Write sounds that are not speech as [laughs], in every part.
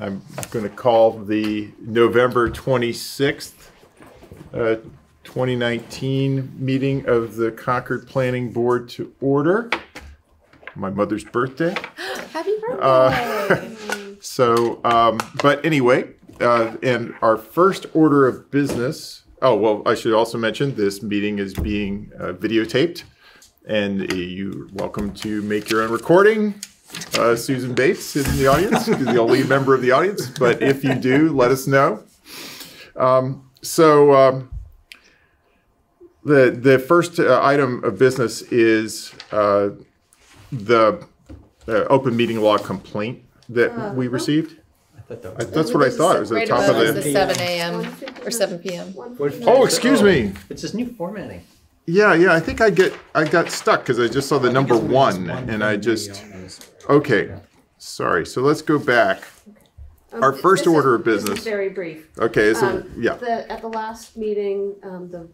I'm going to call the November 26th, uh, 2019 meeting of the Concord Planning Board to order. My mother's birthday. [gasps] Happy birthday! [laughs] So, um, but anyway, uh, and our first order of business. Oh, well, I should also mention this meeting is being uh, videotaped, and uh, you're welcome to make your own recording. Uh, Susan Bates is in the audience, who's the only member of the audience. But if you do, let us know. Um, so, um, the the first uh, item of business is uh, the uh, open meeting law complaint that we received. I thought that I- was- That's what I thought. It was at the top of the. the seven AM or seven PM. Oh, excuse me. It's this new formatting. Yeah, yeah. I think I get I got stuck because I just saw the number one, and I just okay. Sorry. So let's go back. Our Um, first this is- order of this is business. very brief. Okay. So Um, yeah. The, at the last meeting, um, the,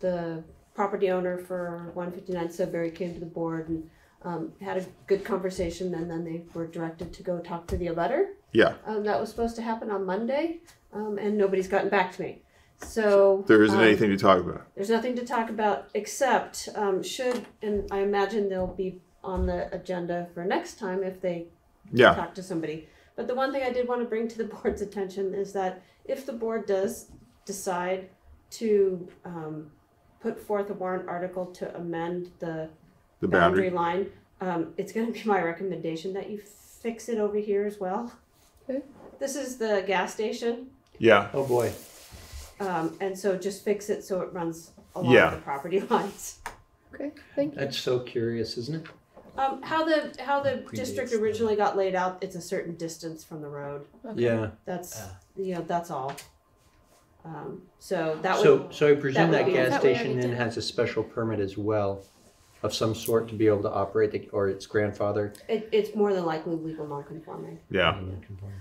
the property owner for one fifty-nine Sudbury came to the board and, um, had a good conversation and then they were directed to go talk to the abutter. Yeah. Um, that was supposed to happen on Monday, um, and nobody's gotten back to me. So. There isn't um, anything to talk about. There's nothing to talk about except, um, should, and I imagine they'll be on the agenda for next time if they Yeah. talk to somebody. But the one thing I did want to bring to the [laughs] board's attention is that if the board does decide to um, put forth a warrant article to amend the The boundary boundary. line, um, it's going to be my recommendation that you fix it over here as well. Okay. This is the gas station, Yeah. Oh, boy. um, and so just fix it so it runs along Yeah. the property [laughs] lines. Okay, thank you. That's so curious, isn't it? Um, how the how the district Predates the- originally got laid out, it's a certain distance from the road. Okay. Yeah. That's Ah. you know that's all. Um, so that So, would so I presume would that gas That station then did. has a special permit as well of some sort to be able to operate the, or its grandfather. it, it's more than likely legal non-conforming. Yeah.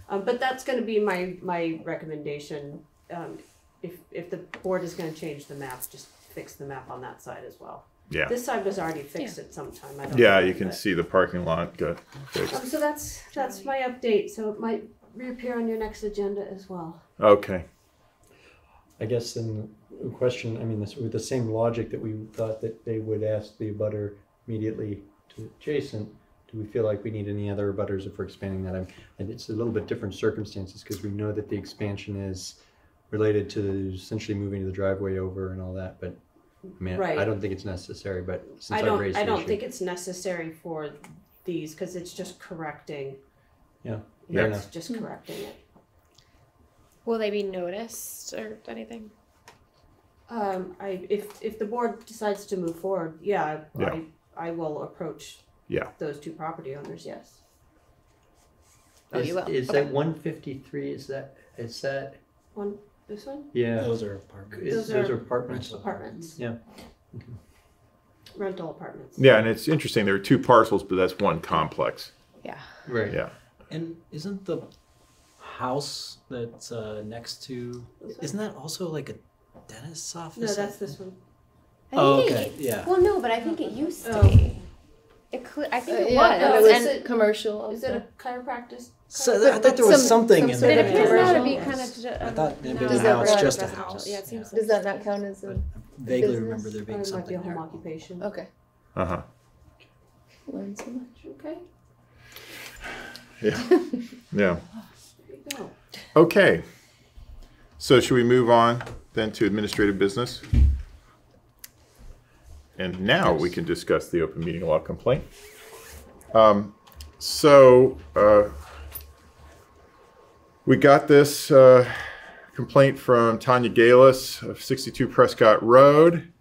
Um, but that's going to be my my recommendation. Um, if if the board is going to change the map, just fix the map on that side as well. Yeah. This side was already fixed at some time. I don't Yeah. know, You can but- see the parking lot got fixed. Um, so that's that's my update. So it might reappear on your next agenda as well. Okay. I guess then the question, I mean, this, with the same logic that we thought that they would ask the abutter immediately to adjacent, do we feel like we need any other abutters if we're expanding that? I'm- And it's a little bit different circumstances because we know that the expansion is related to essentially moving the driveway over and all that, but I mean, Right. I don't think it's necessary, but since I I don't raised I the don't issue. think it's necessary for these because it's just correcting. Yeah, Yeah, fair it's enough. just correcting it. Will they be noticed or anything? Um, I if if the board decides to move forward, yeah, Yeah. I I will approach. Yeah. Those two property owners, yes. Oh, Is, you will. is Okay. that one fifty-three, is that, is that, One, this one, yeah, Those are apartments. those those are are apartments? apartments. Yeah. Rental apartments. Yeah, and it's interesting. There are two parcels, but that's one complex. Yeah. Right. Yeah. And isn't the house that's uh, next to isn't that also like a dentist's office? No, that's this one. I Oh, think okay. it, Yeah. Well, no, but I think it used to Oh. be. It cl- I think Uh, it yeah, and it was. was And- commercial. Is it a chiropractic? So chiropractic? I thought there was Some- something some in sort but there. it of appears now to be kind of. I thought maybe no, the Does that house just a house. Yeah, it seems. Does that not count as But a? I vaguely business? remember there Or being it might be a home there. occupation. Okay. Uh huh. Learn so much. Okay, Yeah. [laughs] Yeah. there you go. Okay. So should we move on then to administrative business? And now we can discuss the open meeting law complaint. Um, so uh, we got this uh, complaint from Tanya Galis of 62 Prescott Road.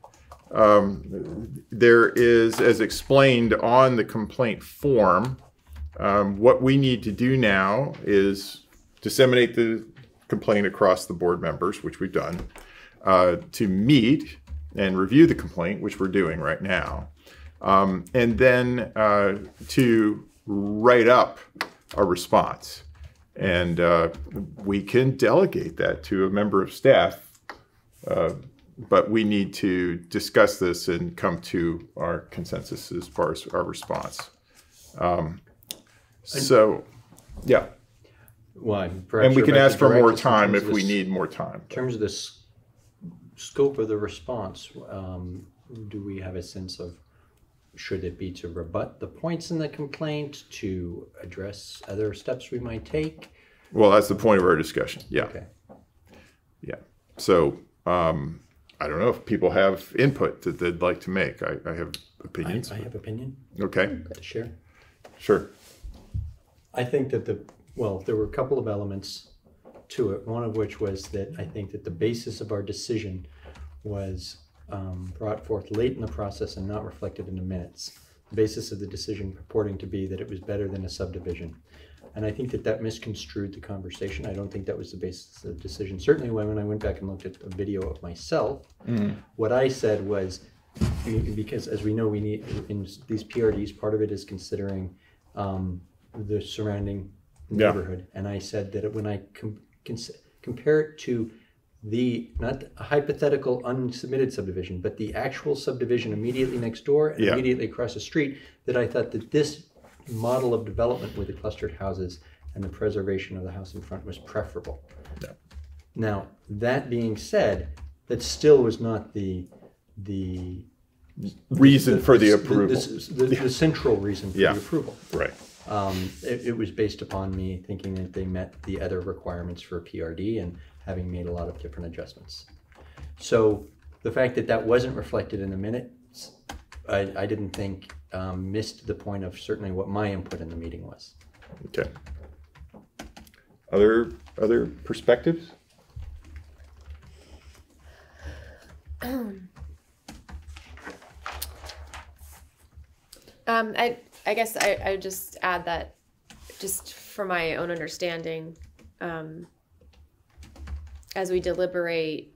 Um, there is, as explained on the complaint form, um, what we need to do now is disseminate the complaint across the board members, which we've done, uh, to meet and review the complaint, which we're doing right now, um, and then uh, to write up a response. And uh, we can delegate that to a member of staff, uh, but we need to discuss this and come to our consensus as far as our response. Um, so, yeah. Well, And we can ask for more time if we need more time. In terms of the s- scope of the response, um, do we have a sense of, should it be to rebut the points in the complaint, to address other steps we might take? Well, that's the point of our discussion. Yeah, Okay. yeah. So um, I don't know if people have input that they'd like to make. I, I have I, opinions. I have opinion Okay, to share. sure. I think that the, well, there were a couple of elements to it, one of which was that I think that the basis of our decision was um, brought forth late in the process and not reflected in the minutes. The basis of the decision purporting to be that it was better than a subdivision. And I think that that misconstrued the conversation. I don't think that was the basis of the decision. Certainly when, I went back and looked at a video of myself, what I said was, because as we know, we need, in these PRDs, part of it is considering um, the surrounding Yeah. neighborhood. And I said that when I com- compare it to the, not a hypothetical unsubmitted subdivision, but the actual subdivision immediately next door and Yeah. immediately across the street, that I thought that this model of development with the clustered houses and the preservation of the house in front was preferable. Yeah. Now, that being said, that still was not the, the. Reason for the approval. The, the central reason for Yeah. the approval. Right. Um, it, it was based upon me thinking that they met the other requirements for PRD and having made a lot of different adjustments. So the fact that that wasn't reflected in the minutes, I, I didn't think um, missed the point of certainly what my input in the meeting was. Okay. Other other perspectives? Um, I I guess I I would just add that, just for my own understanding, um, as we deliberate,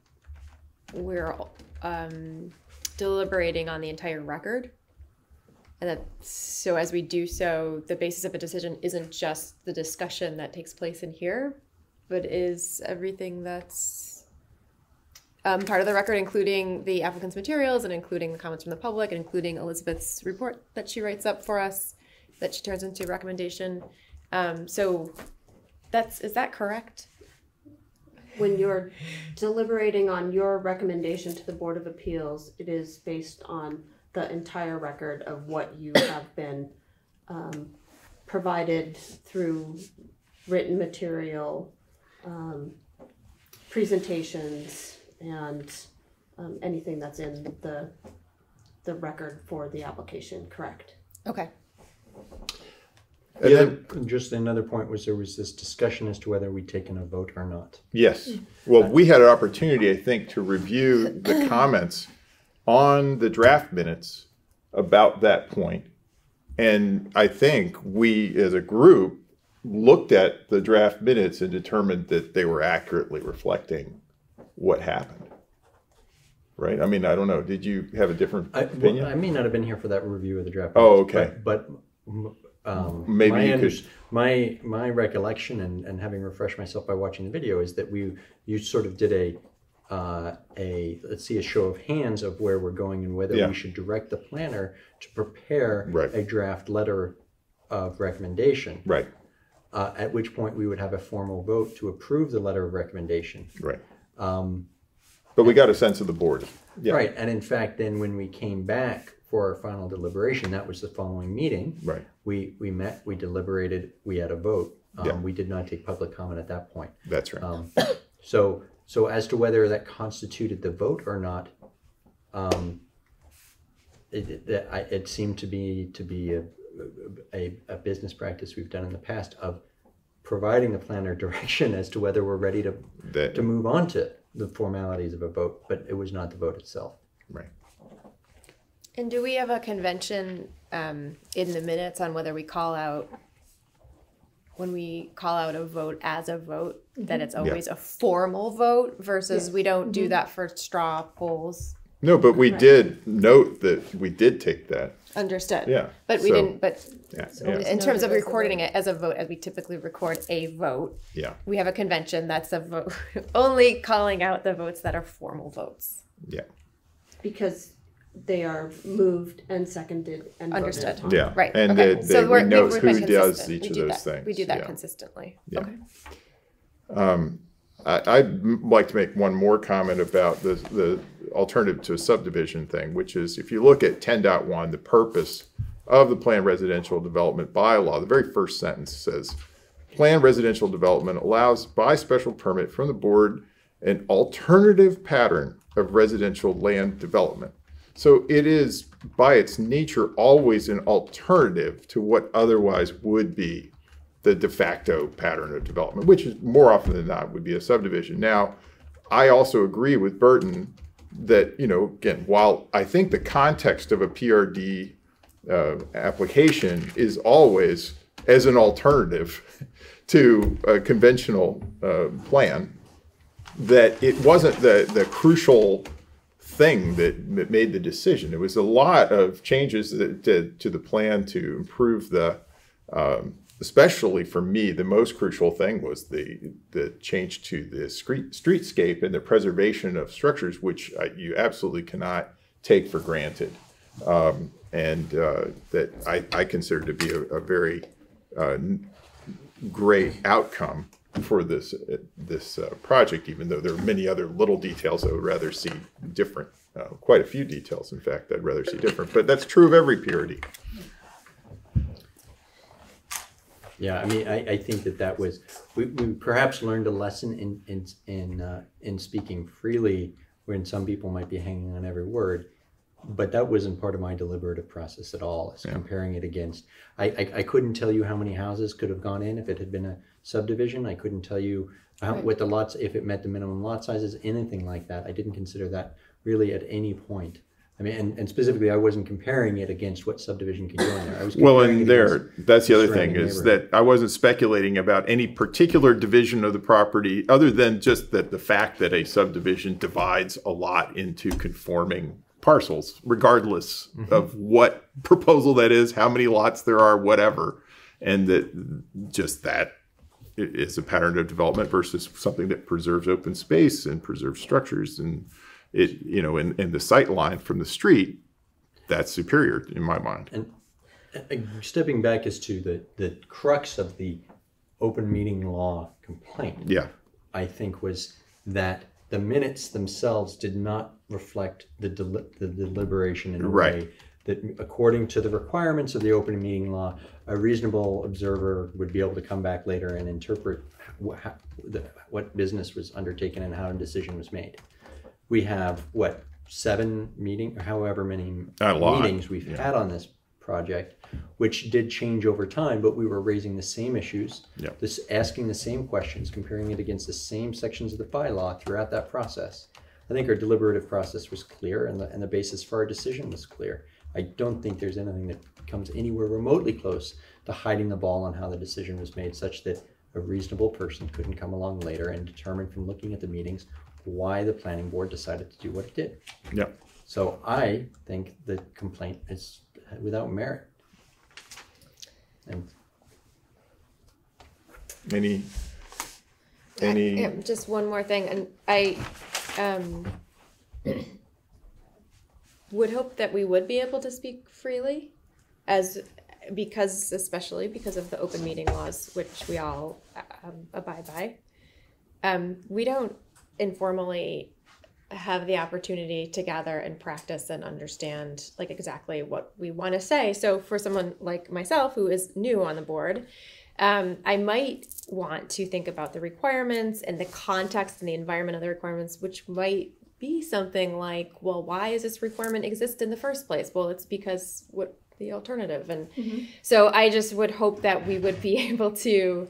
we're um, deliberating on the entire record, and that so as we do so, the basis of a decision isn't just the discussion that takes place in here, but is everything that's um, part of the record, including the applicant's materials and including the comments from the public and including Elizabeth's report that she writes up for us, that she turns into a recommendation. Um, so that's, is that correct? When you're deliberating on your recommendation to the Board of Appeals, it is based on the entire record of what you have been um, provided through written material, um, presentations, and um, anything that's in the the record for the application. Correct. Okay. And The then, just another point was there was this discussion as to whether we'd taken a vote or not. yes. Well, we had an opportunity, I think, to review the [coughs] comments on the draft minutes about that point. And I think we, as a group, looked at the draft minutes and determined that they were accurately reflecting what happened. Right? I mean, I don't know. Did you have a different I, opinion? well, I may not have been here for that review of the draft. Oh, okay. But, but um, Maybe my, could- my my recollection and, and having refreshed myself by watching the video is that we you sort of did a uh, a let's see a show of hands of where we're going and whether Yeah. we should direct the planner to prepare Right. a draft letter of recommendation. Right, Uh, at which point we would have a formal vote to approve the letter of recommendation. right. Um, But we got a sense of the board. Yeah. Right, and in fact, then when we came back for our final deliberation, that was the following meeting. Right. We, we met, we deliberated, we had a vote. Yeah. Um, we did not take public comment at that point. That's right. Um, [coughs] so, so as to whether that constituted the vote or not, um, it, it, I- it seemed to be, to be a, a, a business practice we've done in the past of providing the planner [laughs] direction as to whether we're ready to, That, to move on to the formalities of a vote, but it was not the vote itself. right. And do we have a convention um, in the minutes on whether we call out, when we call out a vote as a vote, that it's always a formal vote versus we don't do that for straw polls? No, but we did note that we did take that. Understood. Yeah, But we so- didn't, but Yeah, yeah, in terms of noted as a recording it as a vote, as we typically record a vote, yeah, we have a convention that's a vote, [laughs] only calling out the votes that are formal votes. yeah. Because they are moved and seconded and Understood. upon. Yeah. Right. And okay. that, so that we we're, know we've who does consistent. each we of do those that. things. We do that yeah. consistently. Yeah. Okay. I, I'd like to make one more comment about the, the alternative to a subdivision thing, which is if you look at 10.1, the purpose of the planned residential development bylaw, the very first sentence says, planned residential development allows by special permit from the board an alternative pattern of residential land development. So it is by its nature always an alternative to what otherwise would be the de facto pattern of development, which is more often than not would be a subdivision. Now, I also agree with Burton that, you know, again, while I think the context of a PRD uh, application is always as an alternative [laughs] to a conventional uh, plan, that it wasn't the, the crucial thing that, that made the decision. It was a lot of changes that, to, to the plan to improve the, um, especially for me, the most crucial thing was the the change to the street streetscape and the preservation of structures, which you absolutely cannot take for granted, um, and uh, that I, I consider to be a, a very uh, great outcome for this uh, this uh, project. Even though there are many other little details I would rather see different, uh, quite a few details, in fact, I'd rather see different. But that's true of every PRD. Yeah, I mean, I, I think that that was, we, we perhaps learned a lesson in, in, in, uh, in speaking freely when some people might be hanging on every word. But that wasn't part of my deliberative process at all, is comparing it against, I, I, I couldn't tell you how many houses could have gone in if it had been a subdivision. I couldn't tell you how, what the lots, if it met the minimum lot sizes, anything like that. I didn't consider that really at any point. I mean, and, and specifically, I wasn't comparing it against what subdivision can go in there. I was Well, and there, that's the the other thing is that I wasn't speculating about any particular division of the property, other than just that the fact that a subdivision divides a lot into conforming parcels, regardless Mm-hmm. of what proposal that is, how many lots there are, whatever, and that just that is a pattern of development versus something that preserves open space and preserves structures and it, you know, in, and the sight line from the street, that's superior in my mind. And stepping back as to the, the crux of the open meeting law complaint, Yeah. I think was that the minutes themselves did not reflect the, deli- the deliberation in a Right. way that, according to the requirements of the open meeting law, a reasonable observer would be able to come back later and interpret wh- how, the, what business was undertaken and how a decision was made. We have what seven meeting, or however many meetings we've had on this project, which did change over time, but we were raising the same issues, Yeah. this asking the same questions, comparing it against the same sections of the bylaw throughout that process. I think our deliberative process was clear, and the and the basis for our decision was clear. I don't think there's anything that comes anywhere remotely close to hiding the ball on how the decision was made, such that a reasonable person couldn't come along later and determine from looking at the meetings why the planning board decided to do what it did. Yeah. So I think the complaint is without merit. And Any, any, Yeah, just one more thing, and I um, would hope that we would be able to speak freely, as because especially because of the open meeting laws, which we all um, abide by. Um, we don't informally have the opportunity to gather and practice and understand like exactly what we want to say. So for someone like myself who is new on the board, um, I might want to think about the requirements and the context and the environment of the requirements, which might be something like, well, why does this requirement exist in the first place? Well, it's because what the alternative, and so I just would hope that we would be [laughs] able to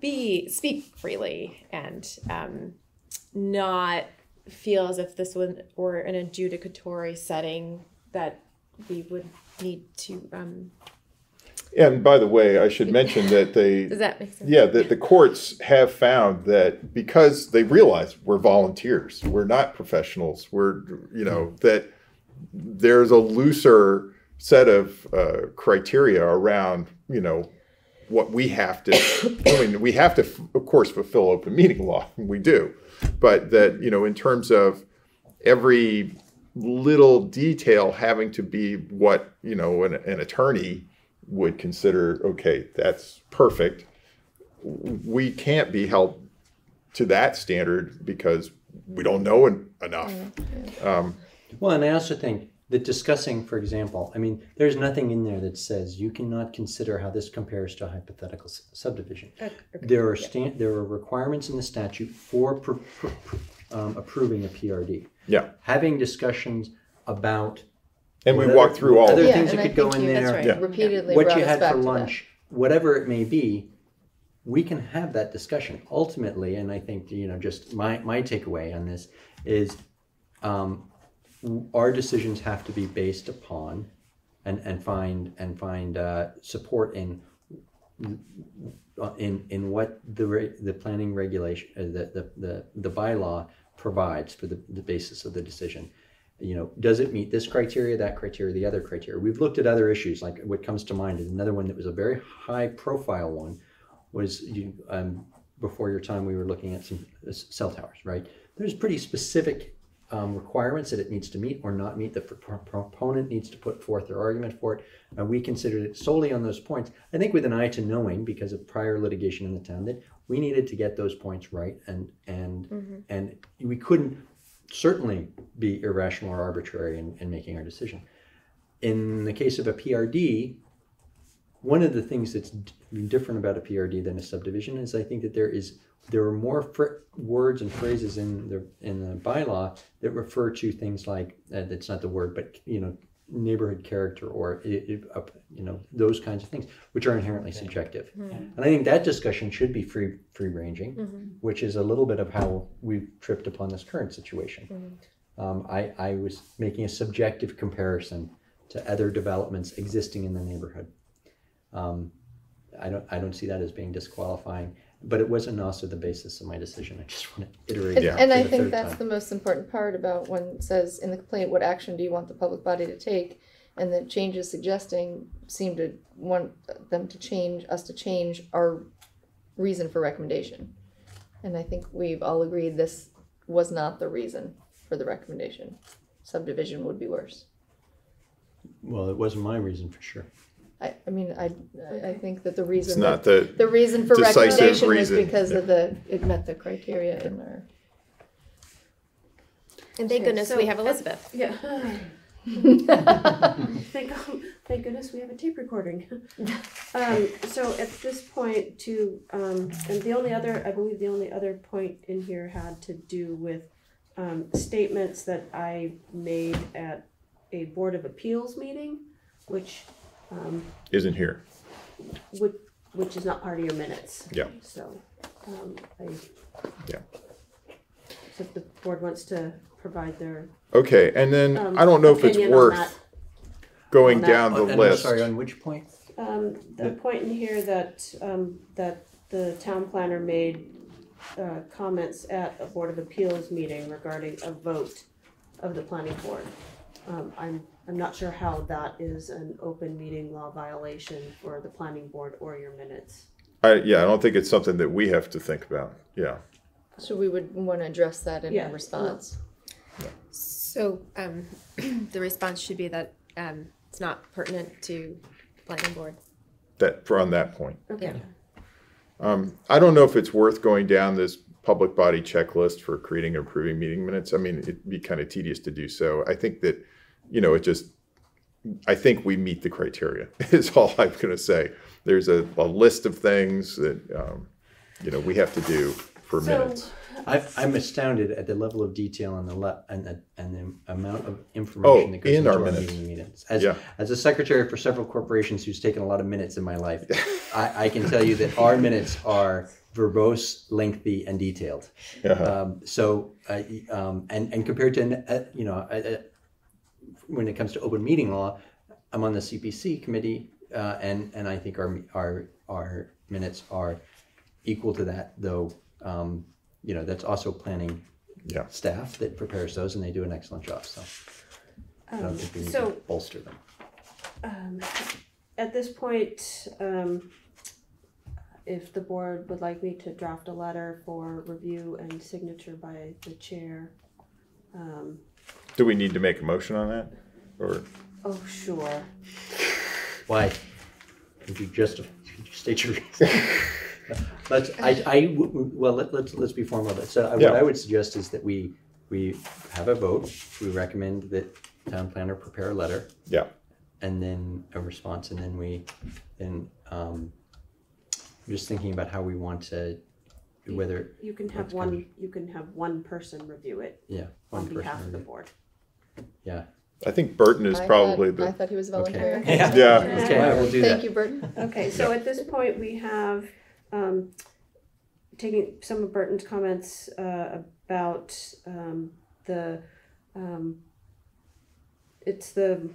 be speak freely and um, not feel as if this was were an adjudicatory setting that we would need to. Um, and by the way, I should [laughs] mention that they, does that make sense? yeah, that the courts have found that because they realize we're volunteers, we're not professionals, we're, you know, that there's a looser set of uh, criteria around, you know, what we have to, [coughs] I mean, we have to, of course, fulfill open meeting law. And we do. But that, you know, in terms of every little detail having to be what you know an, an attorney would consider okay that's perfect. We can't be held to that standard because we don't know en- enough. Um, Well, and I also think that discussing, for example, I mean, there's nothing in there that says you cannot consider how this compares to a hypothetical s- subdivision. There are stan- there are requirements in the statute for pr- pr- pr- um, approving a PRD. yeah Having discussions about and we What walk through all other of Yeah, things and that could go think in you- there. That's right. Yeah. Repeatedly what brought you us had back for to that. lunch, whatever it may be, we can have that discussion. Ultimately, and I think you know, just my my takeaway on this is, um, w- our decisions have to be based upon, and and find and find uh, support in. In in what the re, the planning regulation uh, the, the the the bylaw provides for the, the basis of the decision you know, does it meet this criteria, that criteria, the other criteria? We've looked at other issues, like what comes to mind is another one that was a very high profile one was you, um, before your time, we were looking at some uh, cell towers, right? There's pretty specific um, requirements that it needs to meet or not meet. The pro- proponent needs to put forth their argument for it. And we considered it solely on those points. I think with an eye to knowing, because of prior litigation in the town, that we needed to get those points right, and and and we couldn't certainly be irrational or arbitrary in, in making our decision. In the case of a PRD, one of the things that's d- different about a PRD than a subdivision is I think that there is there are more fr- words and phrases in the in the bylaw that refer to things like uh, that's not the word, but you know neighborhood character or it, it, uh, you know those kinds of things, which are inherently subjective. And I think that discussion should be free free ranging, which is a little bit of how we've tripped upon this current situation. Um, I, I was making a subjective comparison to other developments existing in the neighborhood. Um, I don't I don't see that as being disqualifying, but it wasn't also the basis of my decision. I just want to iterate. And, it and I think that's time. the most important part about when it says in the complaint, what action do you want the public body to take? And the changes suggesting seem to want them to change, us to change our reason for recommendation. And I think we've all agreed this was not the reason for the recommendation. Subdivision would be worse. Well, it wasn't my reason for sure. I, I mean, I, I think that the it's reason not that, the the reason for decisive recommendation was reason, because yeah. of the, it met the criteria in our. And thank goodness so we have at- Elizabeth. Yeah. [laughs] thank, thank goodness we have a tape recording. [laughs] um, so at this point, to um, and the only other, I believe, the only other point in here had to do with um, statements that I made at a board of appeals meeting, which um, isn't here would, which is not part of your minutes. Yeah. So, um, I. Yeah. So if the board wants to provide their. okay and then um, i don't know if it's opinion on worth that. going on that. down the Oh, and I'm list sorry, on which point? Um, the The- point in here that, um, that the town planner made, uh, comments at a Board of Appeals meeting regarding a vote of the planning board. Um, I'm, I'm not sure how that is an open meeting law violation for the planning board or your minutes. I, yeah i don't think it's something that we have to think about yeah So we would want to address that in Yeah. our response. So um, [clears throat] the response should be that um, it's not pertinent to the planning board. that for on that point Okay. Um, I don't know if it's worth going down this public body checklist for creating and approving meeting minutes. I mean, it'd be kind of tedious to do so. I think that, you know, it just, I think we meet the criteria [laughs] is all I'm going to say. There's a, a list of things that, um, you know, we have to do for So- minutes. I, I'm astounded at the level of detail and the le- and the, and the amount of information Oh, that goes in into our our, minutes. meeting minutes. As, Yeah. as a secretary for several corporations who's taken a lot of minutes in my life, [laughs] I, I can tell you that our minutes are verbose, lengthy, and detailed. Uh-huh. Um, so, uh, um, and and compared to uh, you know, uh, uh, when it comes to open meeting law, I'm on the CPC committee, uh, and and I think our our our minutes are equal to that, though. Um, you know, that's also planning Yeah. staff that prepares those, and they do an excellent job. So I don't Um, think we need so, to bolster them. um, at this point, um, if the board would like me to draft a letter for review and signature by the chair, um, Do we need to make a motion on that? Or, Oh, sure. Why? Would you just, could you state your reason? Let's, I, I, w- w- well, let, let's, let's be formal about it. So I- what Yeah. I would suggest is that we, we have a vote. We recommend that town planner prepare a letter yeah, and then a response and then we, then, um, I'm just thinking about how we want to, whether, You can have That's one, you can have one person review it yeah. on one person behalf of the review. board. Yeah, I think Burton is I probably thought, I thought he was volunteering. [laughs] Yeah. yeah, okay, I will do Thank that. you, Burton. Okay, so at this point, we have, um, taking some of Burton's comments, uh, about, um, the, um, it's the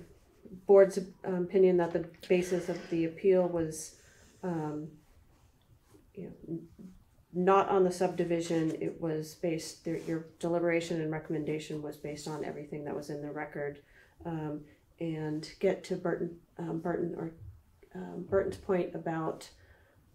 board's um, opinion that the basis of the appeal was, um, you know, not on the subdivision, it was based, your- your deliberation and recommendation was based on everything that was in the record. Um, and get to Burton, um, Burton or um, Burton's point about,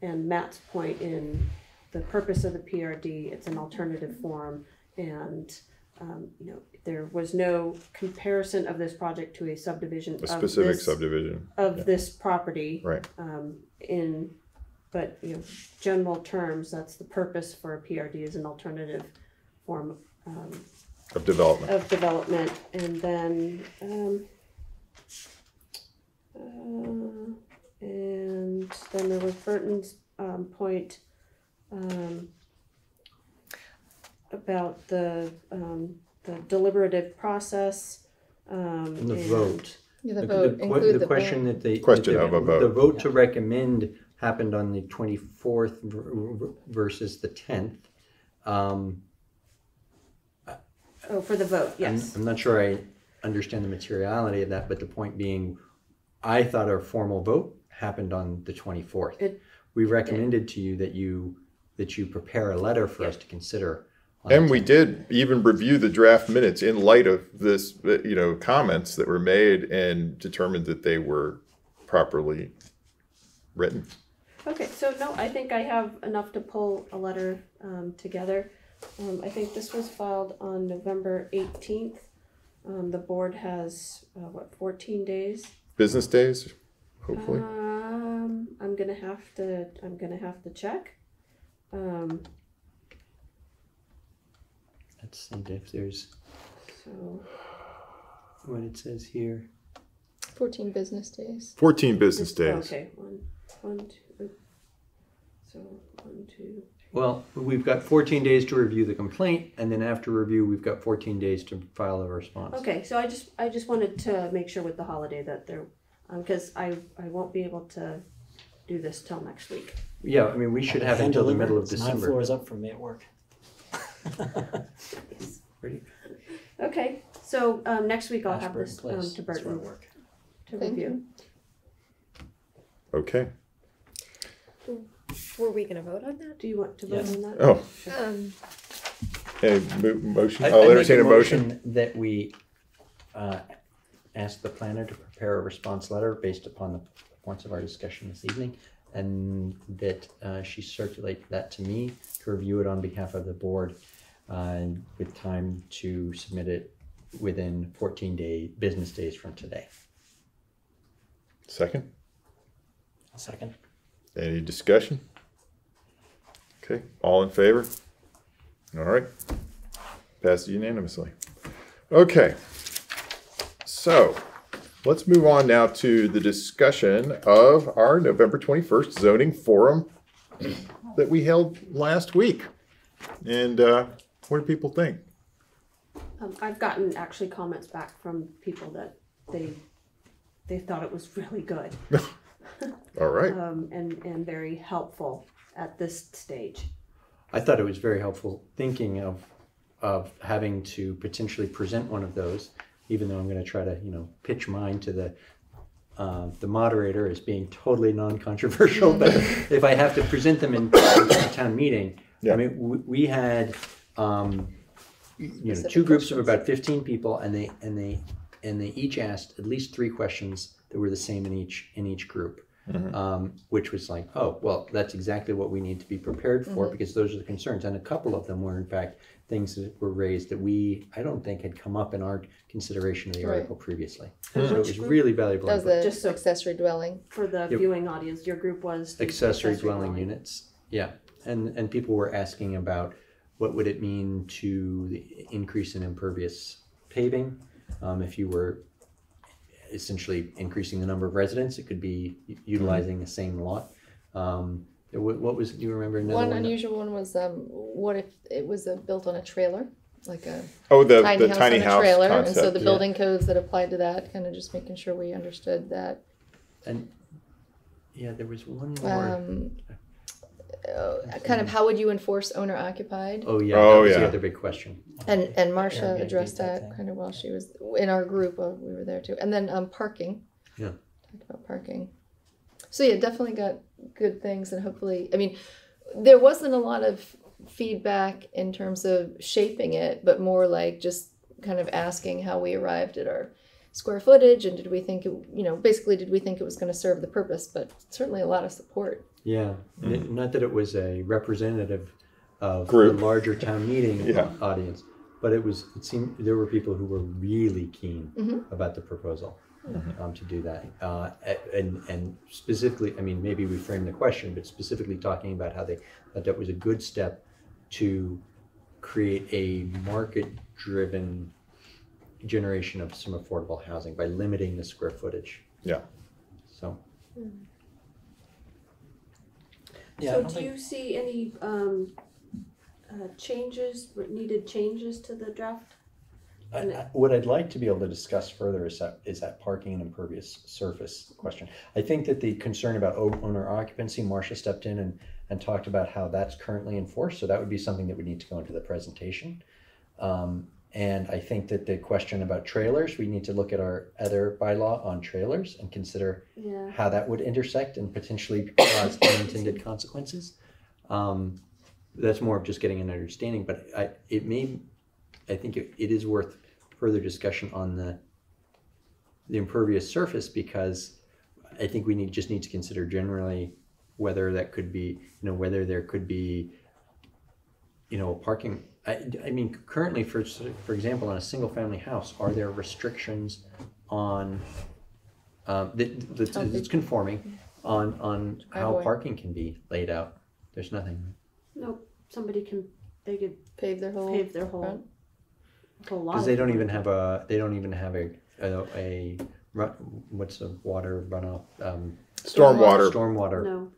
and Matt's point in the purpose of the PRD, it's an alternative form, and, um, you know, there was no comparison of this project to a subdivision a of specific this, subdivision, of this property. right? Um, in, but, you know, general terms, that's the purpose for a PRD is an alternative form, um, Of development. of development, and then, um, uh, and then there was Burton's, um, point, um, about the, um, the deliberative process, um, And the vote. Yeah, the The- vote, the que- include The the question vote. that they. Question that of a vote. The vote to recommend happened on the twenty-fourth versus the tenth. Um, Oh, for the vote, I'm, yes. I'm not sure I understand the materiality of that, but the point being, I thought our formal vote happened on the twenty-fourth. It We recommended to you that you, that you prepare a letter for us to consider. And we did even review the draft minutes in light of this, you know, comments that were made and determined that they were properly written. Okay, so no, I think I have enough to pull a letter, um, together. Um, I think this was filed on November eighteenth. Um, the board has, uh, what, fourteen days? Business days, hopefully. Um, I'm gonna have to, I'm gonna have to check. Um, Let's see if there's, so, what it says here. Fourteen business days. 14 business days. Okay, one, one, two, so, one, two, Well, we've got fourteen days to review the complaint, and then after review, we've got fourteen days to file a response. okay, so I just, I just wanted to make sure with the holiday that there, um, cause I, I won't be able to do this till next week. Yeah, I mean, we should have Hand until the middle of It's Nine December. floors up from me at work. Ready? [laughs] Okay, so, um, next week I'll have Ashburn this, um, Place. to That's where I Burton work. to Thank review. Okay. Were we gonna vote on that? Do you want to vote Yes. on that? Oh, Um, a mo- motion, I- I'll I make entertain a a motion. That we, uh, ask the planner to prepare a response letter based upon the points of our discussion this evening. And that, uh, she circulate that to me to review it on behalf of the board, uh, with time to submit it within fourteen day, business days from today. Second, A second. Any discussion? Okay, all in favor? All right, passed unanimously. Okay, so let's move on now to the discussion of our November 21st zoning forum that we held last week. And uh, what do people think? Um, I've gotten actually comments back from people that they, they thought it was really good, [laughs] All right, um, and, and very helpful at this stage. I thought it was very helpful thinking of of having to potentially present one of those, even though I'm going to try to you know pitch mine to the uh, the moderator as being totally non-controversial. but [laughs] if I have to present them in, a town meeting, Yeah. I mean we, we had um, you know two groups of about 15 people, and they and they and they each asked at least three questions that were the same in each in each group. Mhm. um, which was like, oh, well, that's exactly what we need to be prepared for Mhm. because those are the concerns. And a couple of them were, in fact, things that were raised that we, I don't think, had come up in our consideration of the Right. article previously. And So it was group- really valuable. That was input. Just so- accessory dwelling. For the Yep. viewing audience, your group was the accessory dwelling units. Yeah, and and people were asking about what would it mean to the increase in impervious paving um, if you were essentially increasing the number of residents. It could be u- utilizing the same lot. Um, there what was do you remember One one? unusual one was um, what if it was uh, built on a trailer, like a Oh, the, tiny the house tiny on a trailer, concept. and so the yeah. building codes that applied to that, kind of just making sure we understood that. And yeah, there was one more. Um, uh, kind of how would you enforce owner occupied? oh yeah, Oh, that was yeah. the other big question. And and Marcia Airbnb addressed type that kind of while she was in our group. Uh, we were there too. And then um, parking. Yeah. Talked about parking. So yeah, definitely got good things, and hopefully, I mean, there wasn't a lot of feedback in terms of shaping it, but more like just kind of asking how we arrived at our square footage, and did we think it, you know, basically, did we think it was going to serve the purpose? But certainly a lot of support. Yeah, N- not that it was a representative of Group. the larger town meeting [laughs] Yeah. audience, but it was. It seemed there were people who were really keen Mhm. about the proposal um, to do that, uh, and and specifically, I mean, maybe we framed the question, but specifically talking about how they thought that was a good step to create a market-driven generation of some affordable housing by limiting the square footage. Yeah. So. Yeah, I So don't do think- you see any, um, uh, changes, needed changes to the draft? I- I- What I'd like to be able to discuss further is that, is that parking and impervious surface question. I think that the concern about o- owner occupancy, Marcia stepped in and, and talked about how that's currently enforced, so that would be something that would need to go into the presentation. Um, and I think that the question about trailers, we need to look at our other bylaw on trailers and consider Yeah. how that would intersect and potentially cause [coughs] unintended consequences. Um, that's more of just getting an understanding, but I, it may, I think it, it is worth further discussion on the the impervious surface because I think we need just need to consider generally whether that could be, you know, whether there could be, you know, a parking. I, I mean, currently, for for example, on a single family house, are there restrictions on um, that, that How it's conforming on on how Driveway. parking can be laid out? There's nothing. Nope, somebody can, they could Pave their whole. pave their whole, front? whole lot. Because they don't even have a, they don't even have a, a, a run, what's the water runoff, um, Stormwater. stormwater No,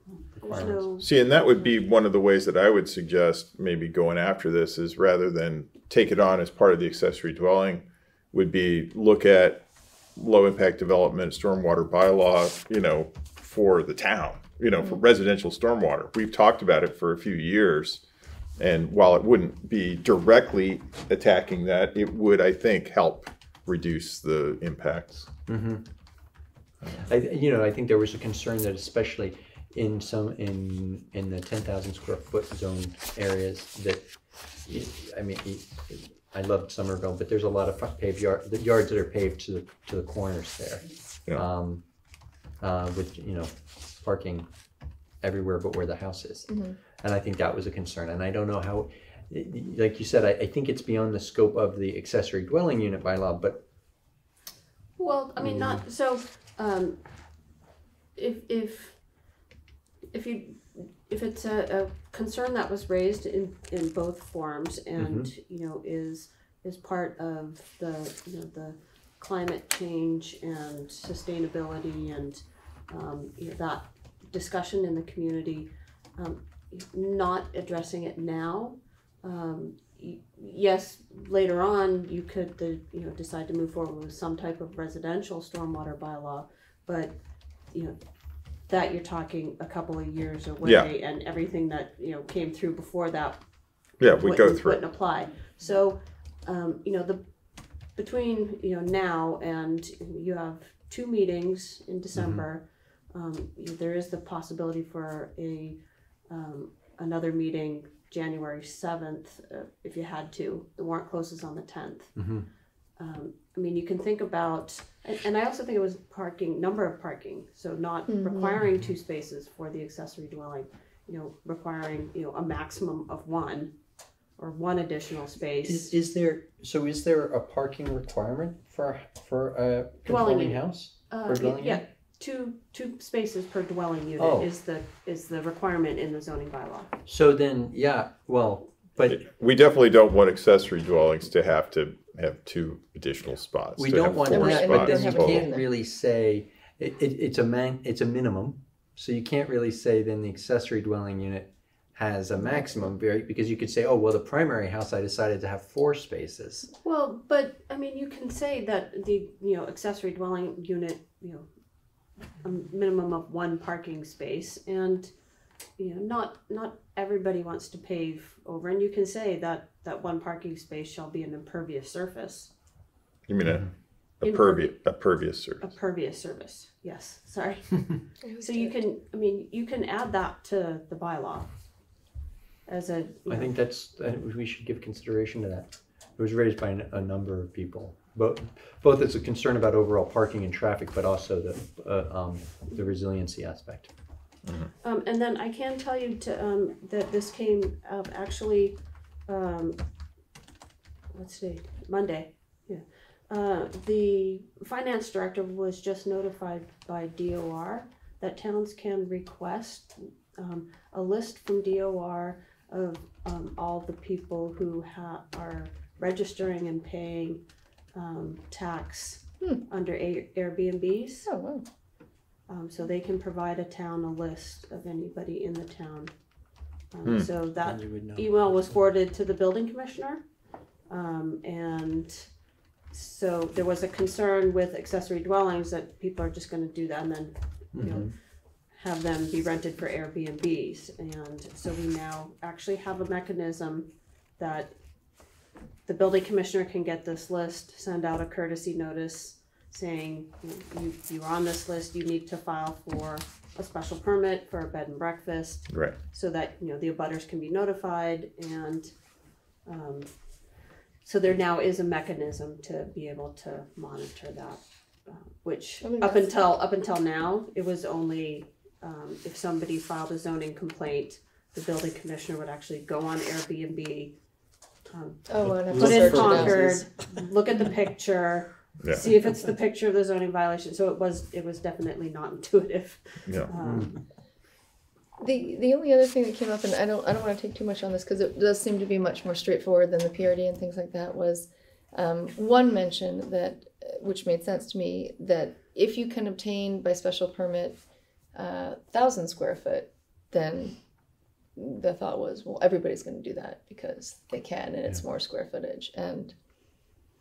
there's no, See, and that would be one of the ways that I would suggest maybe going after this is rather than take it on as part of the accessory dwelling, would be look at low impact development, stormwater bylaw, you know, for the town, you know, for mm-hmm. residential stormwater. We've talked about it for a few years. And while it wouldn't be directly attacking that, it would, I think, help reduce the impacts. Mm-hmm. I, you know, I think there was a concern that especially in some, in, in the ten thousand square foot zone areas that, I mean, I loved Somerville, but there's a lot of paved yard, the yards that are paved to the, to the corners there. Yeah. Um, uh, with, you know, parking everywhere but where the house is. Mhm. And I think that was a concern, and I don't know how, y- y- like you said, I, I think it's beyond the scope of the accessory dwelling unit bylaw, but well, I mean, not, so, um, if, if, if you, if it's a, a concern that was raised in, in both forms and, you know, is, is part of the, you know, the climate change and sustainability and, um, you know, that discussion in the community, um, not addressing it now, um, yes, later on, you could, the, you know, decide to move forward with some type of residential stormwater bylaw, but, you know, that you're talking a couple of years away, Yeah. and everything that, you know, came through before that Yeah, we go wouldn't- through. Wouldn't apply. So, um, you know, the, between, you know, now and you have two meetings in December, um, you- there is the possibility for a, um, another meeting January seventh, uh, if you had to. The warrant closes on the tenth. Mhm. Um, I mean, you can think about, and, and I also think it was parking, number of parking, so not Mhm. requiring two spaces for the accessory dwelling, you know, requiring, you know, a maximum of one or one additional space. is there, so is there a parking requirement for, for a Dwelling conforming unit. house? Uh, for dwelling yeah, unit? Two, two spaces per dwelling unit Oh. is the, is the requirement in the zoning bylaw. So then, yeah, well, but We definitely don't want accessory dwellings to have to have two additional spots. we to don't have want four that, and but we then you have can't really say, it, it, it's a man, it's a minimum. So you can't really say then the accessory dwelling unit has a maximum, very, because you could say, oh, well, the primary house, I decided to have four spaces. Well, but I mean, you can say that the you know accessory dwelling unit, you know, a minimum of one parking space, and you know, not not everybody wants to pave over, and you can say that that one parking space shall be an impervious surface, You mean a, a Impervi- pervious, a pervious a pervious surface. Yes, sorry. [laughs] so you can, I mean, you can add that to the bylaw as a. I know, think that's, we should give consideration to that. It was raised by a a number of people, both, both as a concern about overall parking and traffic, but also the, uh, um, the resiliency aspect. Um, and then I can tell you to, um, that this came of actually, um, let's see, Monday, yeah. Uh, the finance director was just notified by DOR that towns can request, um, a list from DOR of, um, all the people who ha- are registering and paying, um, tax Hmm. under A- Airbnbs. Oh, wow. Um, so they can provide a town a list of anybody in the town. Um, Hmm. So that you would know. email was forwarded to the building commissioner. Um, and so there was a concern with accessory dwellings that people are just gonna do that and then Mm-hmm. know, have them be rented for Airbnbs. And so we now actually have a mechanism that the building commissioner can get this list, send out a courtesy notice saying, you, you're on this list, you need to file for a special permit for a bed and breakfast Right. so that, you know, the abutters can be notified and, um, so there now is a mechanism to be able to monitor that, uh, which I mean, up that's- until, up until now, it was only, um, if somebody filed a zoning complaint, the building commissioner would actually go on Airbnb, um, Oh, and I have to put in search it out. Concord, [laughs] look at the picture, Yeah. see if it's the picture of the zoning violation, so it was, it was definitely not intuitive. Yeah. Um, The the only other thing that came up, and I don't I don't want to take too much on this because it does seem to be much more straightforward than the PRD and things like that. Was um, one mention that uh, which made sense to me that if you can obtain by special permit uh, thousand square foot, then the thought was well everybody's going to do that because they can and it's more square footage and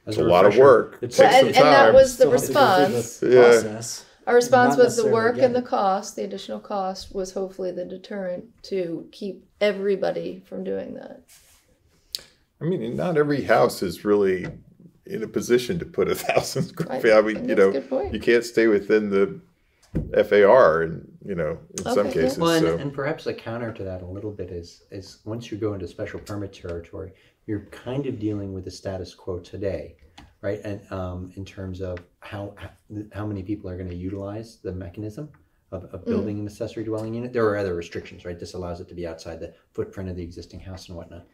As It's a lot of work. it's- Takes Well, some and, and that was the Still have to go through response. the Yeah. process. Our response Not was the necessarily work get and the cost, the additional cost was hopefully the deterrent to keep everybody from doing that. I mean, not every house is really in a position to put a [laughs] thousand square Right. feet. I mean, And you that's a know, good point. you can't stay within the FAR, and you know, in some Okay, yeah. cases. Well, and, so and perhaps a counter to that a little bit is is once you go into special permit territory, you're kind of dealing with the status quo today, right? And um, in terms of how how many people are going to utilize the mechanism of, of building an accessory dwelling unit. There are other restrictions, right? This allows it to be outside the footprint of the existing house and whatnot.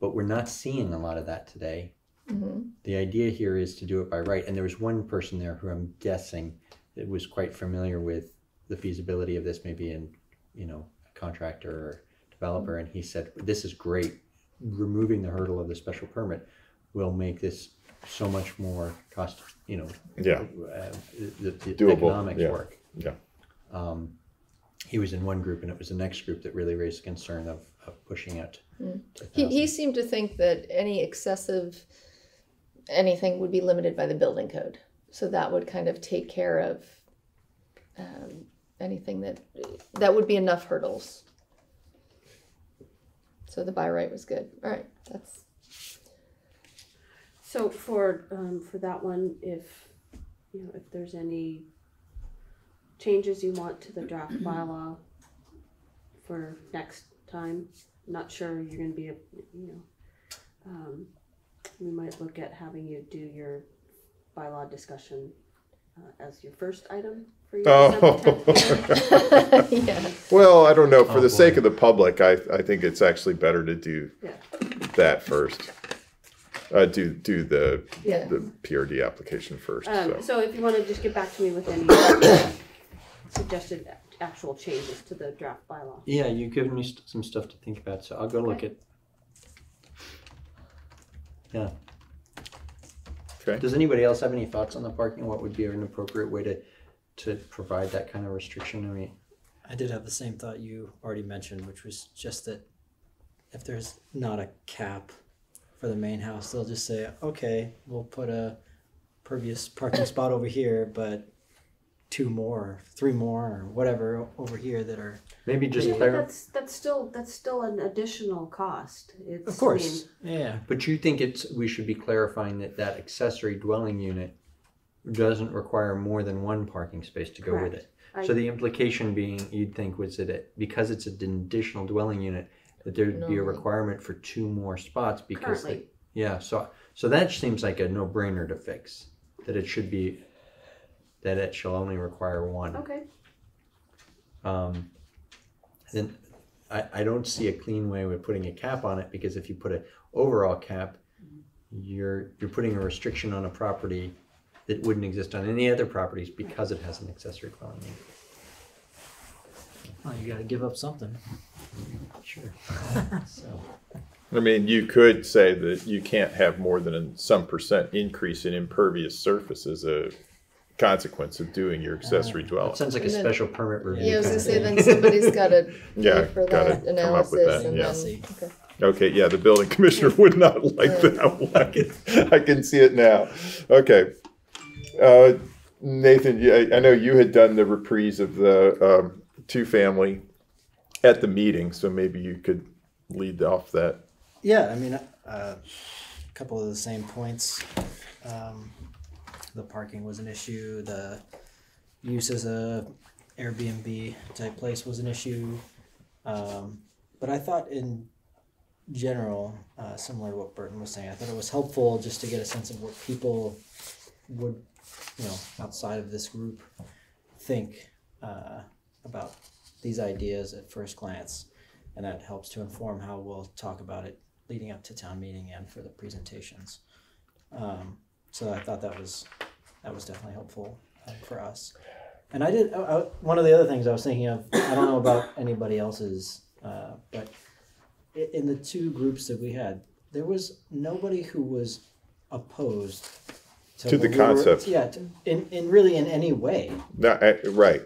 But we're not seeing a lot of that today. hmm The idea here is to do it by right. And there was one person there who I'm guessing that was quite familiar with the feasibility of this, maybe in, you know, a contractor or developer. And he said, this is great. Removing the hurdle of the special permit will make this so much more cost, you know, yeah, uh, the, the Doable, economics yeah. work. yeah. Um, he was in one group and it was the next group that really raised the concern of, of pushing it. Mm. He, he seemed to think that any excessive anything would be limited by the building code. So that would kind of take care of um, anything that that would be enough hurdles. So the by right was good. All right, that's So for, um, for that one, if, you know, if there's any changes you want to the draft [clears throat] bylaw for next time, I'm not sure you're gonna be, a- you know, um, we might look at having you do your bylaw discussion uh, as your first item for your Oh. December 10th meeting? [laughs] Yeah, Well, I don't know. For Oh, the sake of the public, I, I think it's actually better to do Yeah. that first. Uh, do do the yeah. the PRD application first. Um, so. so if you wanna just get back to me with any [coughs] suggested actual changes to the draft bylaw. Yeah, you've given me st- some stuff to think about, so I'll go look Okay. at. Yeah. Okay. Does anybody else have any thoughts on the parking? What would be an appropriate way to, to provide that kind of restriction? I mean, I did have the same thought you already mentioned, which was just that if there's not a cap for the main house, they'll just say, okay, we'll put a pervious parking spot over here, but two more, three more, or whatever over here that are. maybe just Yeah, clarify, That's, that's still, that's still an additional cost. It's, Of I course, mean, yeah. but you think it's, we should be clarifying that that accessory dwelling unit doesn't require more than one parking space to go with Correct. it? I- So the implication being, you'd think was that it, because it's an additional dwelling unit, that there'd be a requirement for two more spots because they, Yeah, so so that seems like a no-brainer to fix. That it should be that it shall only require one. okay, Um, then I, I don't see a clean way with putting a cap on it because if you put an overall cap, you're you're putting a restriction on a property that wouldn't exist on any other properties because it has an accessory dwelling unit. Well, you got to give up something. Sure. [laughs] so I mean, you could say that you can't have more than some percent increase in impervious surface as a consequence of doing your accessory dwelling. that sounds like a And then- special permit review. Yeah, I was gonna of say, thing. then somebody's [laughs] gotta Yeah, pay for gotta that come up analysis with that, and yeah. then, okay. Okay, yeah, the building commissioner would not like Yeah. that one. I can, I can see it now. Okay. Uh, Nathan, you- I, I know you had done the reprise of the um, two-family at the meeting, so maybe you could lead off that. Yeah, I mean, uh, a couple of the same points. Um, the parking was an issue. The use as a Airbnb type place was an issue. Um, but I thought in general, uh, similar to what Burton was saying, I thought it was helpful just to get a sense of what people would, you know, outside of this group, think uh, about these ideas at first glance, and that helps to inform how we'll talk about it leading up to town meeting and for the presentations. Um, so I thought that was that was definitely helpful uh, for us. And I did I, I, one of the other things I was thinking of. I don't know about anybody else's, uh, but in the two groups that we had, there was nobody who was opposed To the what we were- concept. yeah, to, in in really in any way No, I- right.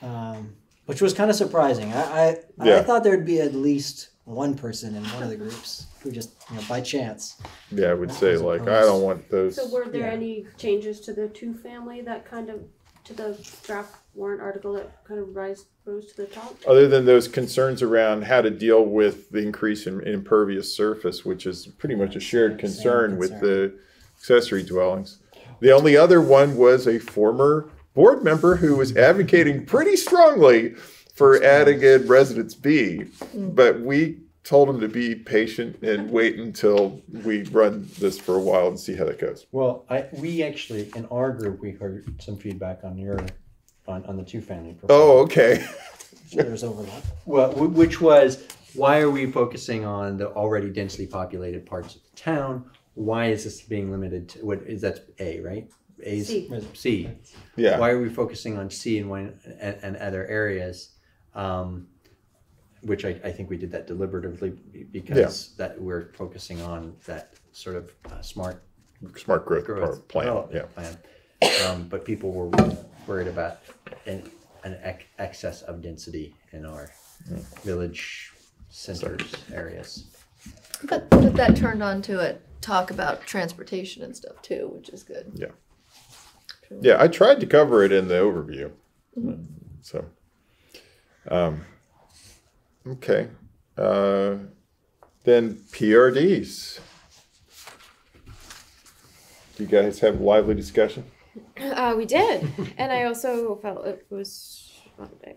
um, which was kind of surprising. I I, Yeah. I thought there'd be at least one person in one of the groups who just you know by chance. Yeah, I would say like, I don't want those. so were there Yeah. any changes to the two family that kind of, to the draft warrant article that kind of rise, rose to the top? Other than those concerns around how to deal with the increase in impervious surface, which is pretty much a shared concern with the accessory dwellings. The only other one was a former board member who was advocating pretty strongly for adding in residence B. Mm. But we told him to be patient and [laughs] wait until we run this for a while and see how that goes. Well, I we actually in our group we heard some feedback on your on, on the two family. Oh, okay. [laughs] There's overlap. Well, wh- which was why are we focusing on the already densely populated parts of the town? Why is this being limited to what is that A right? A C. C. Yeah. Why are we focusing on C and one and, and other areas? Um, which I, I think we did that deliberatively because that we're focusing on that sort of uh, smart Smart growth, growth plan. Yeah. plan. Um, but people were worried about an, an ex- excess of density in our village centers areas. But, but that turned on to a talk about transportation and stuff too, which is good. Yeah. Yeah, I tried to cover it in the overview. So, um, okay. Uh, then PRDs. Do you guys have a lively discussion? Uh, we did, [laughs] and I also felt it was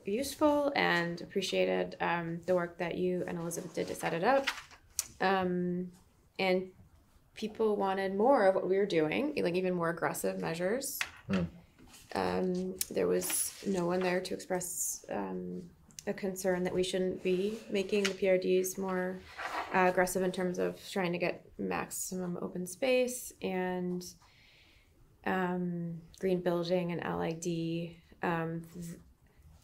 useful and appreciated um, the work that you and Elizabeth did to set it up. Um, and people wanted more of what we were doing, like even more aggressive measures. Hmm. Um, there was no one there to express um, a concern that we shouldn't be making the PRDs more uh, aggressive in terms of trying to get maximum open space and um, green building and LID. Um, th-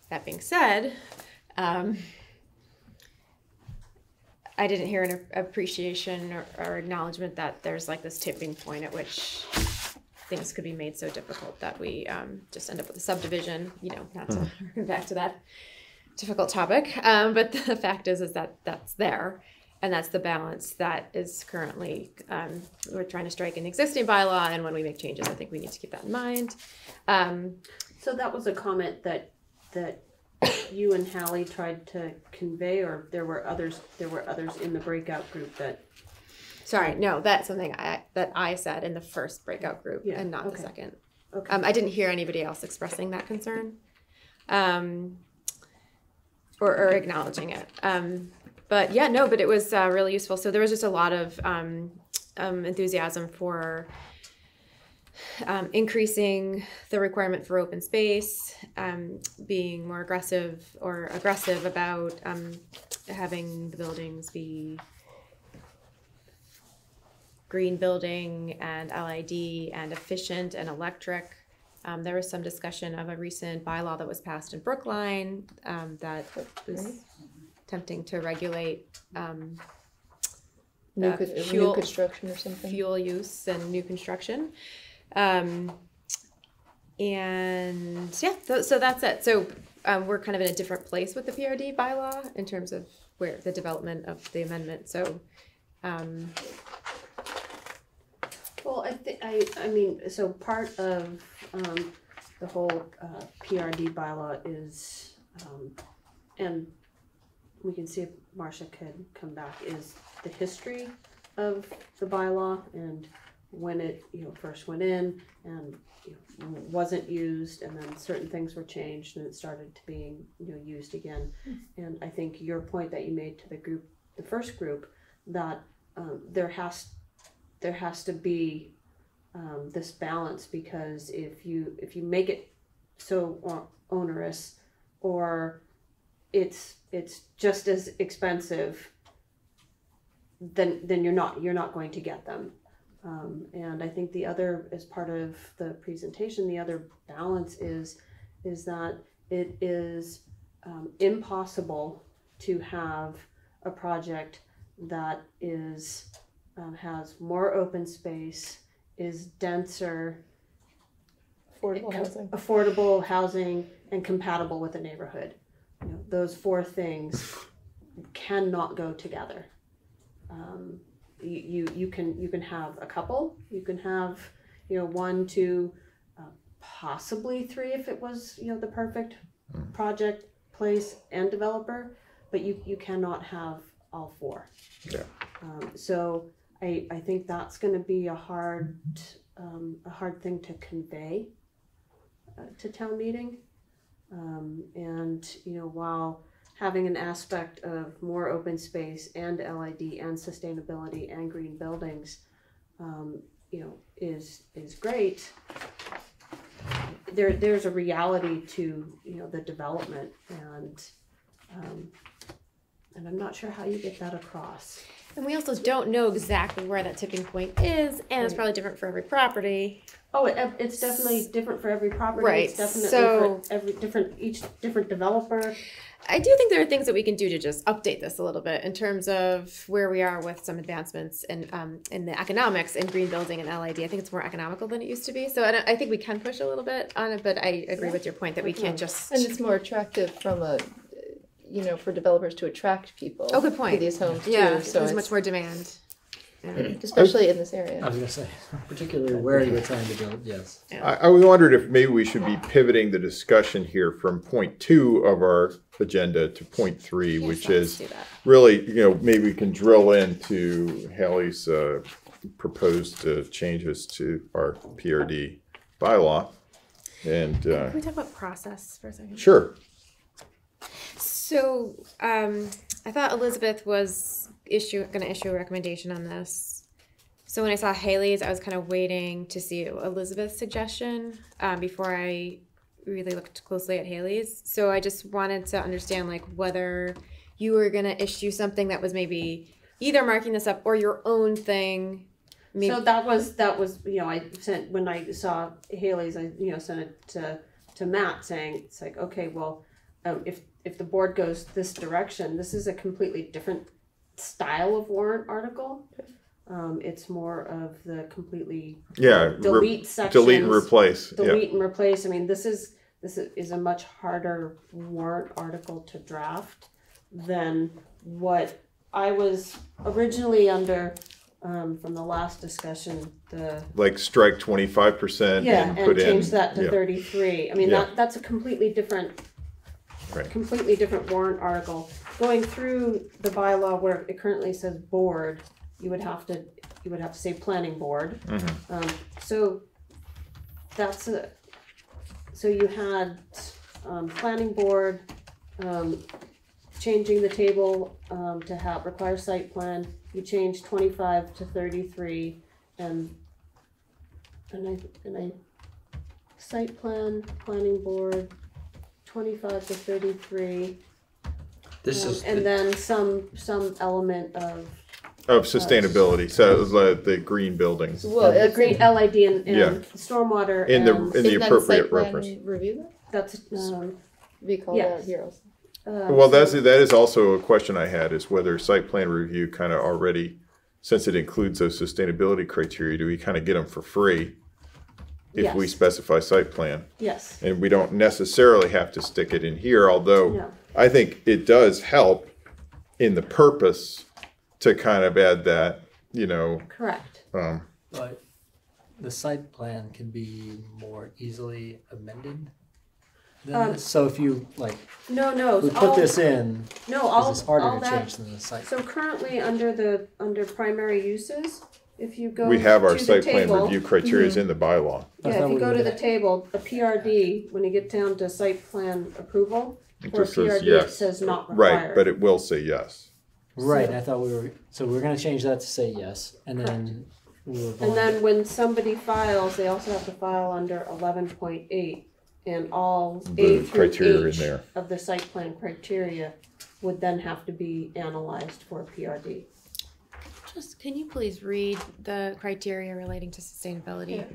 that being said, um, I didn't hear an appreciation or, or acknowledgement that there's like this tipping point at which things could be made so difficult that we um, just end up with a subdivision. You know, not to go back to that difficult topic, um, but [laughs] the fact is, is that that's there, and that's the balance that is currently um, we're trying to strike an existing bylaw, and when we make changes, I think we need to keep that in mind. Um, So that was a comment that, that you and Hallie tried to convey, or there were others, there were others in the breakout group that, sorry, no, that's something I that I said in the first breakout group, Yeah, and not the okay. second. okay. Um, I didn't hear anybody else expressing that concern, um, or, or acknowledging it. Um, but yeah, no, but it was uh, really useful. So there was just a lot of um, um, enthusiasm for um, increasing the requirement for open space, um, being more aggressive or aggressive about um, having the buildings be green building and LID and efficient and electric. Um, there was some discussion of a recent bylaw that was passed in Brookline um, that was attempting to regulate um, New, Uh, con- fuel- new construction or something. fuel use and new construction. Um, and yeah, th- so that's it. So um, we're kind of in a different place with the PRD bylaw in terms of where the development of the amendment. So um, Well, I think, I, I mean, so part of, um, the whole, uh, PRD bylaw is, um, and we can see if Marcia could come back, is the history of the bylaw and when it, you know, first went in and, you know, wasn't used and then certain things were changed and it started to being, you know, used again. And I think your point that you made to the group, the first group, that, um, there has, there has to be um, this balance because if you if you make it so onerous or it's it's just as expensive then then you're not you're not going to get them. Um, and I think the other as part of the presentation the other balance is is that it is um, impossible to have a project that is um, has more open space is denser Affordable co- housing. affordable housing and compatible with the neighborhood. You know, those four things cannot go together. Um, you, you, you can you can have a couple. You can have you know one, two, uh, possibly three if it was you know the perfect project, place, and developer. But you you cannot have all four. Yeah. Um, so I I think that's going to be a hard um, a hard thing to convey uh, to town meeting. Um, and, you know, while having an aspect of more open space and LID and sustainability and green buildings, um, you know, is, is great, there, there's a reality to, you know, the development and, um, and I'm not sure how you get that across. And we also don't know exactly where that tipping point is, and it's probably different for every property. Oh, it, it's definitely different for every property. Right, It's definitely so- for every different, each different developer. I do think there are things that we can do to just update this a little bit in terms of where we are with some advancements in um, in the economics in green building and LID. I think it's more economical than it used to be. So I, I think we can push a little bit on it, but I agree with your point that we can't just. And it's more attractive from a, you know, for developers to attract people. Oh, good point. To these homes yeah, too. So there's much more demand. Yeah. [clears throat] especially in this area. I was gonna say, [laughs] particularly where you were trying to build, yes. I, I wondered if maybe we should be pivoting the discussion here from point two of our agenda to point three, Yes, which is really, you know, maybe we can drill into Haley's uh, proposed uh, changes to our PRD bylaw. And uh, Can we talk about process for a second? sure, So um, I thought Elizabeth was issue going to issue a recommendation on this. So when I saw Haley's, I was kind of waiting to see Elizabeth's suggestion um, before I really looked closely at Haley's. So I just wanted to understand like whether you were gonna issue something that was maybe either marking this up or your own thing. Maybe, So that was, that was, you know, I sent, when I saw Haley's, I, you know, sent it to, to Matt saying, it's like, okay, well, um, if, if the board goes this direction, this is a completely different style of warrant article. Um, it's more of the completely Yeah, re- delete sections. delete and replace. Yeah, delete and replace. I mean, this is this is, a much harder warrant article to draft than what I was originally under um, from the last discussion. The like strike twenty five percent yeah, and and, put in. change that to yeah. thirty three. I mean, Yeah. that that's a completely different, Right. completely different warrant article. Going through the bylaw where it currently says board, you would have to you would have to say planning board. Mhm. Um, so that's a so you had um, planning board um, changing the table um, to have require site plan. You changed twenty five to thirty three, and and I and I site plan planning board twenty five to thirty three, This um, is and the- then some some element of Of sustainability, so it was like the green buildings. Well, a it's green LID and, and Yeah. stormwater In the- in the appropriate reference. Review that? that's um, Be called Yes. out here also. uh, Well, that's that is also a question I had is whether site plan review kind of already, since it includes those sustainability criteria, do we kind of get them for free if we Yes. specify site plan? yes And we don't necessarily have to stick it in here, although No. I think it does help in the purpose to kind of add that, you know, correct um, But the site plan can be more easily amended than Um, this. So if you like, no no we all, put this in, no all, this is harder all to that change than the site. so currently under the under primary uses if you go we have our to the site plan table, review criteria mm-hmm. in the bylaw. I yeah thought if you we go were to the gonna- table a prd when you get down to site plan approval It for a just says prd it yes. says not required Right, but it will say yes. Right, So- I thought we were, so we we're gonna change that to say yes, and then we were going. And then when somebody files, they also have to file under eleven point eight, and all A The through criteria in H there. of the site plan criteria would then have to be analyzed for a PRD. Just can you please read the criteria relating to sustainability?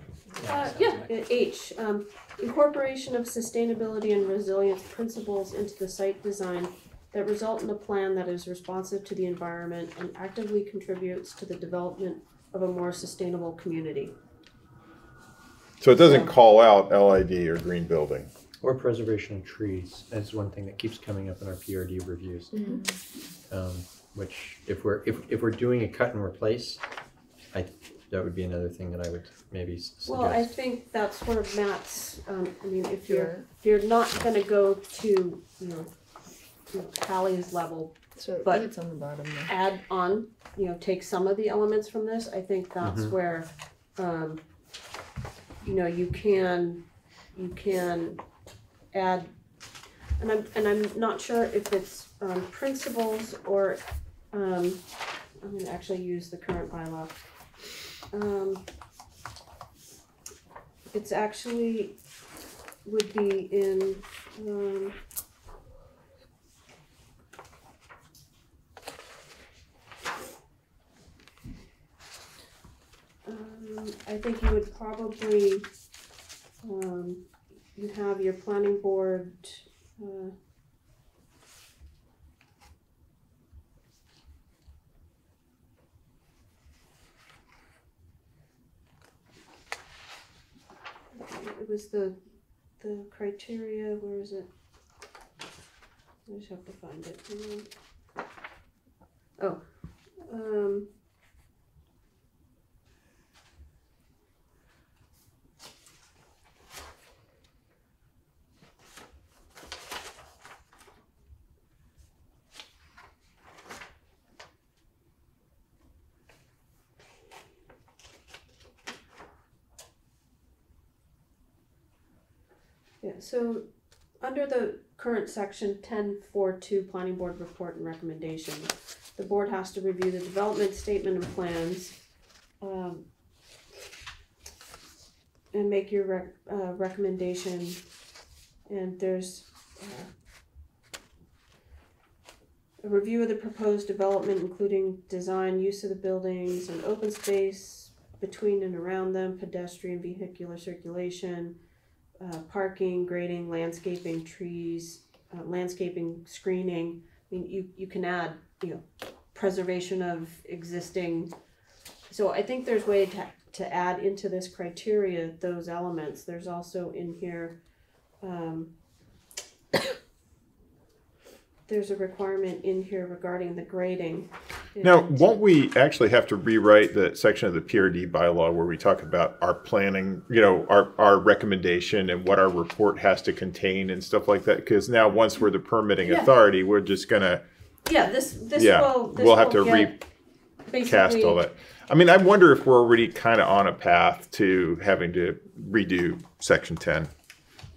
Uh, yeah, uh, H, um, incorporation of sustainability and resilience principles into the site design that result in a plan that is responsive to the environment and actively contributes to the development of a more sustainable community. So it doesn't call out LID or green building. or preservation of trees. That's one thing that keeps coming up in our PRD reviews. Um, which, if we're if, if we're doing a cut and replace, I that would be another thing that I would maybe s- suggest. Well, I think that's one of Matt's, um, I mean, if you're, if you're not gonna go to, you know, you know, Hallie's level, So But- it's on the bottom there. add on, you know, take some of the elements from this, I think that's Mhm. where, um, you know, you can, you can add, and I'm, and I'm not sure if it's, um, principles or, um, I'm gonna actually use the current bylaw. Um, it's actually, would be in, um, Um, I think you would probably, um, you have your planning board, uh. It was the, the criteria, where is it? I just have to find it. Oh, um. Yeah, so under the current section ten four two, planning board report and recommendation, the board has to review the development statement and plans um, and make your rec- uh, recommendation. And there's uh, a review of the proposed development, including design, use of the buildings, and open space between and around them, pedestrian, vehicular circulation, uh, parking, grading, landscaping, trees, uh, landscaping, screening. I mean, you, you can add, you know, preservation of existing. So I think there's way to, to add into this criteria those elements. There's also in here, um, [coughs] there's a requirement in here regarding the grading. Now, won't we actually have to rewrite the section of the PRD bylaw where we talk about our planning, you know, our, our recommendation and what our report has to contain and stuff like that? Because now, once we're the permitting Yeah. authority, we're just gonna, Yeah, this, this yeah, will, this we'll have will to get recast basically- all that. I mean, I wonder if we're already kind of on a path to having to redo section ten.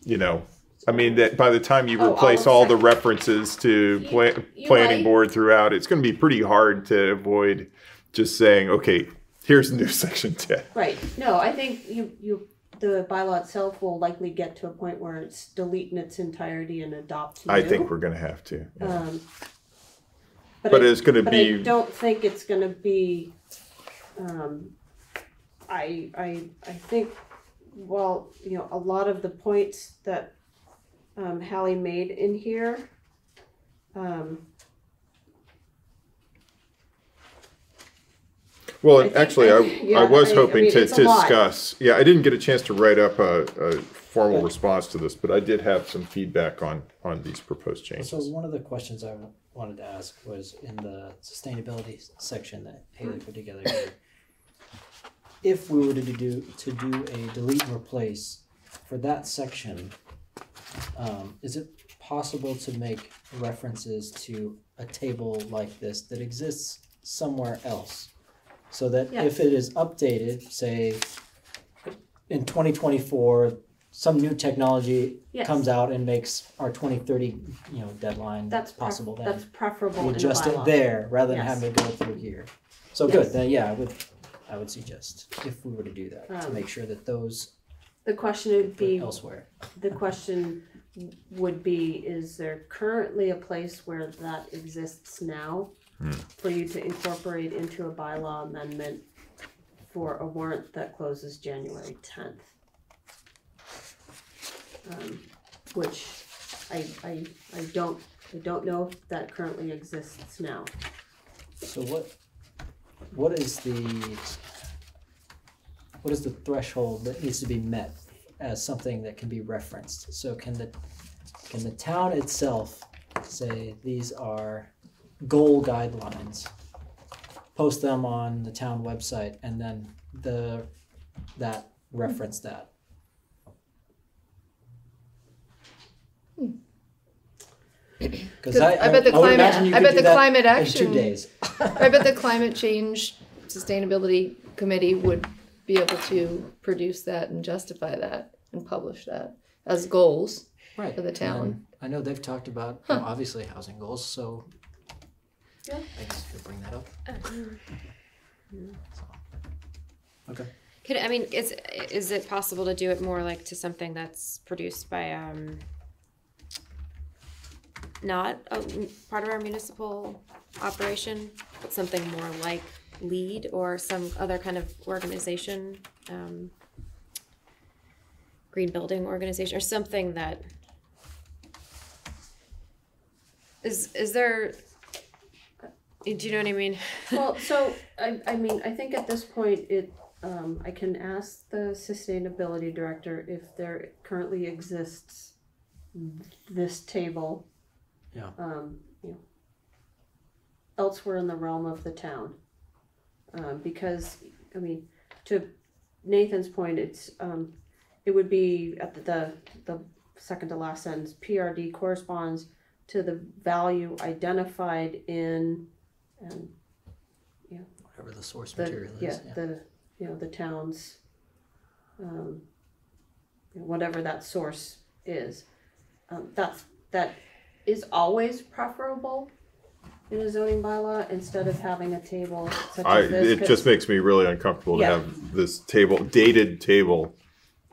You know, I mean, that by the time you Oh, replace of all the references to pla- planning right. board throughout, it's gonna be pretty hard to avoid just saying, okay, here's the new [laughs] section ten. Right, no, I think you, you, the bylaw itself will likely get to a point where it's delete in its entirety and adopt I think we're gonna have to. Um, But I- it's gonna but I don't think it's gonna be, um, I, I, I think, well, you know, a lot of the points that, um, Hallie made in here, um, well, I think- actually, I, [laughs] yeah, I was I- I hoping mean, to it's a lot. discuss, yeah, I didn't get a chance to write up a, a formal response to this, but I did have some feedback on, on these proposed changes. So one of the questions I wanted to ask was in the sustainability section that Haley put together here. If we were to do, to do a delete and replace for that section, um, is it possible to make references to a table like this that exists somewhere else? So that if it is updated, say in twenty twenty-four, some new technology Yes. comes out and makes our twenty thirty, you know, deadline that's pref- possible then. That's preferable We in adjust it bylaw. there rather than Yes. having to go through here. So Yes. good, then yeah, I would, I would suggest if we were to do that, to Um, make sure that those The question would be, elsewhere. the question would be, is there currently a place where that exists now? For you to incorporate into a bylaw amendment for a warrant that closes January tenth? Um, which I, I, I don't, I don't know if that currently exists now. So what, what is the, what is the threshold that needs to be met as something that can be referenced? So can the, can the town itself say these are goal guidelines? Post them on the town website and then the, that hmm. reference that. Hmm. Cause I, I bet the I climate- I bet the climate action- two days. I bet the [laughs] climate change sustainability committee would be able to produce that and justify that and publish that as goals. right for the town. And I know they've talked about you know, obviously housing goals, so Yeah. I guess we could bring that up. Okay. Could I mean is is it possible to do it more like to something that's produced by um not a part of our municipal operation, but something more like LEED or some other kind of organization, um, green building organization or something that is is there do you know what I mean? [laughs] Well, so, I, I mean, I think at this point, it, um, I can ask the sustainability director if there currently exists this table. Yeah. Um, you know, elsewhere in the realm of the town. Um, because, I mean, to Nathan's point, it's, um, it would be at the, the, the second to last sentence, PRD corresponds to the value identified in, um, Whatever the source the, material is. yeah, Yeah. the, you know, the town's, um, whatever that source is. Um, that's, that is always preferable, in a zoning bylaw instead of having a table such I, as this. it 'cause- just makes me really uncomfortable to Yeah. have this table, dated table.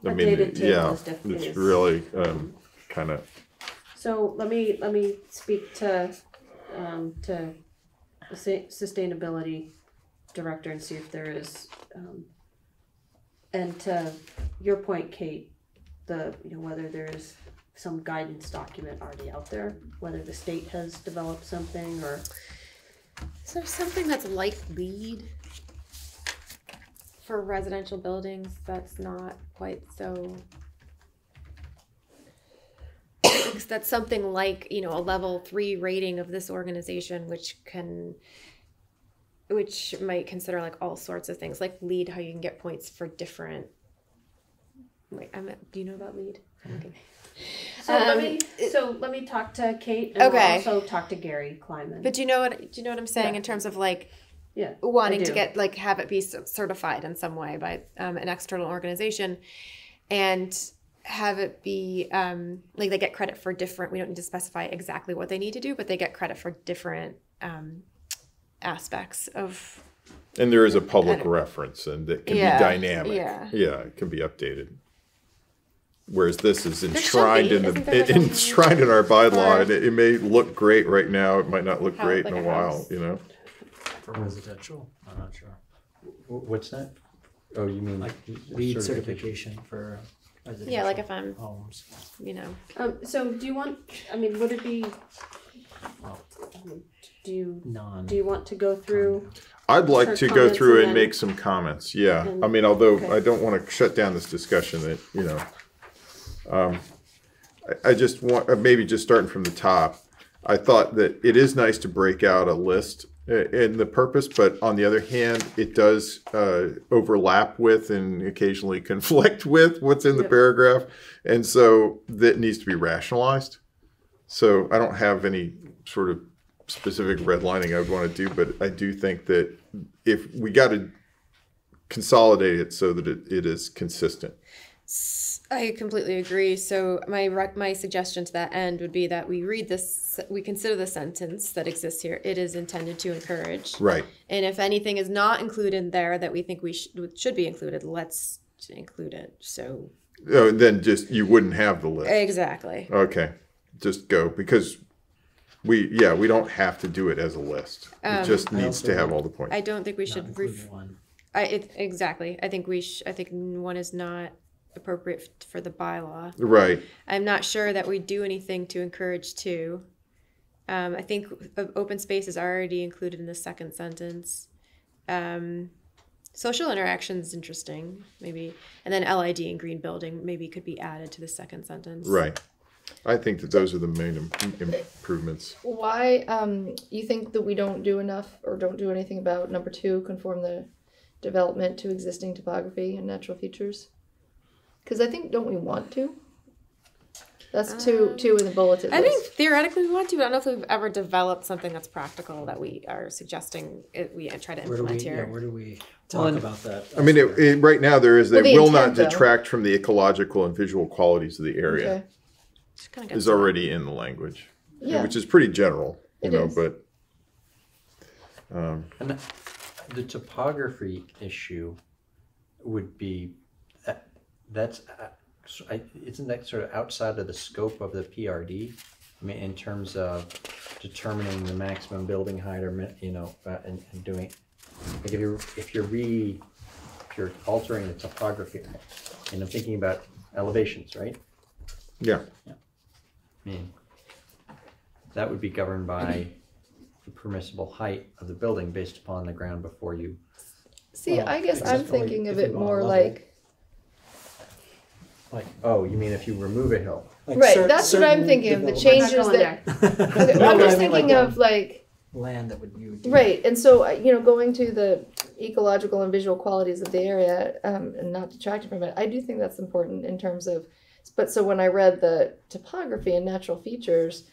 I A mean, dated table yeah, is diff- it's is- really, um, kind of, So let me, let me speak to, um, to the sa- sustainability director and see if there is, um, and to your point, Kate, the, you know, whether there is some guidance document already out there, whether the state has developed something or, Is there something that's like LEED for residential buildings that's not quite so? That's something like you know a level three rating of this organization, which can, which might consider like all sorts of things, like LEED, how you can get points for different. Wait, I'm. Do you know about LEED? Mm-hmm. Okay. So let Um, me, so let me talk to Kate and Okay. we'll also talk to Gary Kleiman. But do you know what? Do you know what I'm saying Yeah. in terms of like Yeah, wanting to get like have it be certified in some way by um, an external organization and have it be um, like they get credit for different we don't need to specify exactly what they need to do but they get credit for different um, aspects of and there is a public reference and it can Yeah, be dynamic. yeah. Yeah, it can be updated. Whereas this is enshrined in the, there like [laughs] a- enshrined in our bylaw and it, it may look great right now, it might not look How- great like in a a while, house. you know? For residential, I'm not sure. Wh- What's that? Oh, you mean Like like LEED certification for yeah like if i'm homes. you know Um, so do you want, I mean, would it be, Well, do you, non. do you want to go through? I'd like For to go comments through and and then- make some comments, yeah. and- I mean, although okay. I don't want to shut down this discussion that, you know. Um, I, I just want, uh, maybe just starting from the top, I thought that it is nice to break out a list uh, in the purpose, but on the other hand, it does uh, overlap with and occasionally [laughs] conflict with what's in the Yep. paragraph. And so that needs to be rationalized. So I don't have any sort of specific redlining I would want to do, but I do think that if we got to consolidate it so that it, it is consistent. I completely agree. So my rec- my suggestion to that end would be that we read this, we consider the sentence that exists here. It is intended to encourage. Right. And if anything is not included there that we think we sh- should be included, let's include it. So Oh, then just you wouldn't have the list. exactly. Okay. Just go because we yeah we don't have to do it as a list. it um, just needs to have all the points. I don't think we should. include Ref- one. I it, exactly. I think we. Sh- I think one is not appropriate for the bylaw. right. I'm not sure that we do anything to encourage two. Um, I think o- open space is already included in the second sentence. Um, social interaction is interesting, maybe, and then LID and green building maybe could be added to the second sentence. Right. I think that those are the main Im- improvements. Why, um, you think that we don't do enough or don't do anything about number two, conform the development to existing topography and natural features? Cause I think, don't we want to? That's two, two in the bulleted I think theoretically we want to, but I don't know if we've ever developed something that's practical that we are suggesting it, we try to Where we? implement Yeah, here. where do we talk and- about that? I mean, it, it, right now there is they Well, the will not intent, though. detract from the ecological and visual qualities of the area. Okay, Just kinda get Is already in the language, yeah, which is pretty general, you It know. is. But um, And the- the topography issue would be, that, that's, uh, isn't that sort of outside of the scope of the PRD? I mean, in terms of determining the maximum building height or, you know, uh, and, and doing, like if you're, if you're re, if you're altering the topography, and I'm thinking about elevations, right? yeah, Yeah. I mean, that would be governed by the permissible height of the building based upon the ground before you see, Well, I guess I'm thinking of it you want a more level. like, Like, oh, you mean if you remove a hill? Like right, cer- that's what I'm thinking of, the changes that, there. [laughs] okay, No, I'm just I mean, like, thinking um, of like, land that would you would do. Right, and so uh, you know, going to the ecological and visual qualities of the area, um, and not detracting from it, I do think that's important in terms of. But so when I read the topography and natural features,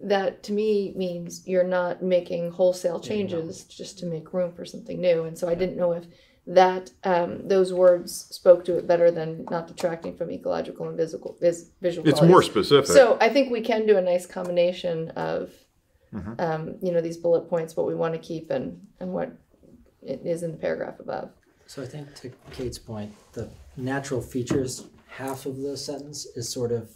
that to me means you're not making wholesale Yeah, you're changes just to make room for something new. And so I didn't know if that um, those words spoke to it better than not detracting from ecological and visual vis, visual. it's qualities. more specific. So I think we can do a nice combination of um, you know, these bullet points, what we want to keep and, and what it is in the paragraph above. So I think to Kate's point, the natural features half of the sentence is sort of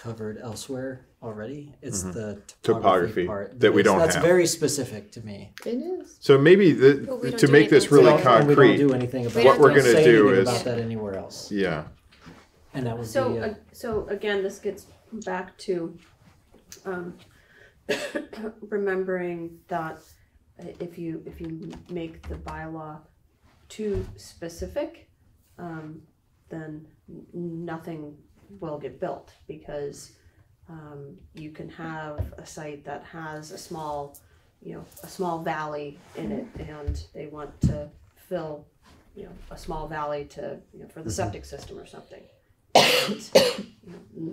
covered elsewhere already. It's the topography, Topography part that we don't That's have. very specific to me. It is. So maybe the, But we don't to make this really to- And we don't concrete, do anything about what we're don't gonna say do anything is- about that anywhere else. yeah, And that would So, be uh, a, so again, this gets back to, um, [coughs] remembering that if you, if you make the bylaw too specific, um, then nothing will get built, because, um, you can have a site that has a small, you know, a small valley in it, and they want to fill, you know, a small valley to, you know, for the septic system or something.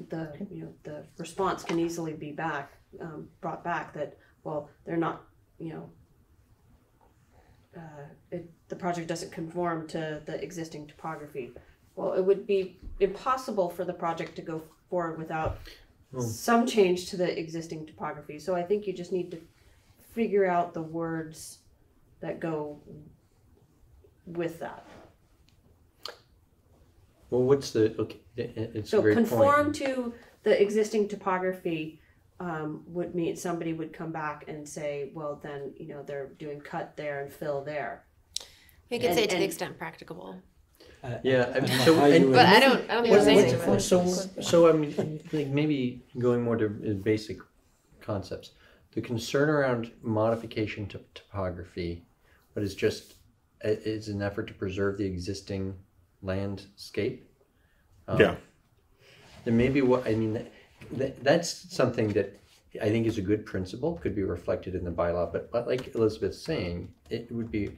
The you know the response can easily be back um, brought back that well they're not you know uh, it, the project doesn't conform to the existing topography well it would be impossible for the project to go forward without some change to the existing topography so i think you just need to figure out the words that go with that Well, what's the, okay, it- it- it's a So great conform point. to the existing topography um, would mean somebody would come back and say, well, then, you know, they're doing cut there and fill there. We could And- say to and- the extent practicable. I- Yeah, I I mean, don't know so, how you and- would- But I don't, I don't think there's anything. so, so I mean, like maybe going more to basic concepts. The concern around modification to topography, but it's just, it is an effort to preserve the existing landscape. Um, Yeah. Then maybe what, I mean, that, that, that's something that I think is a good principle, could be reflected in the bylaw, but, but like Elizabeth's saying, it would be,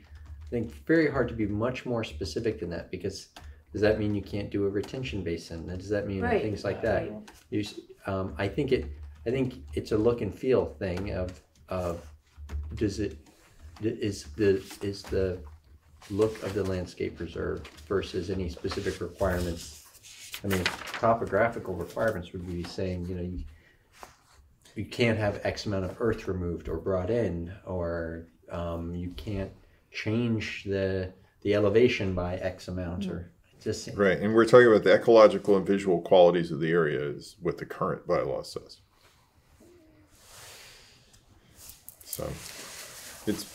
I think, very hard to be much more specific than that, because does that mean you can't do a retention basin? Does that mean Right. things like that? You, um, I think it, I think it's a look and feel thing of, of, does it, is the, is the look of the landscape preserved versus any specific requirements? I mean, topographical requirements would be saying, you know, you, you can't have X amount of earth removed or brought in, or, um, you can't change the, the elevation by X amount, or just. right. And we're talking about the ecological and visual qualities of the area is what the current bylaw says. So it's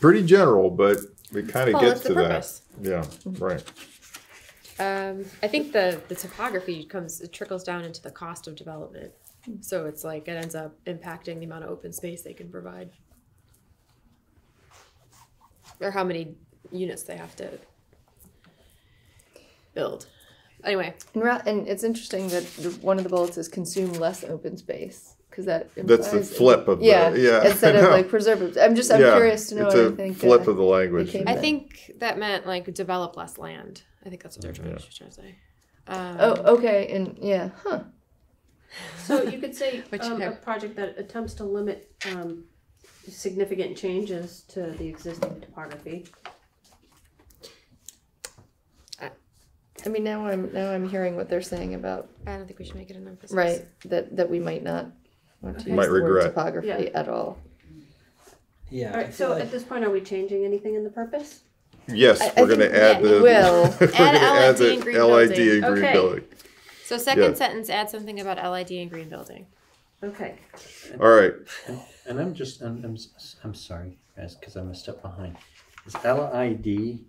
pretty general, but it kind of Well, gets it's the to that. purpose. Yeah, right. Um, I think the the topography comes it trickles down into the cost of development. So it's like it ends up impacting the amount of open space they can provide, or how many units they have to build. Anyway, And, ra- and it's interesting that one of the bullets is consume less open space because that That's the flip of the yeah, yeah. [laughs] instead of like preserve. I'm just I'm Yeah, curious to know. It's what a I think, flip uh, of the language. I think that meant like develop less land. I think that's what they're trying, Yeah. trying to say. Um, Oh, okay, and yeah, huh? So you could say [laughs] um, a project that attempts to limit um, significant changes to the existing topography. I mean, now I'm now I'm hearing what they're saying about I don't think we should make it an emphasis. right that that we might not want to Okay. use Might the word regret. topography Yeah. at all. yeah. All I right, feel so like- at this point, are we changing anything in the purpose? Yes, I- I we're going think to add we the. [laughs] will. we're Add gonna add LID the and green LID building. and green Okay. building. So second Yeah. sentence, add something about LID and green building. Okay. All right. And I'm just, I'm, I'm, s- I'm sorry, guys, because I'm a step behind. Is LID?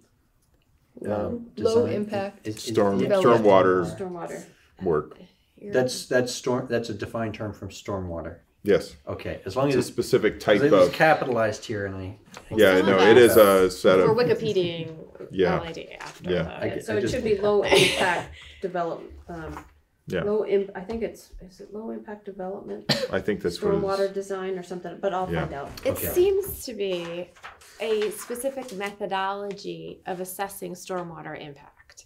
Low, um, low design- impact. is- is- Storm, yeah, stormwater Stormwater. work. You're- That's, that's storm, that's a defined term from stormwater. Yes, Okay, as long it's as a it's, specific type it was of. capitalized here and I. Yeah, no, of it that- is a set We're of. Wikipediaing Yeah. LID after Yeah. that. I get- So it just- should be low impact development. Um, Yeah. Low imp. I think it's is it low impact development, [coughs] I think that's what stormwater is. design or something. But I'll Yeah. find out. It Okay. seems to be a specific methodology of assessing stormwater impact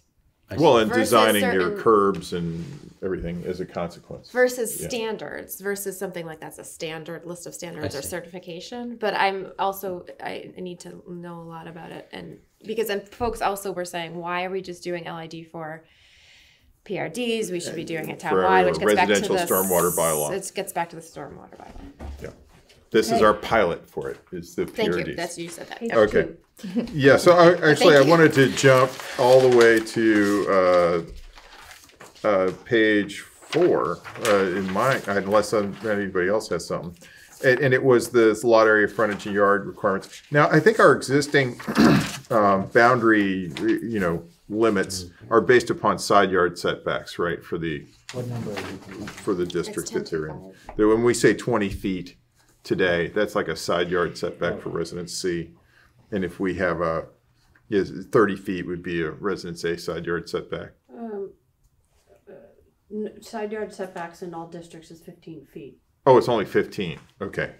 Well, and Versus designing your certain- curbs and everything as a consequence. versus Yeah. standards versus something like that's a standard list of standards or see. certification. But I'm also I I need to know a lot about it and because and folks also were saying why are we just doing LID for PRDs? We should be doing it For townwide, which gets back to Residential the stormwater bylaw. It gets back to the stormwater bylaw. Yeah. This is our pilot for it, is the Thank you. PRDs. That's you said that. Yeah. Okay. [laughs] Yeah, so I, actually, I you. wanted to jump all the way to uh, uh, page four uh, in my, unless um, anybody else has something. And, and it was the lot area, frontage, and yard requirements. Now, I think our existing [clears throat] um, boundary, you know, limits are based upon side yard setbacks, right, for the, What number? are you- for the district 10 that they're in. That when we say twenty feet today, that's like a side yard setback for residence C. And if we have a, yes, thirty feet would be a residence A side yard setback. Um, uh, n- Side yard setbacks in all districts is fifteen feet. Oh, it's only fifteen, okay.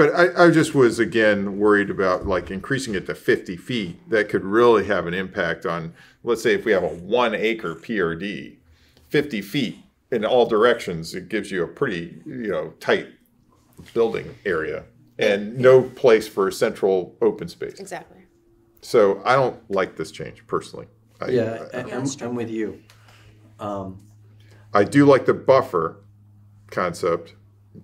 But I, I just was again worried about like increasing it to fifty feet. That could really have an impact on, let's say if we have a one acre PRD, fifty feet in all directions, it gives you a pretty, you know, tight building area and no place for a central open space. Exactly. So I don't like this change personally. I, Yeah, I, I, I'm, I'm with you. Um, I do like the buffer concept,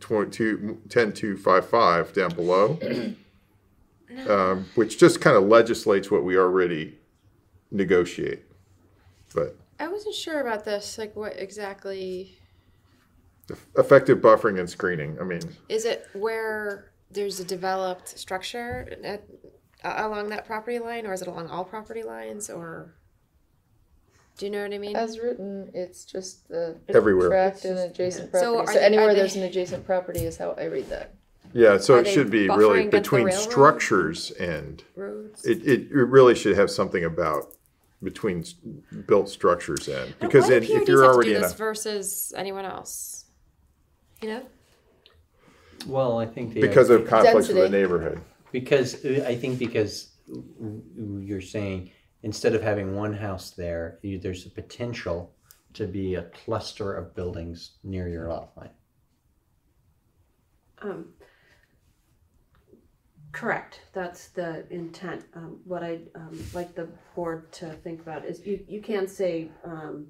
22, 10255 down below, um, which just kind of legislates what we already negotiate. But I wasn't sure about this. Like, what exactly effective buffering and screening, I mean, is it? Where there's a developed structure at, along that property line, or is it along all property lines, or do you know what I mean? As written, it's just the everywhere. tract and adjacent So property. are So anywhere they- there's an adjacent property is how I read that. Yeah, so Are it should be really between structures and Roads. it, it, it really should have something about between built structures and Now, because why if you're have to already do in a this versus anyone else, you know. well, I think the because of conflicts with the neighborhood. Because uh, I think because you're saying instead of having one house there, you, there's a potential to be a cluster of buildings near your lot line. Um, correct, that's the intent. Um, what I'd, um, like the board to think about is you, you can say, um,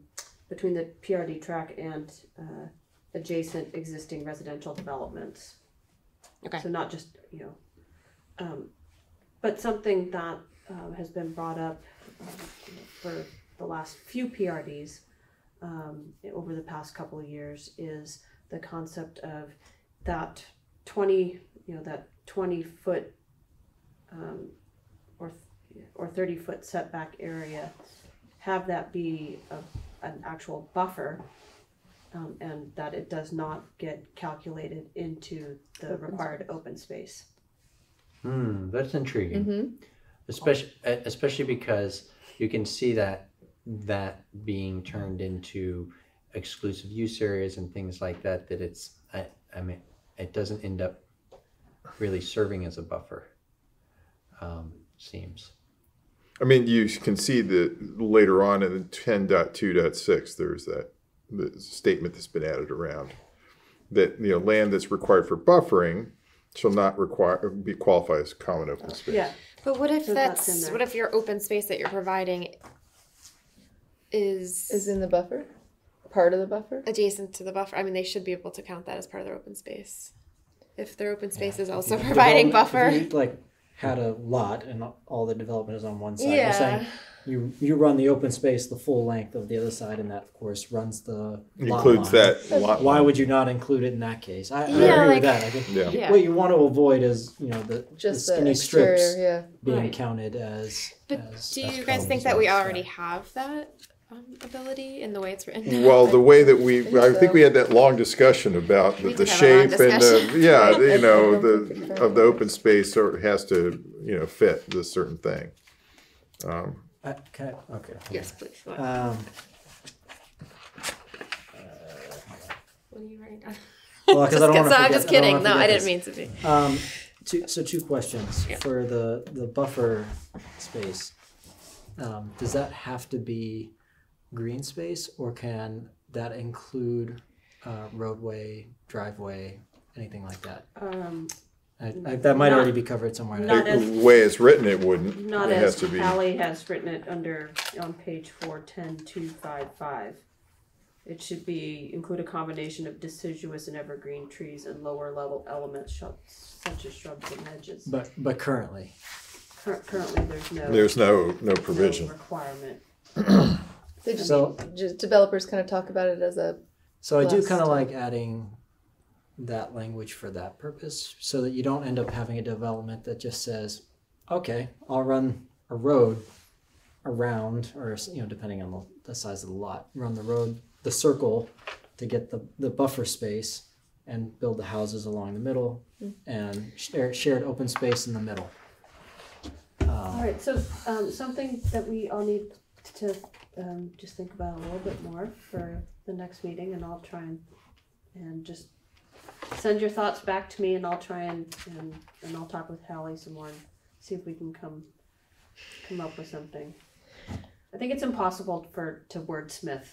between the PRD track and, uh, adjacent existing residential developments. Okay. So not just, you know, um, but something that, um, has been brought up, you know, for the last few PRDs, um, over the past couple of years is the concept of that twenty, you know, that twenty foot um, or or thirty foot setback area, have that be a, an actual buffer, um, and that it does not get calculated into the required open space. Hmm, that's intriguing. Mm-hmm. Especially especially because you can see that that being turned into exclusive use areas and things like that that it's I, I mean it doesn't end up really serving as a buffer um, seems I mean, you can see that later on in 10.2.6, there's that the statement that's been added around that you know land that's required for buffering shall not require be qualified as common open space. Yeah, But what if So that's in that's there. what if your open space that you're providing is Is in the buffer? Part of the buffer? adjacent to the buffer? I mean, they should be able to count that as part of their open space. If their open space is also If providing develop- buffer. If you like had a lot and all the development is on one side. You're Yeah. saying you you run the open space the full length of the other side, and that of course runs the lot Includes line. that lot. Why line. would you not include it in that case? I, I agree like- with that. I think Yeah. Yeah. what you want to avoid is you know the, Just the the skinny exterior, strips yeah. being Right. counted as. But as do as you guys think that we already have that um, ability in the way it's written? [laughs] Well, the way that we, I think we had that long discussion about the, the did have a long shape and the, yeah, [laughs] you know, I don't think we the, of the open space sort of has to, you know, fit this certain thing. Um, I, can I- okay. yes, please. What, Um, what are you writing down? [laughs] well, because I don't wanna So I'm just kidding. No, I didn't this. mean to be. Um, two, so two questions Yeah. for the the buffer space. Um, does that have to be green space, or can that include uh, roadway, driveway, anything like that? um, I, I, that might Not- already be covered somewhere. not as- the way it's written, it wouldn't. not It has as to be. Hallie has written it under, on page four ten two five five. it should be include a combination of deciduous and evergreen trees and lower level elements sh- such as shrubs and hedges. But but currently, Cur- currently, there's no There's no, no no provision. requirement. [clears throat] They just, So- just developers kind of talk about it as a so I do kind of like adding that language for that purpose, so that you don't end up having a development that just says, "Okay, I'll run a road around, or you know, depending on the, the size of the lot, run the road, the circle, to get the the buffer space, and build the houses along the middle, and share, shared open space in the middle." Um, All right, so um, something that we all need to um, just think about a little bit more for the next meeting, and I'll try and and just send your thoughts back to me, and I'll try and and, and I'll talk with Hallie some more and see if we can come come up with something. I think it's impossible for to wordsmith.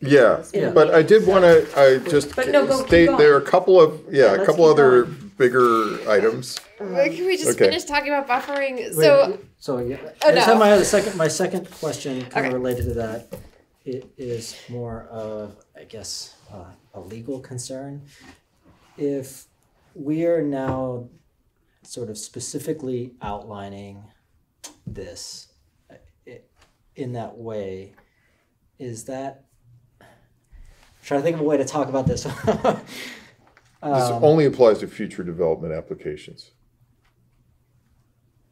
Yeah, Yeah. but I did want to, I just But no, go- state there are a couple of, yeah, Yeah, a couple other going. bigger items. Um, Can we just Okay. finish talking about buffering? Wait, So, so yeah, Oh, no. have my other second. My second question, kind Okay. of related to that, it is more of, I guess, uh, a legal concern. If we are now sort of specifically outlining this uh, in that way, is that? I'm trying to think of a way to talk about this. [laughs] This Um, only applies to future development applications.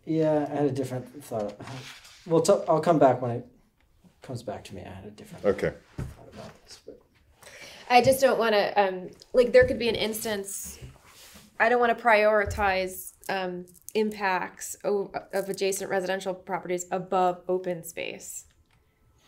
Yeah, I had a different thought. Well, t- I'll come back when it comes back to me. I had a different Okay. thought about this. But I just don't want to, um, like, there could be an instance, I don't want to prioritize um, impacts o- of adjacent residential properties above open space.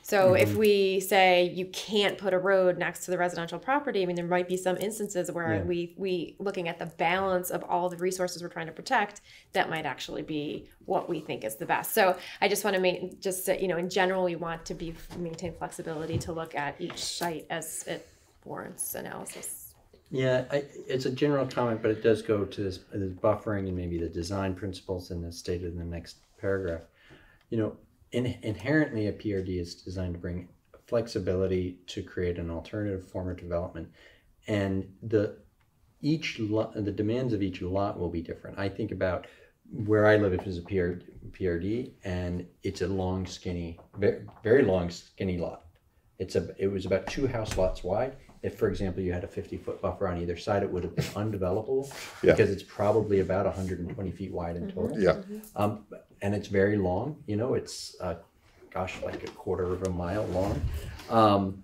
So if mm-hmm. we say you can't put a road next to the residential property, I mean, there might be some instances where Yeah. we, we, looking at the balance of all the resources we're trying to protect, that might actually be what we think is the best. So I just want to make, just, you know, in general, we want to be, maintain flexibility to look at each site as it warrants analysis. Yeah, I, it's a general comment, but it does go to this, this buffering and maybe the design principles and the stated in the next paragraph. You know, in, inherently a PRD is designed to bring flexibility to create an alternative form of development. And the each lot, the demands of each lot will be different. I think about where I live, it was a PR, PRD, and it's a long, skinny, very, very long, skinny lot. It's a, it was about two house lots wide. If, for example, you had a fifty foot buffer on either side, it would have been undevelopable Yeah. because it's probably about hundred and twenty feet wide in total. Yeah. Um, and it's very long, you know, it's, uh, gosh, like a quarter of a mile long. Um,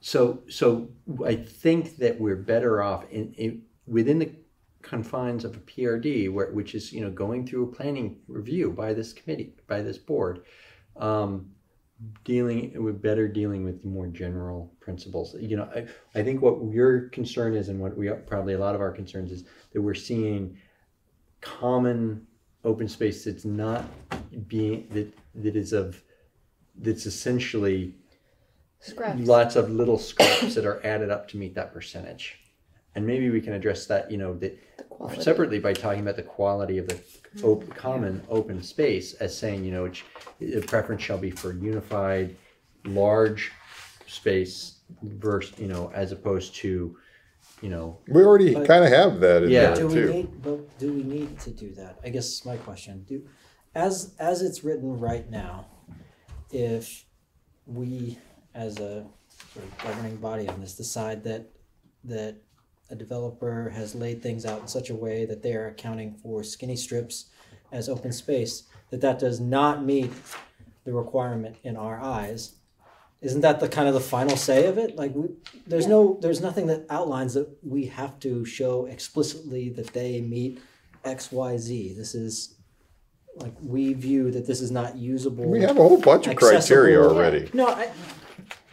so, so I think that we're better off in, in within the confines of a PRD, where, which is, you know, going through a planning review by this committee, by this board, um, dealing with better dealing with more general principles. You know, I, I think what your concern is, and what we probably a lot of our concerns is that we're seeing common open space that's not being that that is of that's essentially scraps. lots of little scraps that are added up to meet that percentage. And maybe we can address that, you know, that quality. separately by talking about the quality of the mm-hmm. op- common open space as saying, you know, which the preference shall be for unified, large space versus, you know, as opposed to, you know, We already But- kind of have that in Yeah. there do we too. need? But do we need to do that? I guess is my question. Do as as it's written right now, if we as a sort of governing body on this decide that that a developer has laid things out in such a way that they are accounting for skinny strips as open space, that that does not meet the requirement in our eyes. Isn't that the kind of the final say of it? Like we, there's no, there's nothing that outlines that we have to show explicitly that they meet X, Y, Z. This is like we view that this is not usable. We have a whole bunch of criteria accessible- already. No, I,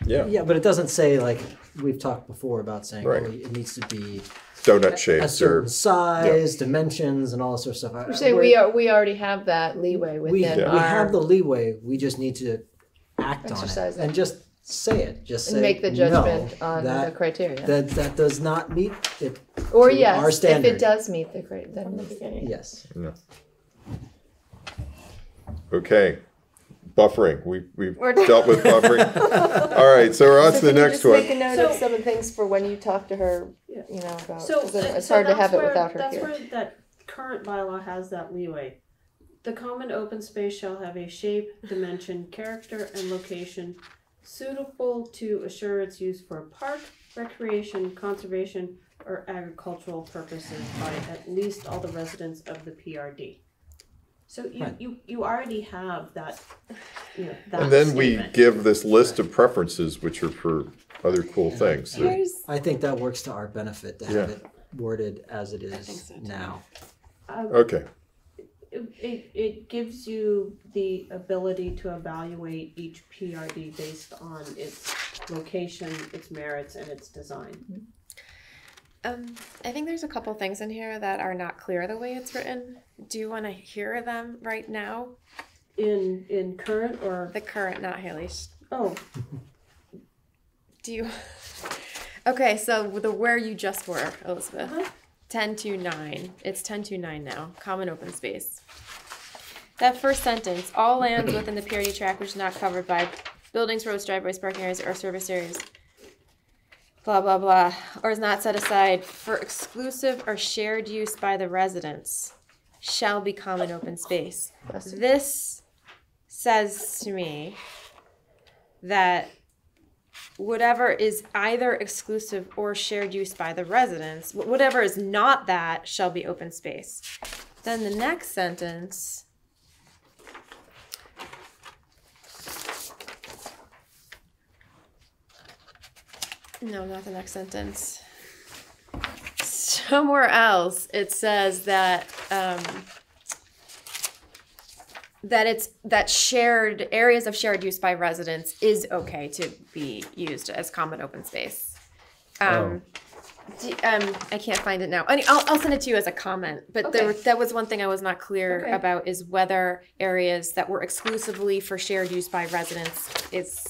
Yeah. yeah, but it doesn't say like we've talked before about saying Right. oh, it needs to be Donut a shapes or certain size, dimensions, and all this sort of stuff. I- You're saying we're- we already have that leeway we, within we our have the leeway. We just need to act on Exercise it it. and just say it. Just say and make the no, judgment on that, the criteria. that that does not meet it. or to yes, our if standard. it does meet the criteria, then in the beginning. Yes. Okay. Buffering. We, we've We're- dealt with buffering. All right, so we're on to the can you next just one. Make a note of So- some of the things for when you talk to her, Yeah. you know, about, So, 'cause then uh, it's so hard to that's have it without her That's here. where that current bylaw has that leeway. The common open space shall have a shape, dimension, character, and location suitable to assure its use for park, recreation, conservation, or agricultural purposes by at least all the residents of the PRD. So you, Right. you, you already have that, you know, that And then we statement. give this list of preferences, which are for other cool things. So- Here's I think that works to our benefit to have Yeah. it worded as it is so, now. Um, Okay, it, it, it gives you the ability to evaluate each PRD based on its location, its merits, and its design. Um, I think there's a couple things in here that are not clear the way it's written. Do you want to hear them right now? In in current or The current, not Haley's. oh, [laughs] Do you? [laughs] Okay, so the where you just were, Elizabeth. Uh-huh. Ten to nine. It's ten to nine now. Common open space. That first sentence: all lands within the PRD tract which is not covered by buildings, roads, driveways, parking areas, or service areas. Blah blah blah, or is not set aside for exclusive or shared use by the residents, shall become an open space. This says to me that whatever is either exclusive or shared use by the residents, whatever is not that shall be open space. Then the next sentence. No, not the next sentence. Somewhere else, it says that um, that it's that shared areas of shared use by residents is okay to be used as common open space. Um, do- um, I can't find it now. I I'll, I'll send it to you as a comment. But there, Okay. that was one thing I was not clear Okay. about is whether areas that were exclusively for shared use by residents is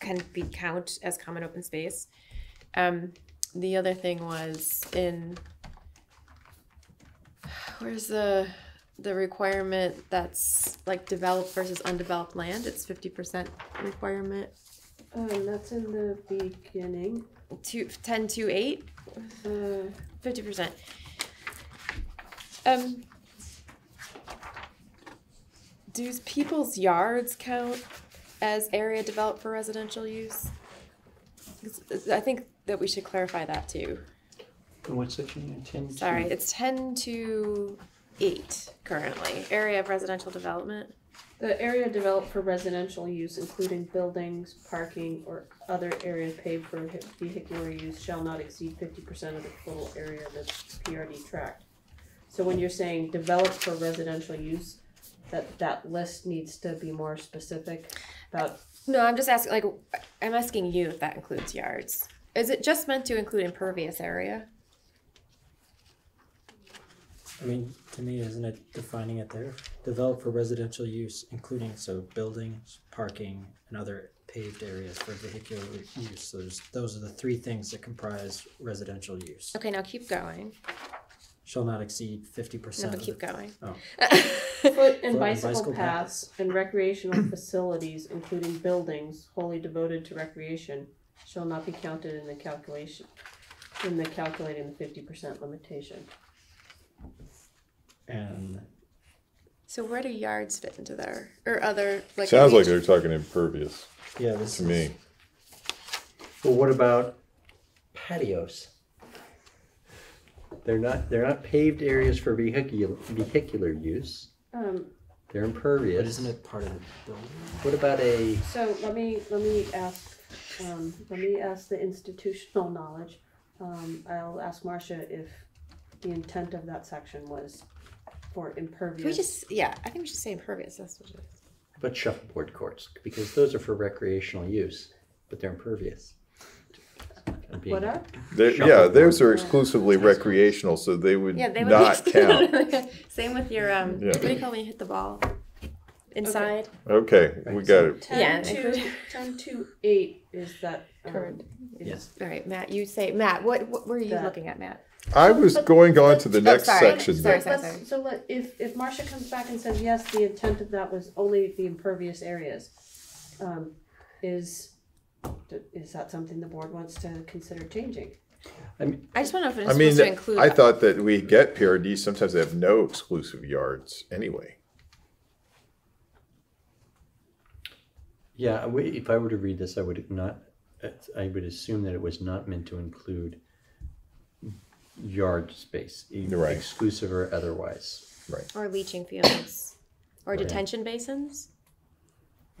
can be count as common open space. Um, the other thing was in where's the the requirement that's like developed versus undeveloped land? It's fifty percent requirement. um, that's in the beginning. Two, 10 to 8 Uh, 50%. Um, do people's yards count as area developed for residential use? I think that we should clarify that too. What section? Ten. Sorry, it's 10 to 8 currently. Area of residential development. the area developed for residential use, including buildings, parking, or other areas paved for ve- vehicular use, shall not exceed fifty percent of the total area of the PRD tract. So when you're saying developed for residential use, that that list needs to be more specific about No, I'm just asking, like, I'm asking you if that includes yards. Is it just meant to include impervious area? I mean, to me, isn't it defining it there? Developed for residential use, including so buildings, parking, and other paved areas for vehicular use. So there's, those are the three things that comprise residential use. Okay, now keep going. Shall not exceed fifty No, percent. but keep going. Oh. [laughs] foot and and bicycle bicycle paths and recreational facilities, including buildings wholly devoted to recreation, shall not be counted in the calculation, in the calculating the fifty percent limitation. And So where do yards fit into there, or other like? sounds like they're talking impervious Yeah, this to is, me. well, what about patios? They're not. They're not paved areas for vehicular vehicular use. Um, They're but impervious. isn't it part of the building? What about a? so let me, let me ask, um, let me ask the institutional knowledge. Um, I'll ask Marcia if the intent of that section was for Can we just yeah? I think we should say impervious. That's what it is. But shuffleboard courts because those are for recreational use, but they're impervious. [laughs] What are? They're- yeah, Shuffleboard. those are exclusively recreational, so they would Yeah, they would not be, count. [laughs] Same with your um. Yeah. What do you call when you hit the ball? Inside. Okay, we got it. Yeah, Ten to, include- ten to eight is that, um, Current. is Yes. All right, Matt. You say Matt. What what were you That- looking at, Matt? I was But- going on to the Oh, next sorry. section. Sorry, then. sorry, Let's- sorry. So let, if, if Marcia comes back and says, yes, the intent of that was only the impervious areas, um, is, is that something the board wants to consider changing? I just want to know if I it's mean, supposed to include. I thought that we get PRD, sometimes they have no exclusive yards anyway. Yeah, I would- if I were to read this, I would not, I would assume that it was not meant to include yard space, e- Right. exclusive or otherwise. Right. Or leaching fields, or detention basins,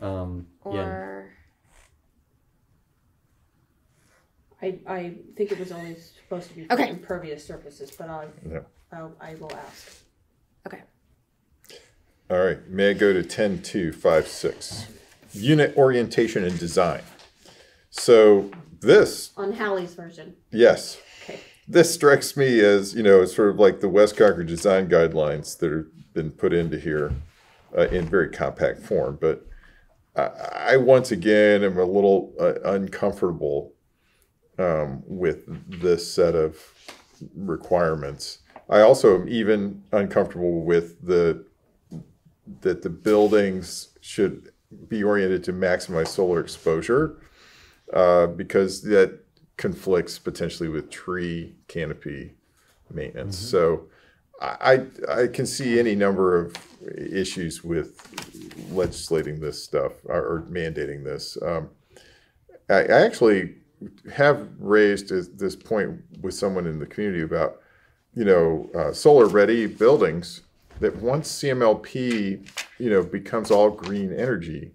Um, yeah, or I, I think it was only supposed to be for Okay. impervious surfaces, but I'll, Yeah. I'll, I will ask. okay. All right, may I go to ten two five six? Unit orientation and design. So this, On Hallie's version, yes, okay. This strikes me as, you know, sort of like the West Concord design guidelines that have been put into here uh, in very compact form, but I, once again am a little uh, uncomfortable um, with this set of requirements. I also am even uncomfortable with the that the buildings should be oriented to maximize solar exposure uh, because that conflicts potentially with tree canopy maintenance. So I, I can see any number of issues with legislating this stuff or, or mandating this. Um, I, I actually have raised this- this point with someone in the community about, you know, uh, solar ready buildings that once CMLP, you know, becomes all green energy,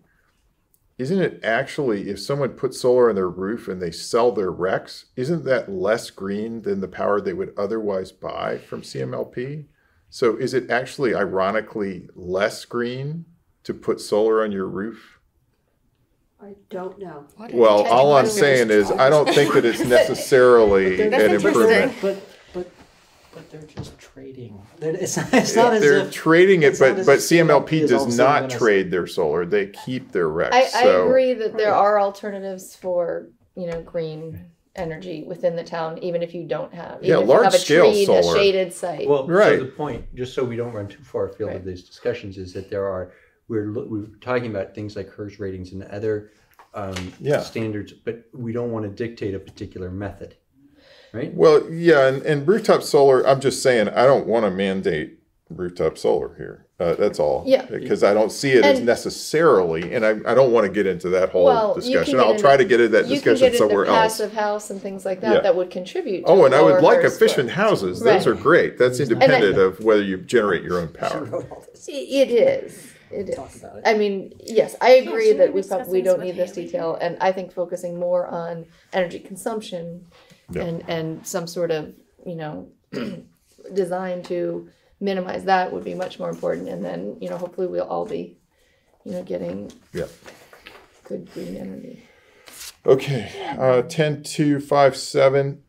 isn't it actually, if someone puts solar on their roof and they sell their RECs, isn't that less green than the power they would otherwise buy from CMLP? So is it actually ironically less green to put solar on your roof? I don't know. Well, all I'm saying is, I don't think that it's [laughs] necessarily an improvement. But but but they're just trading. They're- It's not, it's not They're if trading it, but, but CMLP CMLP is all of a does not trade their solar, they keep their RECs, I, I agree that there are alternatives for you know green energy within the town, even if you don't have even Yeah, if you have a large-scale tree, a shaded site. well, Right. so the point, just so we don't run too far afield Right. of these discussions, is that there are, we're, we're talking about things like HERS ratings and other um, Yeah. standards, but we don't want to dictate a particular method, right? Well, yeah, and, and rooftop solar, I'm just saying, I don't want to mandate rooftop solar here. Uh, that's all. Yeah. Because I don't see it as necessarily, and I, I don't want to get into that whole Well, discussion. I'll try to get into that you can discussion get somewhere into else. passive house and things like that Yeah. that would contribute. To Oh, and I would like HERS score. efficient houses. Those are great. That's independent of whether you generate your own power. wrote all this. I- It is. It is. Talk about it. I mean, yes, I agree should that we probably don't need this detail, and I think focusing more on energy consumption Yeah. and and some sort of you know [clears throat] design to minimize that would be much more important, and then you know hopefully we'll all be you know getting Yeah. good green energy. Okay, uh, ten two five seven.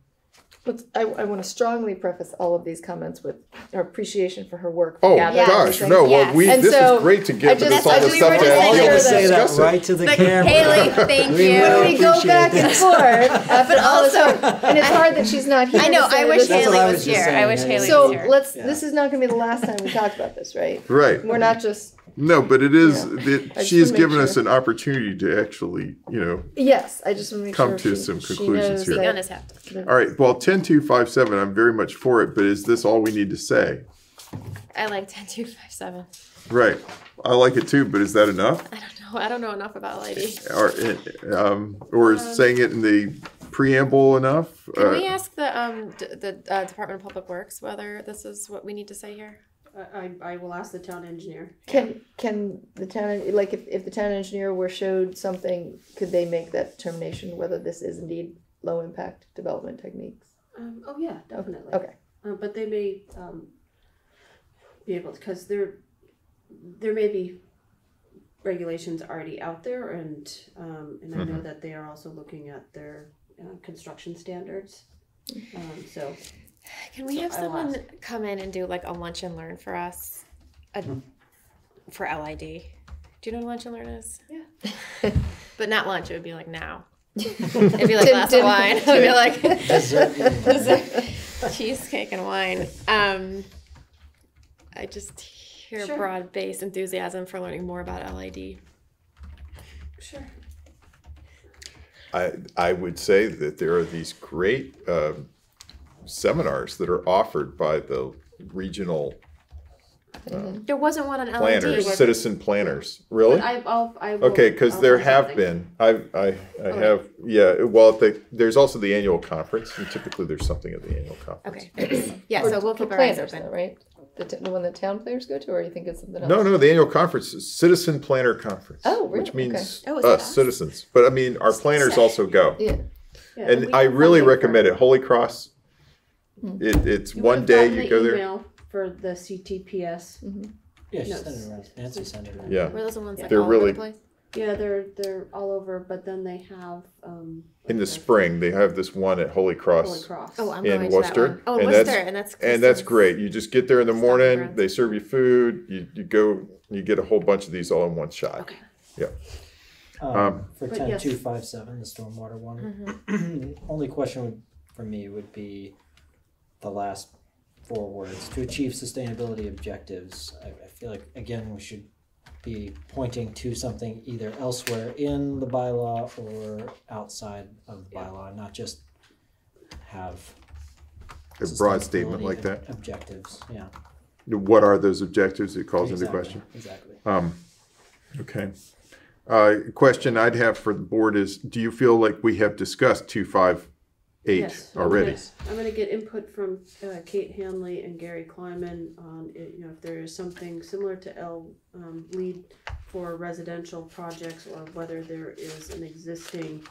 But I, I want to strongly preface all of these comments with our appreciation for her work. for Oh, gathering gosh, everything. no, well, Yes. we, And this so, is great to I give just- us all I the just- stuff we to were just be saying able to that- say that discuss it. right to the Like, camera. Haley, thank We you. really When we go appreciate back and this. forth, uh, but also, and it's hard that she's not here. I know. to say I wish this is- That's what Haley I was, was just here. I wish yeah. Haley was So here. let's. Yeah. This is not going to be the last time we talk about this, right? Right. We're not just. No, but it is, Yeah. that I just she has given us an opportunity to actually, you know, Yes, I just want to make Come sure to she, some she conclusions knows here. That- gun is heft. that- all right, well, ten two five seven, I'm very much for it, but is this all we need to say? I like ten two five seven. Right. I like it too, but is that enough? I don't know. I don't know enough about lady. Or, um, or is saying it in the preamble enough? Can Uh, we ask the um d- the uh, Department of Public Works whether this is what we need to say here? I, I, I will ask the town engineer. Can can the town like if, if the town engineer were showed something, could they make that determination whether this is indeed low impact development techniques? Um, oh yeah, definitely. Okay. Uh, but they may um, be able because there there may be regulations already out there, and um, and I know that they are also looking at their uh, construction standards. Um, so Can we have I'll someone come in and do like a lunch and learn for us, a, Hmm. for LID? Do you know what lunch and learn is? Yeah. but not lunch. It would be like now. [laughs] It'd be like Dim- glass of wine. [laughs] It'd be like Dessert. Dessert. cheesecake and wine. Um, I just hear Sure. broad-based enthusiasm for learning more about LID. Sure. I, I would say that there are these great um, seminars that are offered by the regional mm-hmm. There wasn't one on LID. planners, where- citizen planners. Really? I, I'll, I will. Okay, because there have something. been. I, I, I have. Yeah. Well, the, there's also the annual conference, and typically there's something at the annual conference. Okay. [clears throat] yeah, For- so we'll for keep our eyes planners, open. though, right? The, t- the one that town players go to, or you think it's something else? No, no, the annual conference is Citizen Planner Conference. Oh, really? Which means Okay. Oh, us, us? citizens. But I mean, our planners also go. Yeah. Yeah, And we I really recommend it. Holy Cross. Hmm. It, it's You one would've day gotten you the go there. email For the CTPS. Yeah, she No, sent it around. Nancy sent it around. Yeah. Were those the ones like They're all over really- the place? Yeah, they're, they're all over, but then they have, um. In the spring, they have this one at Holy Cross. Holy Cross. Oh, I'm In going to Worcester, that one. Oh, and Worcester, that's- and that's And that's Kristen's- great. You just get there in the Stop morning, around. they serve you food, you, you go, you get a whole bunch of these all in one shot. Okay. Um, Um, for But ten yes. two five seven, the stormwater one. Mm-hmm. [clears throat] Only question would, for me would be the last four words to achieve sustainability objectives. I, I feel like again we should be pointing to something either elsewhere in the bylaw or outside of the bylaw, not just have A broad statement sustainability like that. Objectives, yeah. What are those objectives it calls into Exactly, question? Exactly. Um, okay. Uh, question I'd have for the board is, do you feel like we have discussed two, five, eight Yes, I'm already? gonna- I'm gonna get input from uh, Kate Hanley and Gary Kleiman on, it, you know, if there is something similar to L, um, LEED for residential projects or whether there is an existing,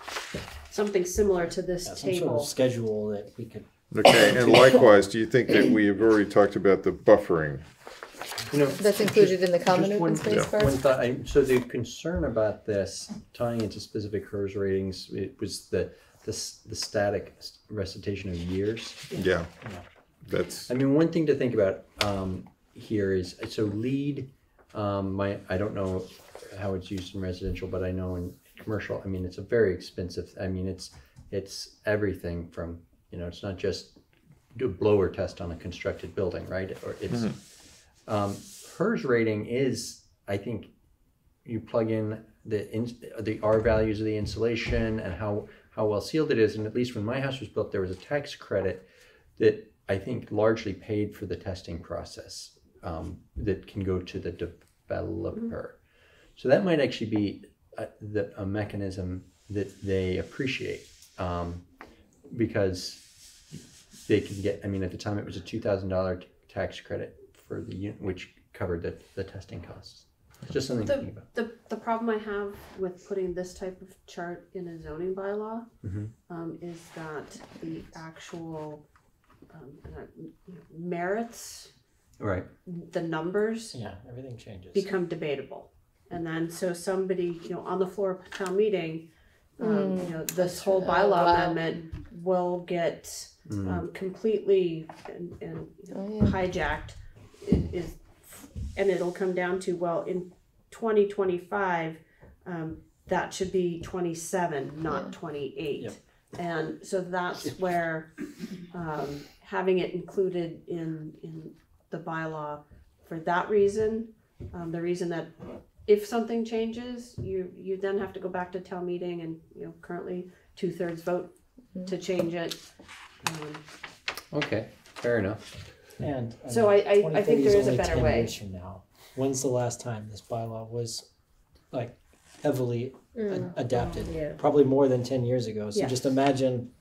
something similar to this Yeah, some sort table. of schedule that we could Okay, and [coughs] likewise, do you think that we have already talked about the buffering? You know, That's included in the common just open one- space yeah, part? One thought, I, so the concern about this, tying into specific HERS ratings, it was the, the, the static recitation of years. Yeah. That's, I mean, one thing to think about um, here is so LEED. Um, my I don't know how it's used in residential, but I know in commercial. I mean, it's a very expensive. I mean, it's it's everything from you know, it's not just do a blower test on a constructed building, right? Or it's um, HERS rating is I think you plug in the in, the R values of the insulation and how how well sealed it is, and at least when my house was built, there was a tax credit that I think largely paid for the testing process um, that can go to the developer. So that might actually be a, the, a mechanism that they appreciate um, because they can get. I mean, at the time it was a two thousand dollar tax credit for the unit, which covered the, the testing costs. It's just something to think The, about. the, the problem I have with putting this type of chart in a zoning bylaw Mhm. um, is that the actual um, merits, Right. the numbers yeah, everything changes. become debatable. And then so somebody, you know, on the floor of town meeting, um, you know, this whole bylaw wow. amendment will get Mm. um, completely and, and you know, Oh, yeah. hijacked. It is, and it'll come down to well, in 2025, um, that should be 27, not Yeah. 28. Yep. And so that's where um, having it included in in the bylaw for that reason, um, the reason that if something changes, you you then have to go back to town meeting and you know currently two thirds vote to change it. Um, Okay. Fair enough. And So I- I- I think there is a only better 10 way. years from now. When's the last time this bylaw was like heavily a- mm. adapted? yeah. Probably more than ten years ago. So Yeah. just imagine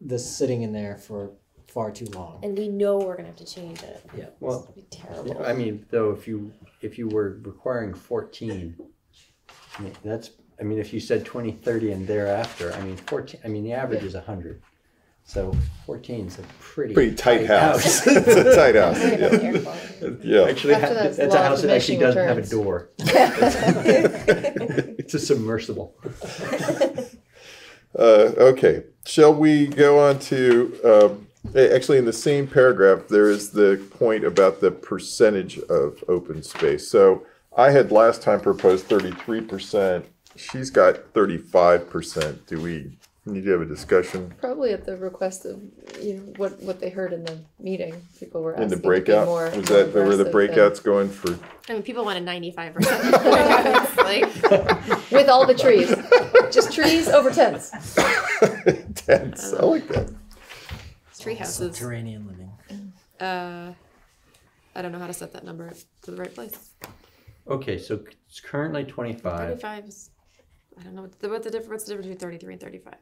this sitting in there for far too long. And we know we're gonna have to change it. Yeah. Well, It'll be terrible. I mean, though, if you if you were requiring fourteen, I mean, that's I mean, if you said twenty, thirty and thereafter, I mean, fourteen. I mean, the average is hundred, so fourteen is a pretty pretty tight house. [laughs] It's a tight house. Worry Yeah. the air quality. Yeah. Actually, After ha- that's that's a house that actually doesn't have a returns. door. [laughs] [laughs] it's a submersible. Uh, okay, shall we go on to, um, actually, in the same paragraph, there is the point about the percentage of open space. So I had last time proposed thirty-three percent. She's got thirty-five percent. Do we need to have a discussion Probably at the request of, you know, what, what they heard in the meeting, people were in asking the to be breakout. more. Was more that where the aggressive breakouts going for I mean, people wanted ninety-five percent. [laughs] Like, With all the trees, just trees over tents. [laughs] tents? I like that. tree houses. Subterranean living. Uh, I don't know how to set that number to the right place. Okay, so it's currently twenty-five. Thirty-five is. I don't know what the, what the difference. What's the difference between thirty-three and thirty-five?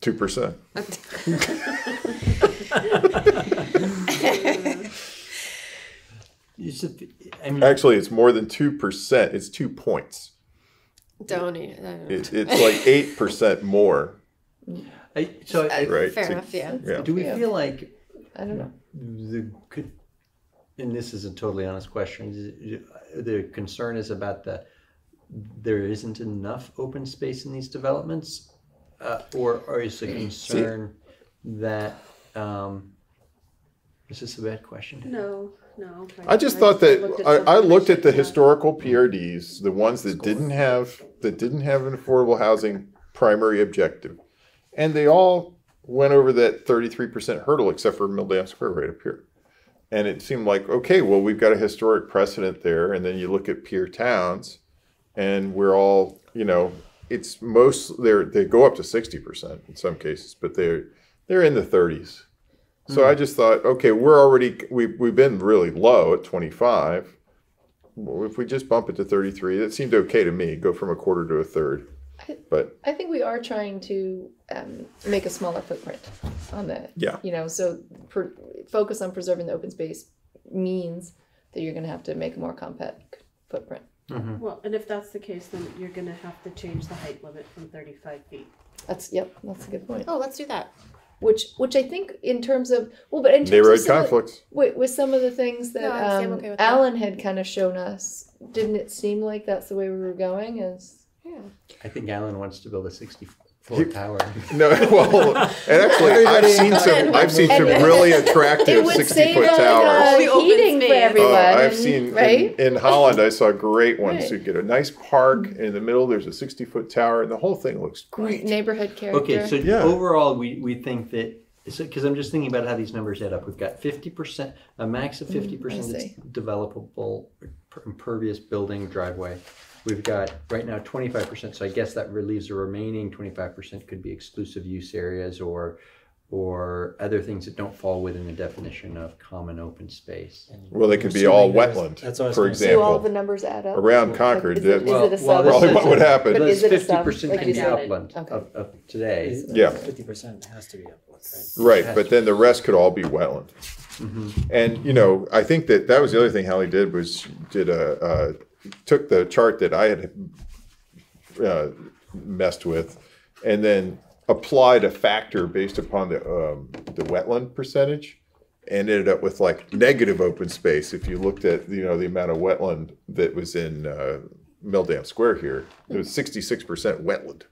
Two percent. [laughs] [laughs] You should, I mean, Actually, it's more than two percent. It's two points. don't e- I don't. It, it's like eight percent more. I, so I, uh, Right. Fair So- enough. Yeah. Yeah. do we Yeah. feel like I don't know. the could, and this is a totally honest question. The concern is about the there isn't enough open space in these developments, uh, or, or is the concern that um, is this a bad question? No, no. I just thought that looked I, I looked at the historical PRDs, the ones that didn't have that didn't have an affordable housing primary objective, and they all went over that thirty three percent hurdle, except for Mill Dam Square right up here. And it seemed like okay, well we've got a historic precedent there, and then you look at peer towns, and we're all you know it's most they're they go up to sixty percent in some cases, but they're they're in the thirties. So I just thought, okay, we're already we we've been really low at twenty five. If we just bump it to thirty three, that seemed okay to me. Go from a quarter to a third, but I think we are trying to um, make a smaller footprint on that. Yeah. You know, so per, focus on preserving the open space means that you're going to have to make a more compact footprint. Well, and if that's the case, then you're gonna have to change the height limit from thirty-five feet. That's yep, that's a good point. Oh, let's do that. Which which I think in terms of well, but in terms neighborhood of some of- conflicts. with, with some of the things that No, I see, I'm um, okay with that. Alan had kind of shown us, didn't it seem like that's the way we were going? Is Yeah. I think Alan wants to build a sixty floor tower. [laughs] No, well, and actually, I've seen some. I've seen some really attractive would sixty save foot on towers. uh, the open heating for everyone. Oh, I've seen right. in, in Holland. I saw great ones. Right. You get a nice park in the middle. There's a sixty foot tower, and the whole thing looks great. neighborhood character. Okay, so Yeah. overall, we, we think that, because I'm just thinking about how these numbers add up. We've got fifty percent, a max of fifty percent Mm, that's developable, impervious building driveway. We've got right now twenty-five percent, so I guess that relieves the remaining twenty-five percent could be exclusive use areas or, or other things that don't fall within the definition of common open space. Well, they could be all wetland, That's what I was for gonna say. Do all example. the numbers add up? Around Concord, Is it, that- is Well- it a well, sub? Probably what would happen. But is it a Fifty sub, percent like can you be said? upland Okay. of, of today. Yeah. Fifty percent has to be upland, right? Right, but then the rest could all be wetland. And you know, I think that that was the other thing Hallie did was did a uh, took the chart that I had uh, messed with, and then applied a factor based upon the um, the wetland percentage, and ended up with like negative open space. If you looked at you know the amount of wetland that was in uh, Milldam Square here, it was sixty six percent wetland.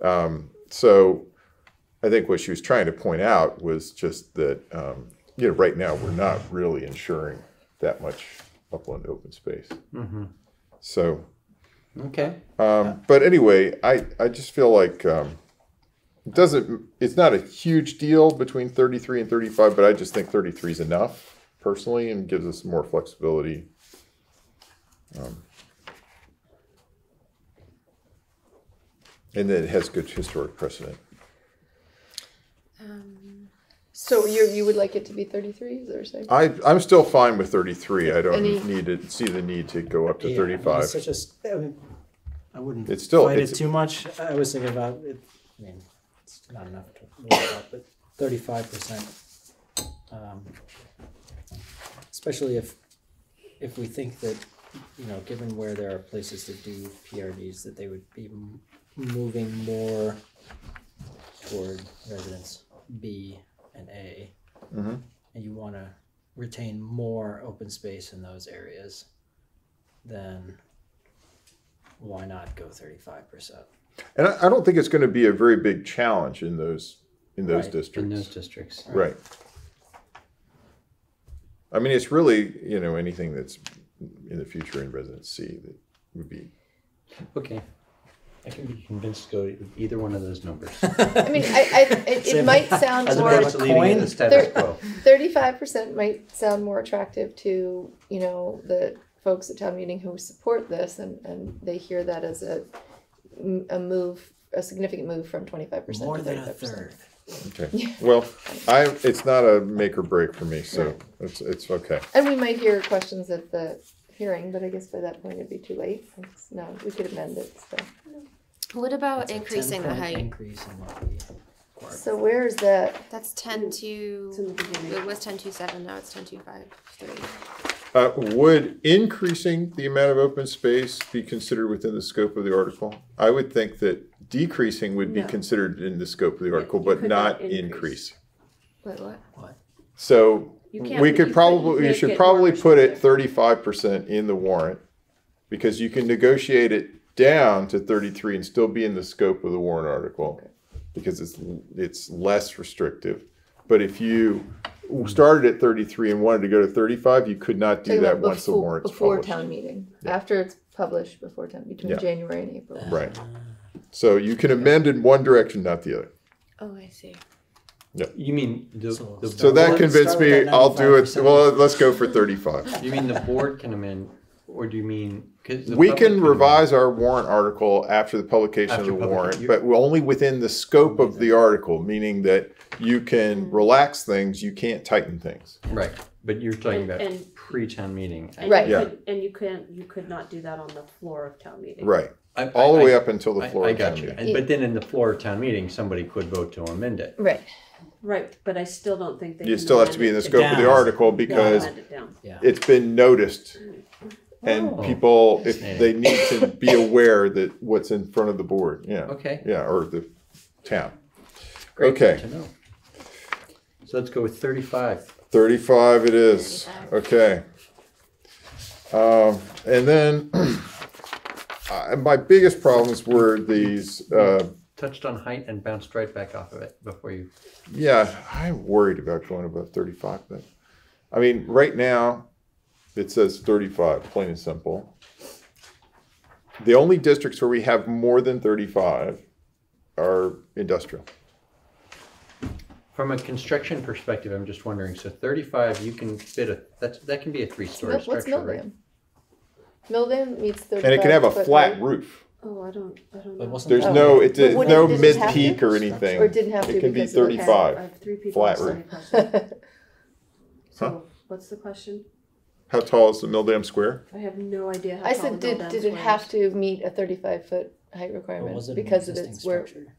Um, so I think what she was trying to point out was just that, um, you know, right now we're not really ensuring that much upland open space. So, Okay. um, but anyway, I, I just feel like, um, it doesn't, it's not a huge deal between thirty-three and thirty-five, but I just think thirty-three is enough personally and gives us more flexibility. Um, And then it has good historic precedent. So you you would like it to be thirty three? Is that what you're saying? I, I'm still fine with thirty-three. I don't Any- need to see the need to go up to Yeah, I mean, thirty-five. It's such a, s- I mean, I wouldn't It's still- fight it's- it too much. I was thinking about it. I mean, it's not enough to worry about, but thirty-five percent. Um, especially if if we think that you know, given where there are places to do PRDs, that they would be m- moving more toward residence B and A, Mhm. and you want to retain more open space in those areas, then why not go thirty-five percent? And I, I don't think it's gonna be a very big challenge in those, in those Right, In those districts. districts. Right. I mean, it's really, you know, anything that's in the future in residency that would be, Okay. I can be convinced to go with either one of those numbers. [laughs] I mean, I, I, it, it Same. might sound As more, opposed to leaving it coin? status quo. thirty-five percent might sound more attractive to, you know, the folks at town meeting who support this and, and they hear that as a, a move, a significant move from twenty-five percent More to than a thirty-five percent. third. Okay. Well, I, it's not a make or break for me, so it's, it's okay. And we might hear questions at the hearing, but I guess by that point it'd be too late. It's- No, we could amend it, so. What about It's a increasing the 10-point height? Increase in what we required. So where is that? That's ten It's in to. beginning. It was ten to seven. Now it's ten to five three. Uh, would increasing the amount of open space be considered within the scope of the article? I would think that decreasing would be No. considered in the scope of the article, you but could not not increase. increase. Wait, what? So You can't- we you could could probably, we make should it more probably put it restrictive. thirty-five percent in the warrant. Because you can negotiate it down to thirty-three and still be in the scope of the warrant article. Because it's, it's less restrictive. But if you started at thirty-three and wanted to go to thirty-five, you could not do Talking that about once the before- warrant's Before published. town meeting, Yeah. after it's published, before town, between Yeah. January and April. Right. So you can amend in one direction, not the other. Oh, I see. Yeah. You mean the, So- the So that convinced me, that I'll do it, well, let's go for thirty-five. You mean the board can amend, or do you mean? 'Cause the We can revise our warrant article after the publication of the public- warrant, you- but we're only within the scope of the article, meaning that you can relax things, you can't tighten things. Right, but you're talking And- about and- pre-town meeting. And Right. Yeah. could- And you couldn't, you could not do that on the floor of town meeting. Right, I- all the I- way up until the I, floor I of town got you, meeting. And- but then in the floor of town meeting, somebody could vote to amend it. Right. Right, but I still don't think they. You can still have to be in the it scope of the down. article because Amend it down. It's been noticed. And Oh. people, if they need to be [laughs] aware that what's in front of the board, yeah, Okay. yeah, or the town. Great Okay. To know. So let's go with thirty-five. Thirty-five it is, 35. okay. Um, and then, [clears throat] uh, my biggest problems were these, uh, Touched on height and bounced right back off of it before you. yeah, I'm worried about going above thirty-five, but, I mean, right now, it says thirty-five, plain and simple. The only districts where we have more than thirty-five are industrial. From a construction perspective, I'm just wondering, so thirty-five, you can fit a, that's, that can be a three-story Mil- What's structure, right? Milldam? Milldam meets thirty-five. And it can have a foot flat height, roof. Oh, I don't, I don't But know. wasn't There's that- no, it But did, wouldn't no it just have mid-peak or anything. Or it didn't have to It can be because of the- 35. I have three people flat asking roof. a question. So, what's the question? How tall is the Milldam Square? I have no idea how I tall said, the did, Mill did it have Square is. to meet a thirty-five foot height requirement? was it an Because of existing its where, structure?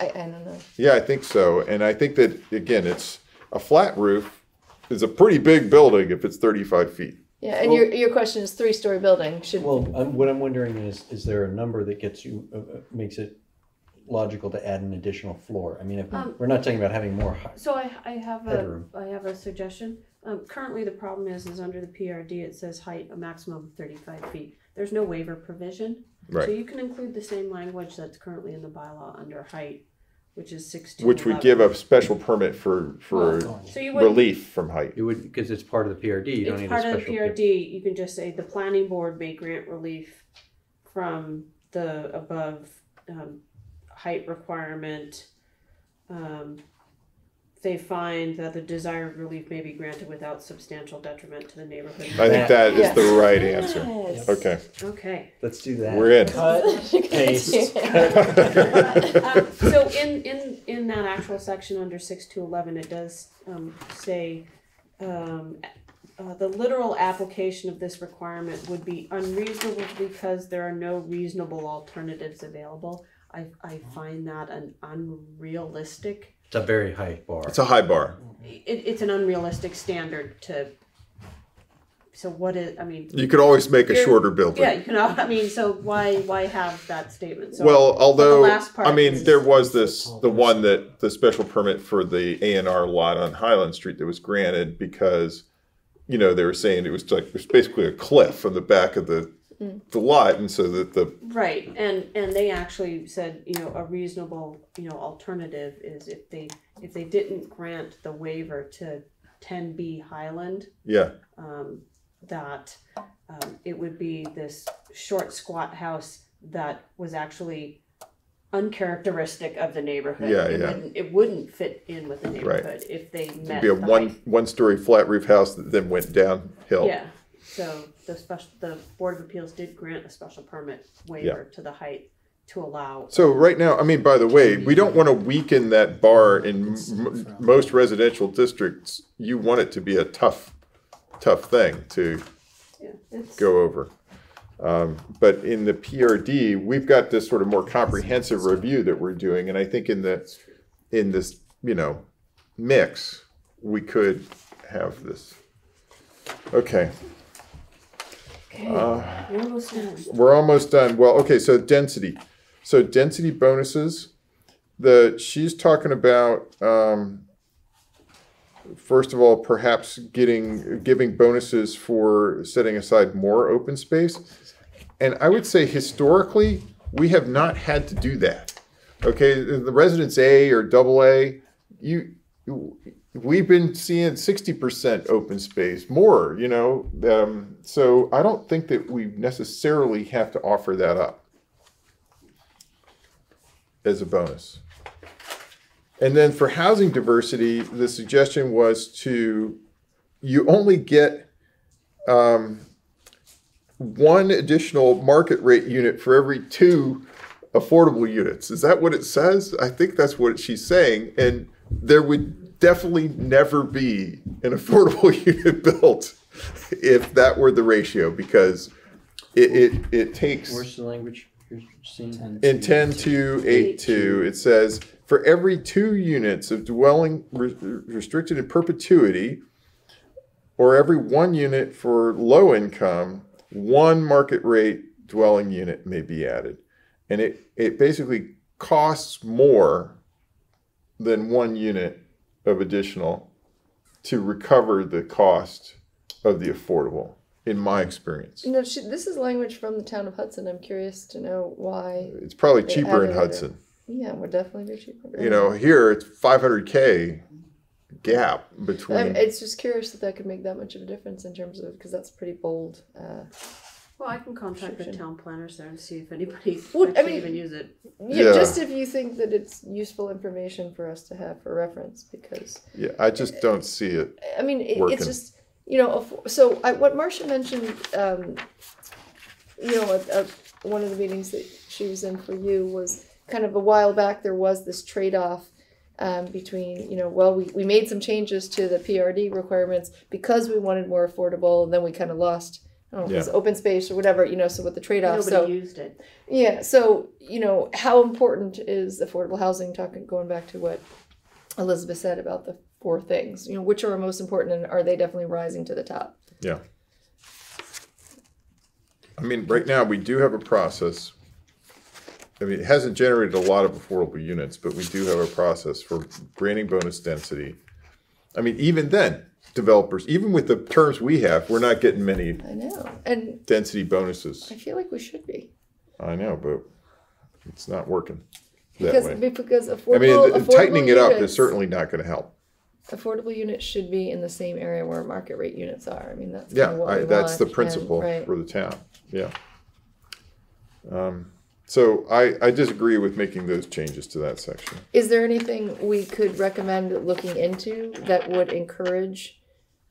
I, I don't know. Yeah, I think so. And I think that, again, it's, a flat roof is a pretty big building if it's thirty-five feet. Yeah, and Well- your, your question is three-story building, should, Well, um, what I'm wondering is, is there a number that gets you, uh, uh, makes it logical to add an additional floor? I mean, if, Um, we're not talking about having more height. So I, I have a, Bedroom. I have a suggestion. Um, currently, the problem is, is under the PRD, it says height a maximum of thirty-five feet. There's no waiver provision. So Right. you can include the same language that's currently in the bylaw under height, which is six to Which would 11. give a special permit for, for So you would, relief from height. It would, because it's part of the PRD, you don't it's need a part of the special. PRD, you can just say the planning board may grant relief from the above, um, height requirement. Um, they find that the desired relief may be granted without substantial detriment to the neighborhood. I think that is the right answer. Yes. Okay, Okay. Let's do that. we're in. Cut, paste. [laughs] [laughs] Um, so in, in, in that actual section under six to eleven, it does, um, say, um, uh, the literal application of this requirement would be unreasonable because there are no reasonable alternatives available. I, I find that an unrealistic, It's a very high bar. It's a high bar. it, it's an unrealistic standard to, so what is, I mean, You could always make a shorter building. yeah, you know, I mean, so why, why have that statement? So Well, although, last part I mean, is- there was this, the one that, the special permit for the A and R lot on Highland Street that was granted because, you know, they were saying it was like, it was basically a cliff on the back of the, the lot, and so that the, Right, and and they actually said, you know, a reasonable, you know, alternative is if they if they didn't grant the waiver to ten B Highland, yeah, um, that um, it would be this short squat house that was actually uncharacteristic of the neighborhood. Yeah, it yeah. Wouldn't, it wouldn't fit in with the neighborhood right. if they met It'd be a one height. one story flat roof house that then went downhill. Yeah. So the special the Board of Appeals did grant a special permit waiver to the height to allow. So right now, I mean, by the way, we don't want to weaken that bar in m- most residential districts. You want it to be a tough, tough thing to Yeah, it's, go over. Um, but in the PRD, we've got this sort of more comprehensive review that we're doing, and I think in the in this you know mix, we could have this. Okay, You're almost done. we're almost done. Well, okay, so density. So density bonuses. The she's talking about um, first of all, perhaps getting giving bonuses for setting aside more open space. And I would say historically, we have not had to do that. Okay, the residence A or double A, you we've been seeing 60% open space more you know um, so i don't think that we necessarily have to offer that up as a bonus. And then for housing diversity the suggestion was to you only get um, one additional market rate unit for every two affordable units. Is that what it says? I think that's what she's saying. And there would definitely never be an affordable [laughs] unit built if that were the ratio because it, it, it takes Where's the language you're seeing? in 10 to 8 2 it says for every two units of dwelling re- restricted in perpetuity or every one unit for low income one market rate dwelling unit may be added and it, it basically costs more than one unit of additional to recover the cost of the affordable in my experience You know, she, this is language from the town of Hudson. I'm curious to know why. it's probably cheaper in added it. hudson Yeah, would definitely be cheaper. you know here it's 500k gap between I'm, it's just curious that that could make that much of a difference in terms of because that's pretty bold. Uh, Well, I can contact the town planners there and see if anybody [laughs] Well, I actually mean- even use it. yeah, Yeah. just if you think that it's useful information for us to have for reference, because yeah i just don't see it I mean, it, Working. it's just you know. aff- So I, what Marcia mentioned, um, you know, at, at one of the meetings that she was in for you was kind of a while back. There was this trade off. Um, between you know, well, we, we made some changes to the PRD requirements because we wanted more affordable, and then we kind of lost. I don't know if it was open space or whatever, you know. So with the trade off, Nobody so used it. yeah, so you know, how important is affordable housing? Talking going back to what Elizabeth said about the four things, you know, which are most important, and are they definitely rising to the top? yeah i mean right now we do have a process i mean it hasn't generated a lot of affordable units but we do have a process for granting bonus density i mean even then developers even with the terms we have we're not getting many I know, and density bonuses I feel like we should be i know but it's not working that because way because affordable, i mean affordable tightening it up is certainly not going to help affordable units should be in the same area where market rate units are. I mean, that's Yeah, kind of what I, we that's the and- principle right? for the town. Yeah. Um, so I, I disagree with making those changes to that section. Is there anything we could recommend looking into that would encourage?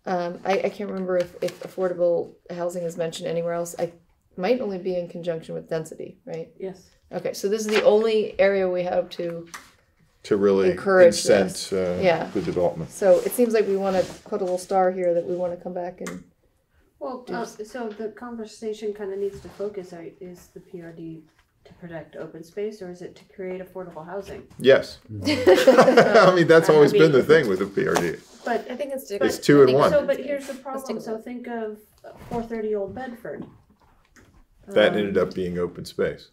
Um, I, I can't remember if, if affordable housing is mentioned anywhere else. I might only be in conjunction with density, right? Yes. Okay, so this is the only area we have to. To really Encourage incent this. uh, Yeah. the development. So it seems like we want to put a little star here that we want to come back and. Well, uh, so the conversation kind of needs to focus, are, is the PRD to protect open space or is it to create affordable housing? Yes. [laughs] I mean, that's always been the thing with the PRD. But I think it's It's two in one. So, but here's the problem. So think of four thirty Old Bedford. That Um, ended up being open space.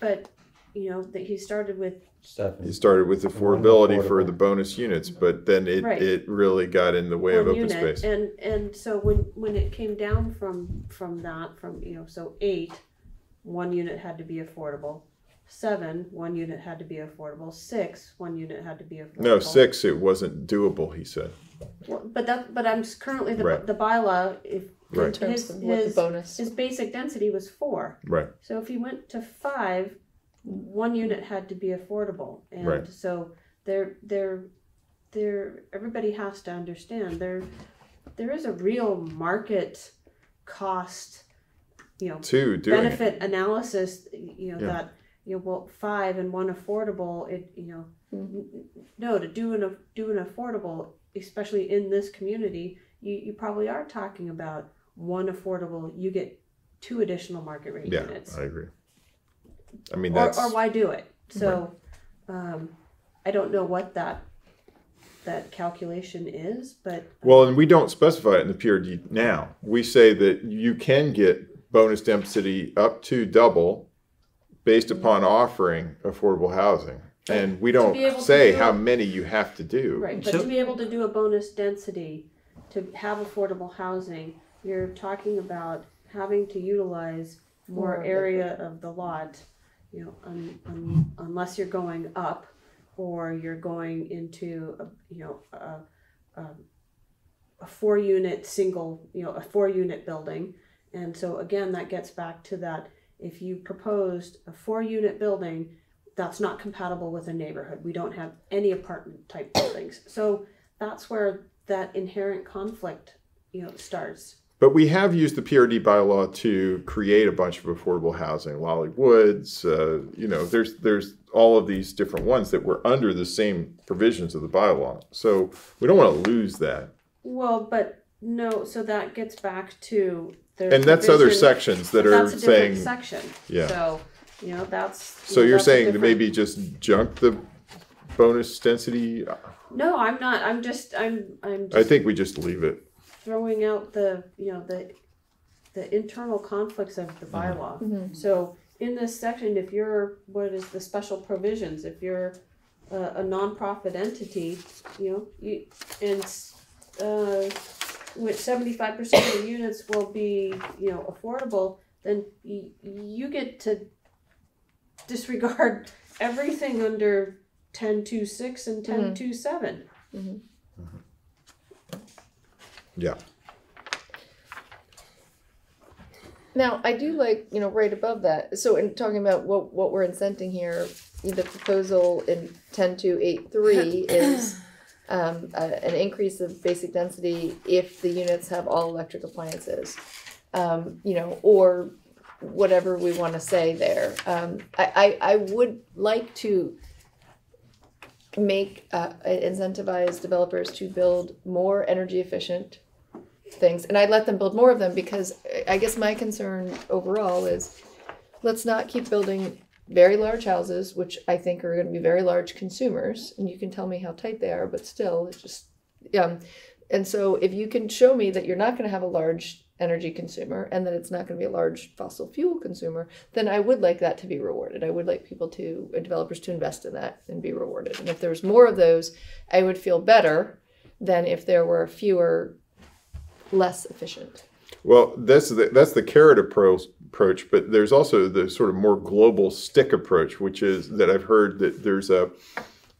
But, you know, that he started with, Stephanie. You started with affordability for the bonus units, but then it, Right. it really got in the way of one open unit. space. And, and so when, when it came down from, from that, from, you know, so eight, one unit had to be affordable. Seven, one unit had to be affordable. Six, one unit had to be affordable. No, six, it wasn't doable, he said. Well, But that, but I'm s- currently, the, Right. the bylaw, if, In Right. terms His- of what the his- bonus. His basic density was four. Right. So if he went to five, one unit had to be affordable. And Right. so there there there everybody has to understand there there is a real market cost, you know, Two doing it. benefit analysis, you know, Yeah. that you know, well, five and one affordable, it you know, n- n- no, to do an do an affordable, especially in this community, you you probably are talking about one affordable, you get two additional market rate Yeah, units, I agree. I mean, or that's or why do it? So, um, I don't know what that that calculation is, but well, and we don't specify it in the PRD now. We say that you can get bonus density up to double based mm-hmm. upon offering affordable housing. And we don't say do how it- many you have to do. Right, but So- to be able to do a bonus density, to have affordable housing, you're talking about having to utilize More more of the area of the lot, you know, un, un, unless you're going up or you're going into, a, you know, a, a, a four unit single, you know, a four unit building. And so again, that gets back to that, if you proposed a four unit building, that's not compatible with a neighborhood. We don't have any apartment type buildings. So that's where that inherent conflict, you know, starts. But we have used the PRD bylaw to create a bunch of affordable housing, Lolly Woods, uh, you know, there's, there's all of these different ones that were under the same provisions of the bylaw. So we don't want to lose that. Well, but no, so that gets back to there's And that's other provision- sections that but are that's a different saying, section. Yeah. So, you know, that's. so you know, you're that's a saying to different- maybe just junk the bonus density? No, I'm not. I'm just. I'm. I'm. I Just think we just leave it. throwing out the you know the the internal conflicts of the bylaw. Mhm. So in this section, if you're what is the special provisions, if you're a, a nonprofit entity, you know, you and uh, which seventy five percent of the units will be you know affordable, then y- you get to disregard everything under ten two six and ten mm-hmm. two seven. Mm-hmm. Mm-hmm. Yeah. Now, I do like, you know, right above that, so in talking about what, what we're incenting here, the proposal in ten two eight three is [clears throat] um, a- an increase of basic density if the units have all electric appliances. Um, you know, or whatever we wanna say there. Um, I, I, I would like to make, uh, incentivize developers to build more energy efficient things and I'd let them build more of them because I guess my concern overall is let's not keep building very large houses, which I think are going to be very large consumers, and you can tell me how tight they are, but still, it's just um, and so if you can show me that you're not going to have a large energy consumer and that it's not going to be a large fossil fuel consumer, then I would like that to be rewarded. I would like people to uh, developers to invest in that and be rewarded. And if there's more of those, I would feel better than if there were fewer less efficient. Well, that's the, that's the carrot approach, approach, but there's also the sort of more global stick approach, which is that I've heard that there's a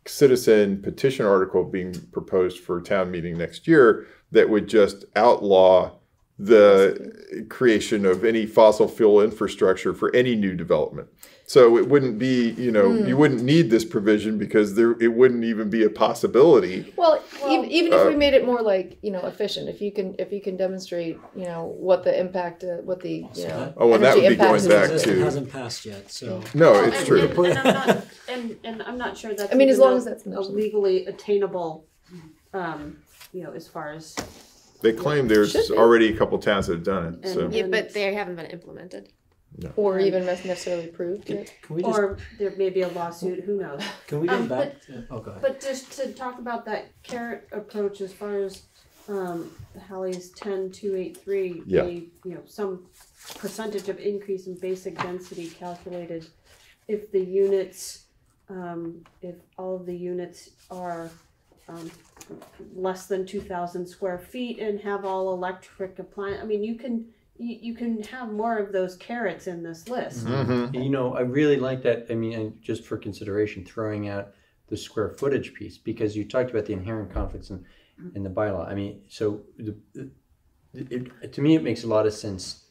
citizen petition article being proposed for town meeting next year that would just outlaw the creation of any fossil fuel infrastructure for any new development. So it wouldn't be, you know, you wouldn't need this provision because there it wouldn't even be a possibility. Well, Well, even, even if we uh, made it more like you know efficient, if you can if you can demonstrate you know what the impact, uh, what the you So know that- Oh, and that energy would be going impact back is- to- It hasn't passed yet, so. No, Well, it's and, true. And, and I'm not, and, and I'm not sure that's. I mean, as long a- as that's a legally attainable, um, you know, as far as They claim there's already a couple towns that have done it. So Yeah, but they haven't been implemented. or even necessarily proved Can, it. can we just, or there may be a lawsuit. Who knows? [laughs] can we go um, back? to- Oh, go ahead. But just to talk about that carrot approach as far as um, Hallie's ten two eight three, Yeah. they you know some percentage of increase in basic density calculated if the units um, if all of the units are um, less than two thousand square feet and have all electric appliance. I mean, you can you, you can have more of those carrots in this list. Mhm. You know, I really like that. I mean, and just for consideration, throwing out the square footage piece because you talked about the inherent conflicts in, in the bylaw. I mean, so the it, to me, it makes a lot of sense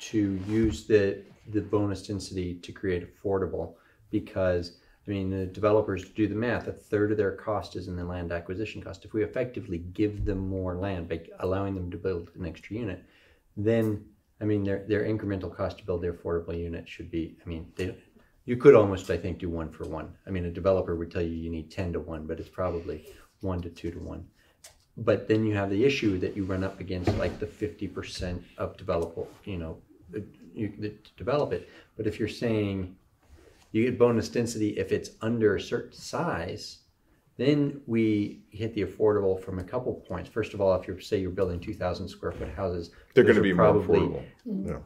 to use the the bonus density to create affordable because I mean the developers do the math. A third of their cost is in the land acquisition cost. If we effectively give them more land by allowing them to build an extra unit, then I mean their their incremental cost to build their affordable unit should be. I mean they. You could almost, I think, do one for one. I mean, a developer would tell you you need ten to one, but it's probably one to two to one but then you have the issue that you run up against like the 50% of developable you know uh, you develop it but if you're saying you get bonus density if it's under a certain size then we hit the affordable from a couple points first of all if you're say you're building 2000 square foot houses They're going to are be more probably affordable. Yeah.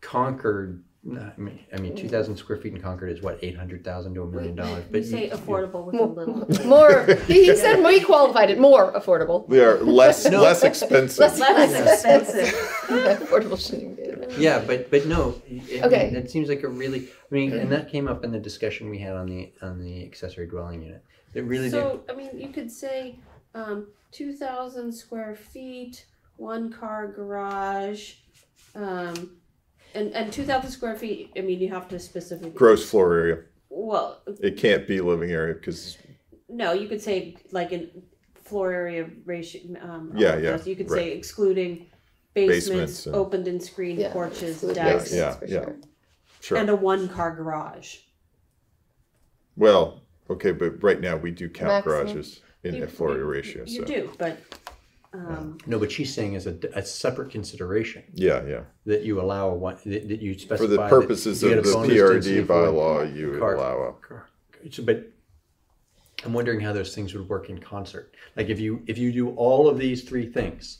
concord I mean, I mean, two thousand square feet in Concord is what eight hundred thousand to a million dollars. We But say you- affordable with a little. More, he, he said we qualified it, more affordable. They are less [laughs] No. less expensive. Less- Less expensive. [laughs] Affordable shouldn't be. there. Yeah, but but no. I Okay. mean, that seems like a really. I mean, and that came up in the discussion we had on the on the accessory dwelling unit. It really did. So, I mean, you could say, um, two thousand square feet, one car garage, um, and, and two thousand square feet, I mean, you have to specifically. Gross floor area. Well, It can't be living area because no, you could say like in floor area ratio, um. Yeah, yeah. You could right. say excluding basements, Basements and- opened and screened Yeah, porches, exclude decks, yeah, for yeah. sure. sure. and a one car garage. well, okay, but right now we do count Maximum. garages in You- the floor area you- ratio. You so do, but, um, no, but she's saying as a, a separate consideration yeah, yeah. that you allow one that, that you specify For the that purposes you of get the bonus density PRD for bylaw, you would car- allow a car- So, but I'm wondering how those things would work in concert. Like if you if you do all of these three things,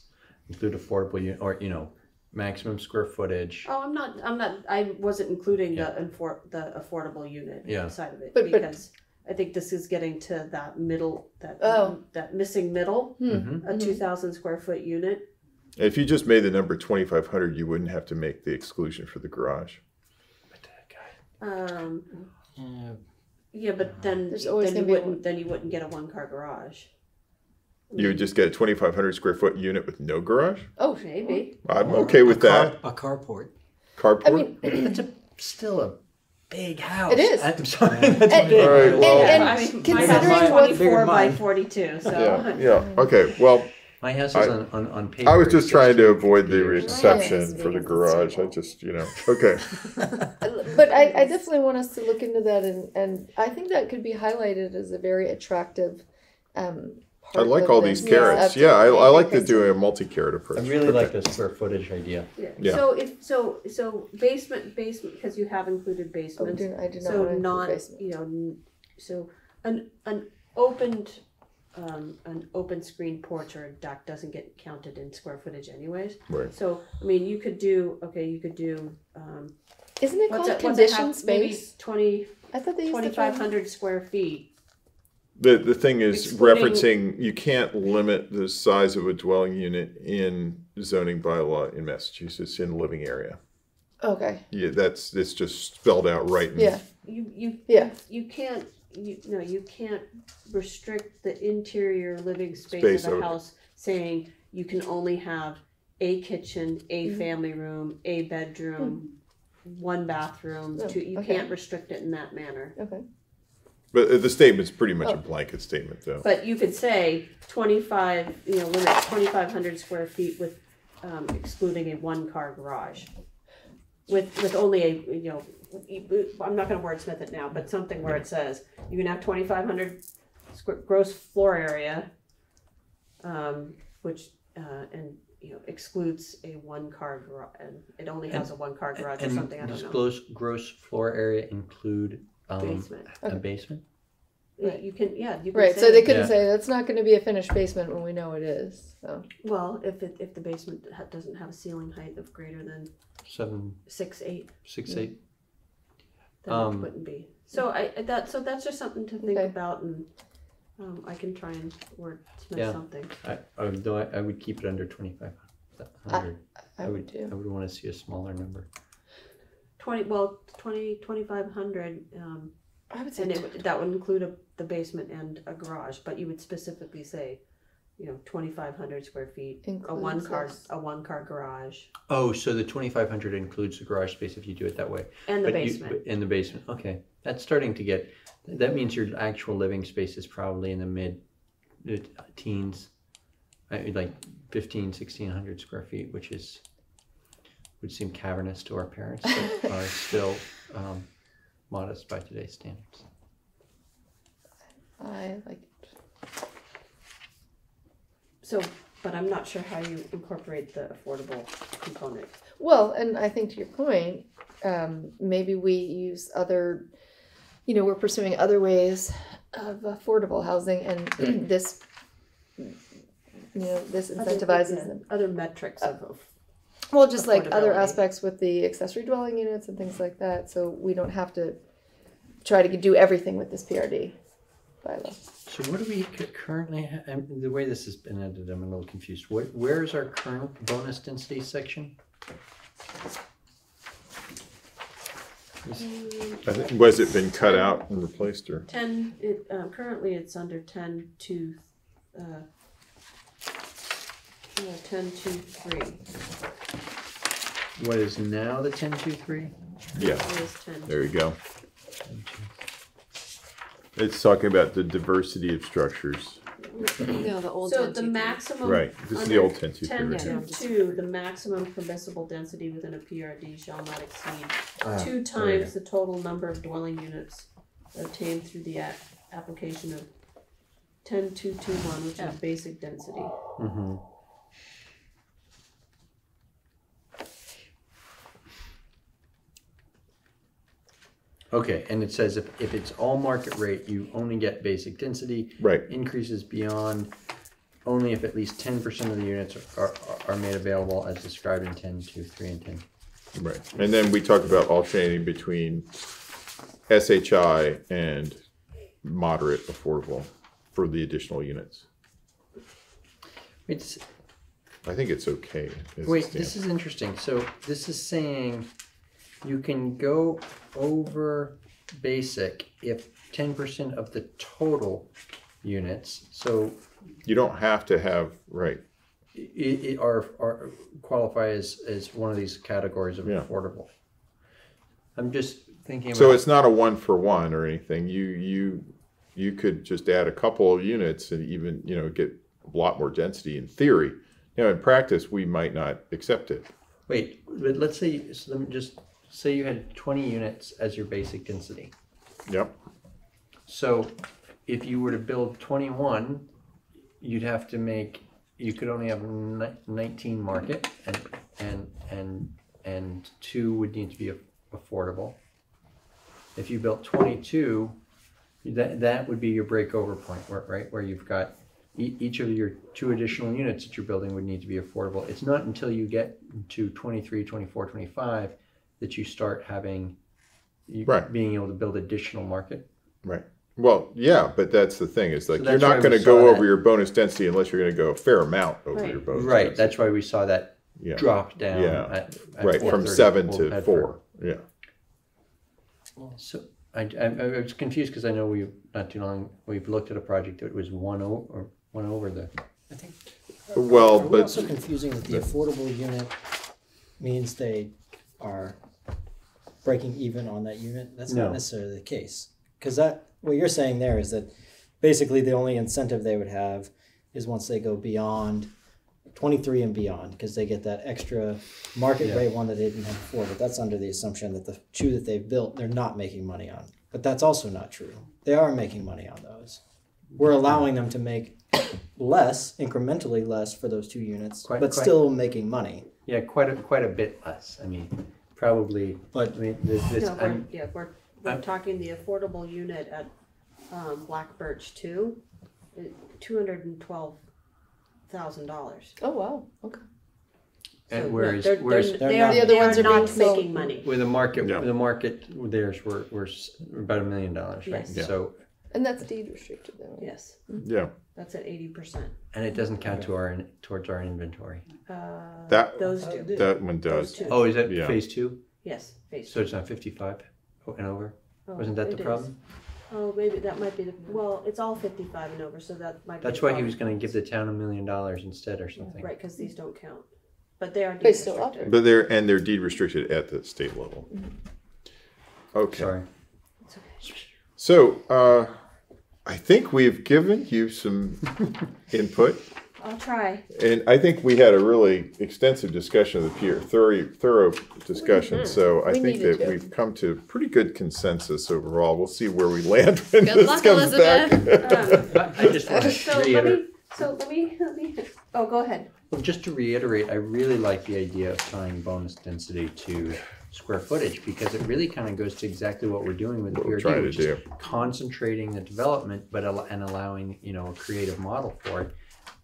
include affordable unit or you know maximum square footage. Oh, I'm not, I'm not, I wasn't including Yeah. the infor, the affordable unit Yeah. side of it, But- but- because I think this is getting to that middle, that, Oh. that missing middle, Mhm. a two thousand square foot unit. If you just made the number 2,500, you wouldn't have to make the exclusion for the garage. But, uh, God, Um, Yeah, yeah, but then, There's always then you gonna be a wouldn't, then you wouldn't get a one car garage. You would just get a 2,500 square foot unit with no garage? Oh, Maybe, I'm okay with a car, that. A carport. Carport? I mean, [clears throat] That's a, still a big house. It is. [laughs] I'm sorry. That's And- big. All right, well- and, Yeah, I and mean, considering mine has what, bigger twenty-four by mine. forty-two, so. yeah, yeah. Okay, well, My house is I- on, on, on paper. I was just trying to avoid the reception for the garage. I just, you know, okay. [laughs] [laughs] but I, I definitely want us to look into that, and, and I think that could be highlighted as a very attractive. Um, I like all these carrots. Yeah, Yeah, I, I like to do a multi-carrot approach. I really Okay. like the square footage idea. Yeah. Yeah. So if, so, so basement, basement, because you have included Oh, we basements. do, I do not So want to not, include basement. you know, so an, an opened, um, an open screen porch or a deck doesn't get counted in square footage anyways. Right. So, I mean, you could do, okay, you could do, um, Isn't it called it, what's it conditioned have, maybe space? twenty, I thought they used to twenty-five hundred square feet. The, the thing is Excluding- referencing, you can't limit the size of a dwelling unit in zoning bylaw in Massachusetts in living area. Okay. Yeah, that's, it's just spelled out right. in- Yeah. You, you, Yeah. you can't, you, no, you can't restrict the interior living space Space of of- a house saying you can only have a kitchen, a Mhm. family room, a bedroom, one bathroom, Oh, two, you okay. can't restrict it in that manner. Okay. But uh, the statement's pretty much Oh. a blanket statement though. But you could say twenty-five, you know, limit twenty-five hundred square feet with, um, excluding a one-car garage. With, with only a, you know, I'm not gonna wordsmith it now, but something where it says, you can have twenty-five hundred squ- gross floor area. Um, which, uh, and, you know, excludes a one-car garage, and it only has a one-car garage or And something, I don't does know. gross, gross floor area include um, Basement. a basement? Yeah, You can, yeah, you can Right. So they couldn't Yeah. say that's not going to be a finished basement when we know it is. So. Well, if it, if the basement ha- doesn't have a ceiling height of greater than Seven, six, eight, six, Yeah. eight. then Um, it wouldn't be. So I I- that so that's just something to think Okay. about, and um, I can try and wordsmith Yeah. something. I, I would, though I, I would keep it under twenty-five hundred. I would too. I would want to see a smaller number. Twenty well, 20, 2500, um, I would say and it, would- that would include a, the basement and a garage, but you would specifically say you know, twenty-five hundred square feet, a Includes one-car, this. a one-car garage, Oh, so the twenty-five hundred includes the garage space if you do it that way? and the But you- basement. but In the basement, okay. That's starting to get, that means your actual living space is probably in the mid uh, teens. I mean, like fifteen, sixteen hundred square feet, which is, would seem cavernous to our parents, but [laughs] are still um, modest by today's standards. I like it. So, but I'm not sure how you incorporate the affordable component. Well, and I think to your point, um, maybe we use other, you know, we're pursuing other ways of affordable housing, and [clears throat] this, you know, this Other- incentivizes yeah. Other metrics of, of Well, just like other aspects with the accessory dwelling units and things like that, so we don't have to try to do everything with this PRD bylaw. So what do we cu- currently, ha- um, the way this has been edited, I'm a little confused. What, where is our current bonus density section? I think, was it been cut out and replaced or? ten, it, uh, currently it's under ten to, uh, yeah, ten to three, What is now the ten two three? Yeah, it is ten. there you go. It's talking about the diversity of structures. No, the old. So the 2, 3. maximum. Right, this is the under old ten two Ten three. to two, the maximum permissible density within a PRD shall not exceed Ah, two times the total number of dwelling units obtained through the a- application of ten two two one, which Yeah. is basic density. Mm-hmm. Okay, and it says if, if it's all market rate, you only get basic density. Right, Increases beyond only if at least ten percent of the units are, are, are made available as described in ten two three and ten. right. And then we talked about alternating between SHI and moderate affordable for the additional units. It's, I think it's okay. Wait, this is interesting. So this is saying you can go over basic if ten percent of the total units, so You don't have to have, right, it, it are, are qualify as, as one of these categories of Yeah. affordable. I'm just thinking about. So it's not a one for one or anything. You you you could just add a couple of units and even you know get a lot more density in theory. You know, in practice, we might not accept it. Wait, but let's say, so let me just say you had twenty units as your basic density. Yep. So if you were to build 21, you'd have to make, you could only have ni- 19 market and, and, and, and two would need to be a- affordable. If you built 22, that, that would be your breakover point, where- right? Where you've got e- each of your two additional units that you're building would need to be affordable. It's not until you get to 23, 24, 25 that you start having, you Right. being able to build additional market. Right. Well, yeah, but that's the thing. Is like So you're not going to go saw over that. your bonus density unless you're going to go a fair amount over Right. your bonus. Right, density. that's why we saw that yeah. drop down. Yeah. At, at right from seven to four. Yeah. So I, I, I was confused because I know we not too long we've looked at a project that was one o- or one over the. I think. Uh, well, Are we but also confusing that the affordable unit means they are breaking even on that unit? That's No. not necessarily the case. Because that what you're saying there is that basically the only incentive they would have is once they go beyond 23 and beyond because they get that extra market Yeah. rate one that they didn't have before. But that's under the assumption that the two that they've built they're not making money on. But that's also not true. They are making money on those. We're allowing them to make less, incrementally less for those two units, Quite- but quite- still making money. Yeah, quite a quite a bit less. I mean, probably. But- I mean, this, this No, we're, I'm, yeah, we're, we're I'm- talking the affordable unit at, um, Black Birch two, two hundred and twelve thousand dollars. Oh wow. Okay. and whereas They're, whereas they're, They're they not- The other they ones are are being not sold- making money. with the market, Yeah. the market theirs were were s- about a million dollars, right? Yes. Yeah. So And that's deed restricted though. right? Yes, yeah, that's at eighty percent. and it doesn't count to our in- towards our inventory. Uh, That- those two, did- that one those does. Oh, is that Yeah. phase two? yes, phase So it's not fifty five and over. Oh, Wasn't that the it is. problem? Oh, maybe that might be, the well, it's all fifty-five and over, so that might be. That's the why he problem. was gonna give the town a million dollars instead or something. Right, cause these don't count, but they are They deed still restricted. But they're, and they're deed restricted at the state level. Okay, Sorry. It's okay. so, uh, I think we've given you some [laughs] input. I'll try. And I think we had a really extensive discussion of the pier, thorough, thorough discussion. So I We think that to. we've come to pretty good consensus overall. We'll see where we land [laughs] when Good this luck, comes back. Elizabeth. But [laughs] I just want uh, So to let me, so let me, let me, oh, go ahead. well, just to reiterate, I really like the idea of tying bonus density to square footage because it really kind of goes to exactly what we're doing with the What we're PRD, trying to which is do. concentrating the development, but al- and allowing you know a creative model for it.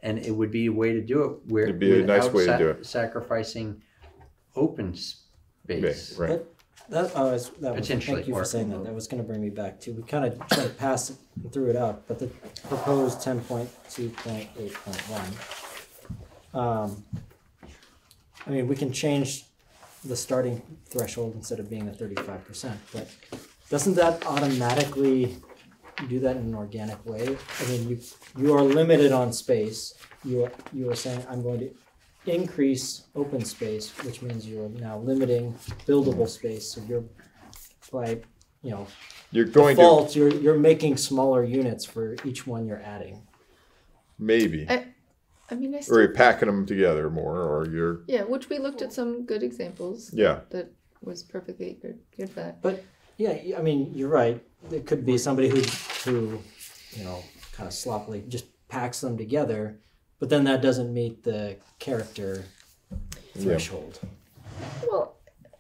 And it would be a way to do it where It'd be a nice without way to do it. sacrificing open space. Right. That, oh, it's- that was, Potentially, thank you or- for saying that. That was gonna bring me back to, we kind of tried to pass it and threw it out, but the proposed ten point two point eight point one. Um, I mean, we can change the starting threshold instead of being the thirty-five percent, but doesn't that automatically do that in an organic way? I mean, you, you are limited on space. You are, you are saying, I'm going to increase open space, which means you're now limiting buildable space. So you're by you know You're going to, default, you're you're making smaller units for each one you're adding. maybe, I- I mean, I or you're packing them together more, or you're, yeah, which we looked at some good examples yeah. that was perfectly good, good for that. But yeah, I mean you're right. It could be somebody who who you know kind of sloppily just packs them together, but then that doesn't meet the character threshold. Well,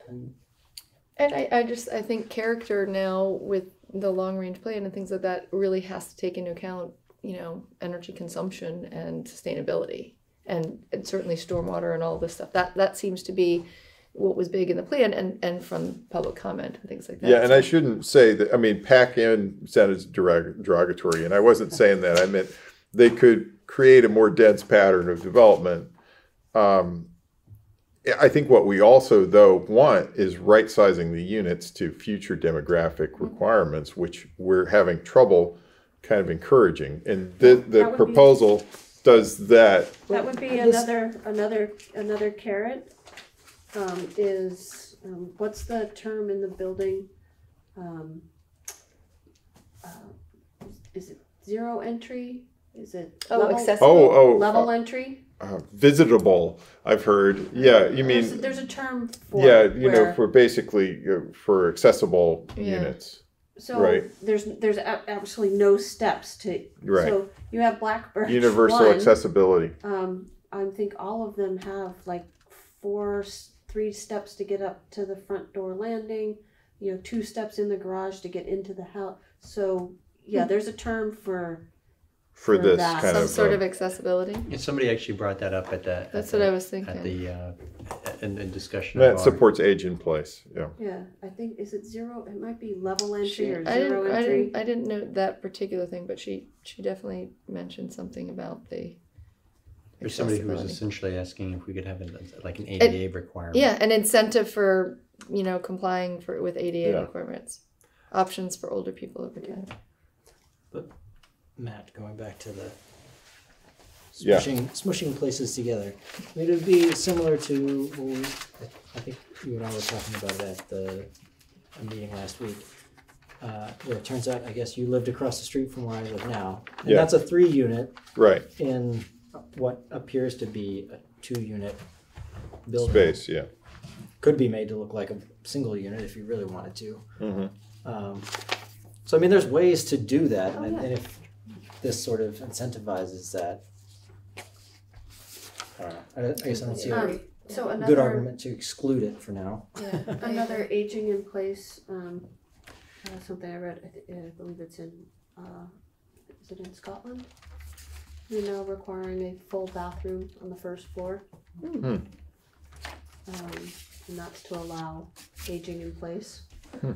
and I, I just I think character now with the long range plan and things like that really has to take into account you know energy consumption and sustainability and, and certainly stormwater and all this stuff that that seems to be what was big in the plan and and from public comment and things like that. Yeah, and I shouldn't say that, I mean, pack in sounded derogatory, and I wasn't saying that. I meant they could create a more dense pattern of development. Um, I think what we also, though, want is right sizing the units to future demographic requirements, which we're having trouble kind of encouraging. And the, the That would be- proposal does that. That would be This- another, another, another carrot, um, is, um, what's the term in the building? Um, uh, Is it zero entry? Is it? Oh, level- accessible. Oh, oh, Level uh, entry? uh, visitable, I've heard. Yeah, you There's, mean, there's a term for yeah, it you know, where- for basically, uh, for accessible Yeah. units. So right. there's, there's a- absolutely no steps to, Right. so you have Blackbird Universal one, accessibility. Um, I think all of them have like four, three steps to get up to the front door landing. You know, two steps in the garage to get into the house. So yeah, there's a term for for For this that. kind some of, sort uh, of accessibility. And somebody actually brought that up at the at That's the, what I was thinking. at the uh, in the discussion. that supports age in place. Yeah. yeah. I think is it zero? It might be level entry She, or I zero didn't, I entry. didn't, I didn't know that particular thing, but she, she definitely mentioned something about the. There's somebody who was essentially asking if we could have an, like an ADA requirement. Yeah, an incentive for, you know, complying for, with ADA Yeah. requirements. Options for older people over time. Matt, going back to the Yeah. smushing smushing places together. I mean, it'd be similar to what we, I think you and I were talking about it at the a meeting last week. Uh, where it turns out, I guess you lived across the street from where I live now, and Yeah. that's a three unit Right. in what appears to be a two unit building. Space. Yeah. Could be made to look like a single unit if you really wanted to. Mhm. Um, so I mean, there's ways to do that, Oh, and, yeah. and if this sort of incentivizes that, I don't know. I, I guess I don't see a Um, so good argument to exclude it for now. Yeah. [laughs] another aging in place. Um, uh, something I read. I, th- I believe it's in. Uh, is it in Scotland? You know, requiring a full bathroom on the first floor. Hmm. Hmm. Um, and that's to allow aging in place. Hmm.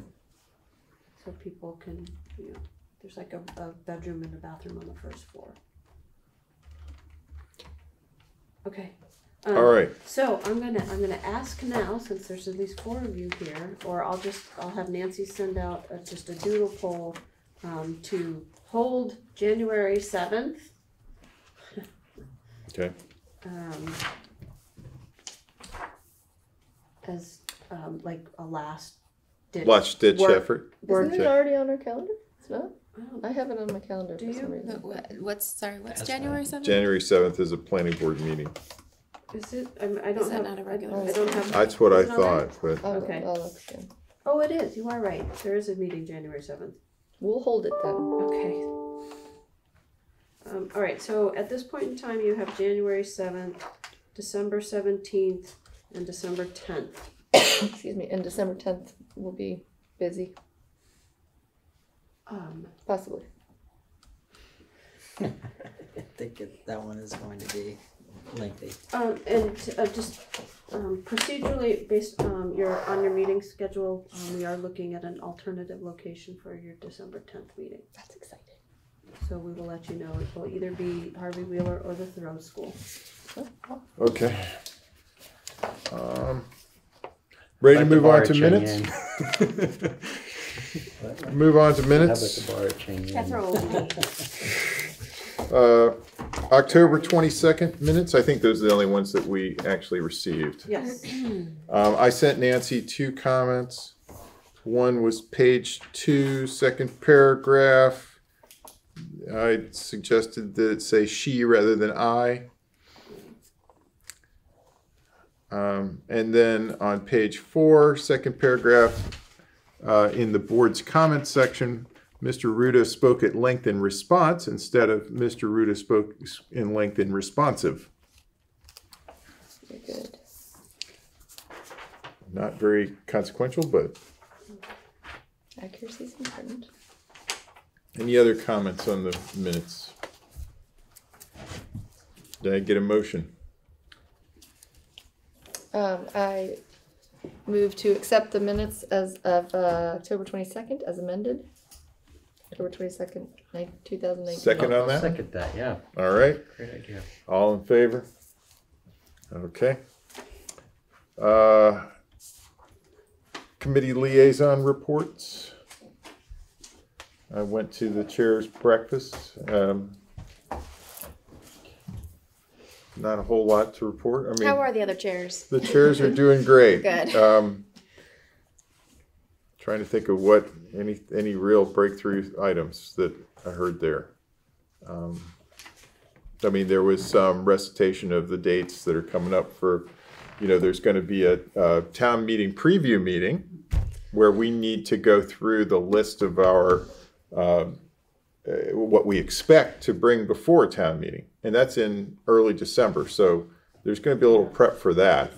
So people can, you know, there's like a, a bedroom and a bathroom on the first floor. Okay. Um, All right. So I'm gonna I'm gonna ask now, since there's at least four of you here, or I'll just I'll have Nancy send out a, just a doodle poll um, to hold January seventh, Okay. um, as, um, like a last ditch. Last ditch work- effort. work- Isn't it already on our calendar? It's not? I have it on my calendar Do for some you? reason. What, what's sorry? What's January fine. seventh? January seventh is a planning board meeting. Is it, I, I don't Is that have, not a I regular I don't have. That's what I is it on thought, but I'll, Okay. I'll look again. Oh, it is, you are right, there is a meeting January seventh. We'll hold it then. Okay. Um, all right, so at this point in time, you have January seventh, December seventeenth, and December tenth. [coughs] Excuse me. And December tenth will be busy, Um, possibly. I think it, that one is going to be lengthy. um, and, uh, just, um, procedurally, based, um, your, on your meeting schedule, um, we are looking at an alternative location for your December tenth meeting. That's exciting. So we will let you know, it will either be Harvey Wheeler or the Thoreau School. okay. Um, ready to Let the move on bar to chain minutes? in. [laughs] Move on to How about minutes. the bar chain? That's our old Uh, October twenty-second minutes. I think those are the only ones that we actually received. Yes. [clears throat] Um, I sent Nancy two comments. One was page two, second paragraph. I suggested that it say she rather than I. Um, and then on page four, second paragraph, uh, in the board's comments section, Mr. Ruda spoke at length in response instead of Mr. Ruda spoke in length in responsive. Very good. Not very consequential, but Accuracy is important. Any other comments on the minutes? Did I get a motion? Um, I move to accept the minutes as of uh, October twenty second as amended. October twenty second, two thousand nineteen. Second on that? Second that, yeah, All right, great idea. all in favor? Okay. Uh, Committee liaison reports. I went to the chair's breakfast. um, Not a whole lot to report. I mean. How are the other chairs? The chairs are doing great. [laughs] Good. Um, trying to think of what any any real breakthrough items that I heard there. Um, I mean, there was some recitation of the dates that are coming up for. You know, there's going to be a, a town meeting preview meeting where we need to go through the list of our um, uh, what we expect to bring before town meeting, and that's in early December. So there's going to be a little prep for that.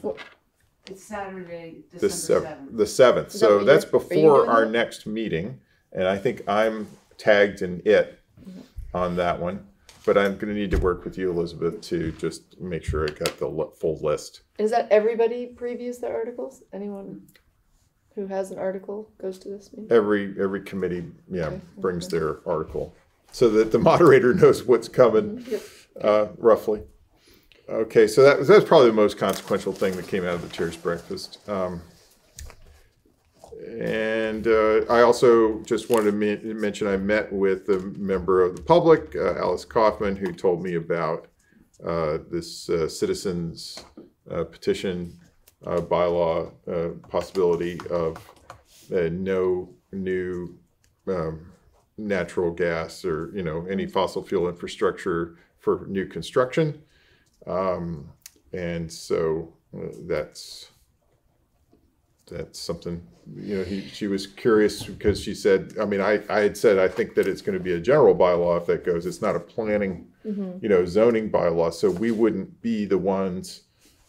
It's Saturday, The December seventh, seventh. the seventh, Is that so what that's you're- are you before doing our that? next meeting, and I think I'm tagged in it mm-hmm. on that one. But I'm gonna need to work with you, Elizabeth, to just make sure I got the li- full list. Is that everybody previews their articles? Anyone who has an article goes to this meeting? Every, every committee, yeah, Okay. brings their article, so that the moderator [laughs] knows what's coming, Yep. Uh, roughly. Okay, so that was, that's probably the most consequential thing that came out of the chair's breakfast. Um, And uh, I also just wanted to men- mention, I met with a member of the public, uh, Alice Kaufman, who told me about uh, this uh, citizens uh, petition uh, bylaw possibility of no new um, natural gas or, you know, any fossil fuel infrastructure for new construction. Um, And so uh, that's, that's something, you know, he, she was curious because she said, I mean, I, I had said, I think that it's gonna be a general bylaw if that goes, it's not a planning, you know, zoning bylaw, so we wouldn't be the ones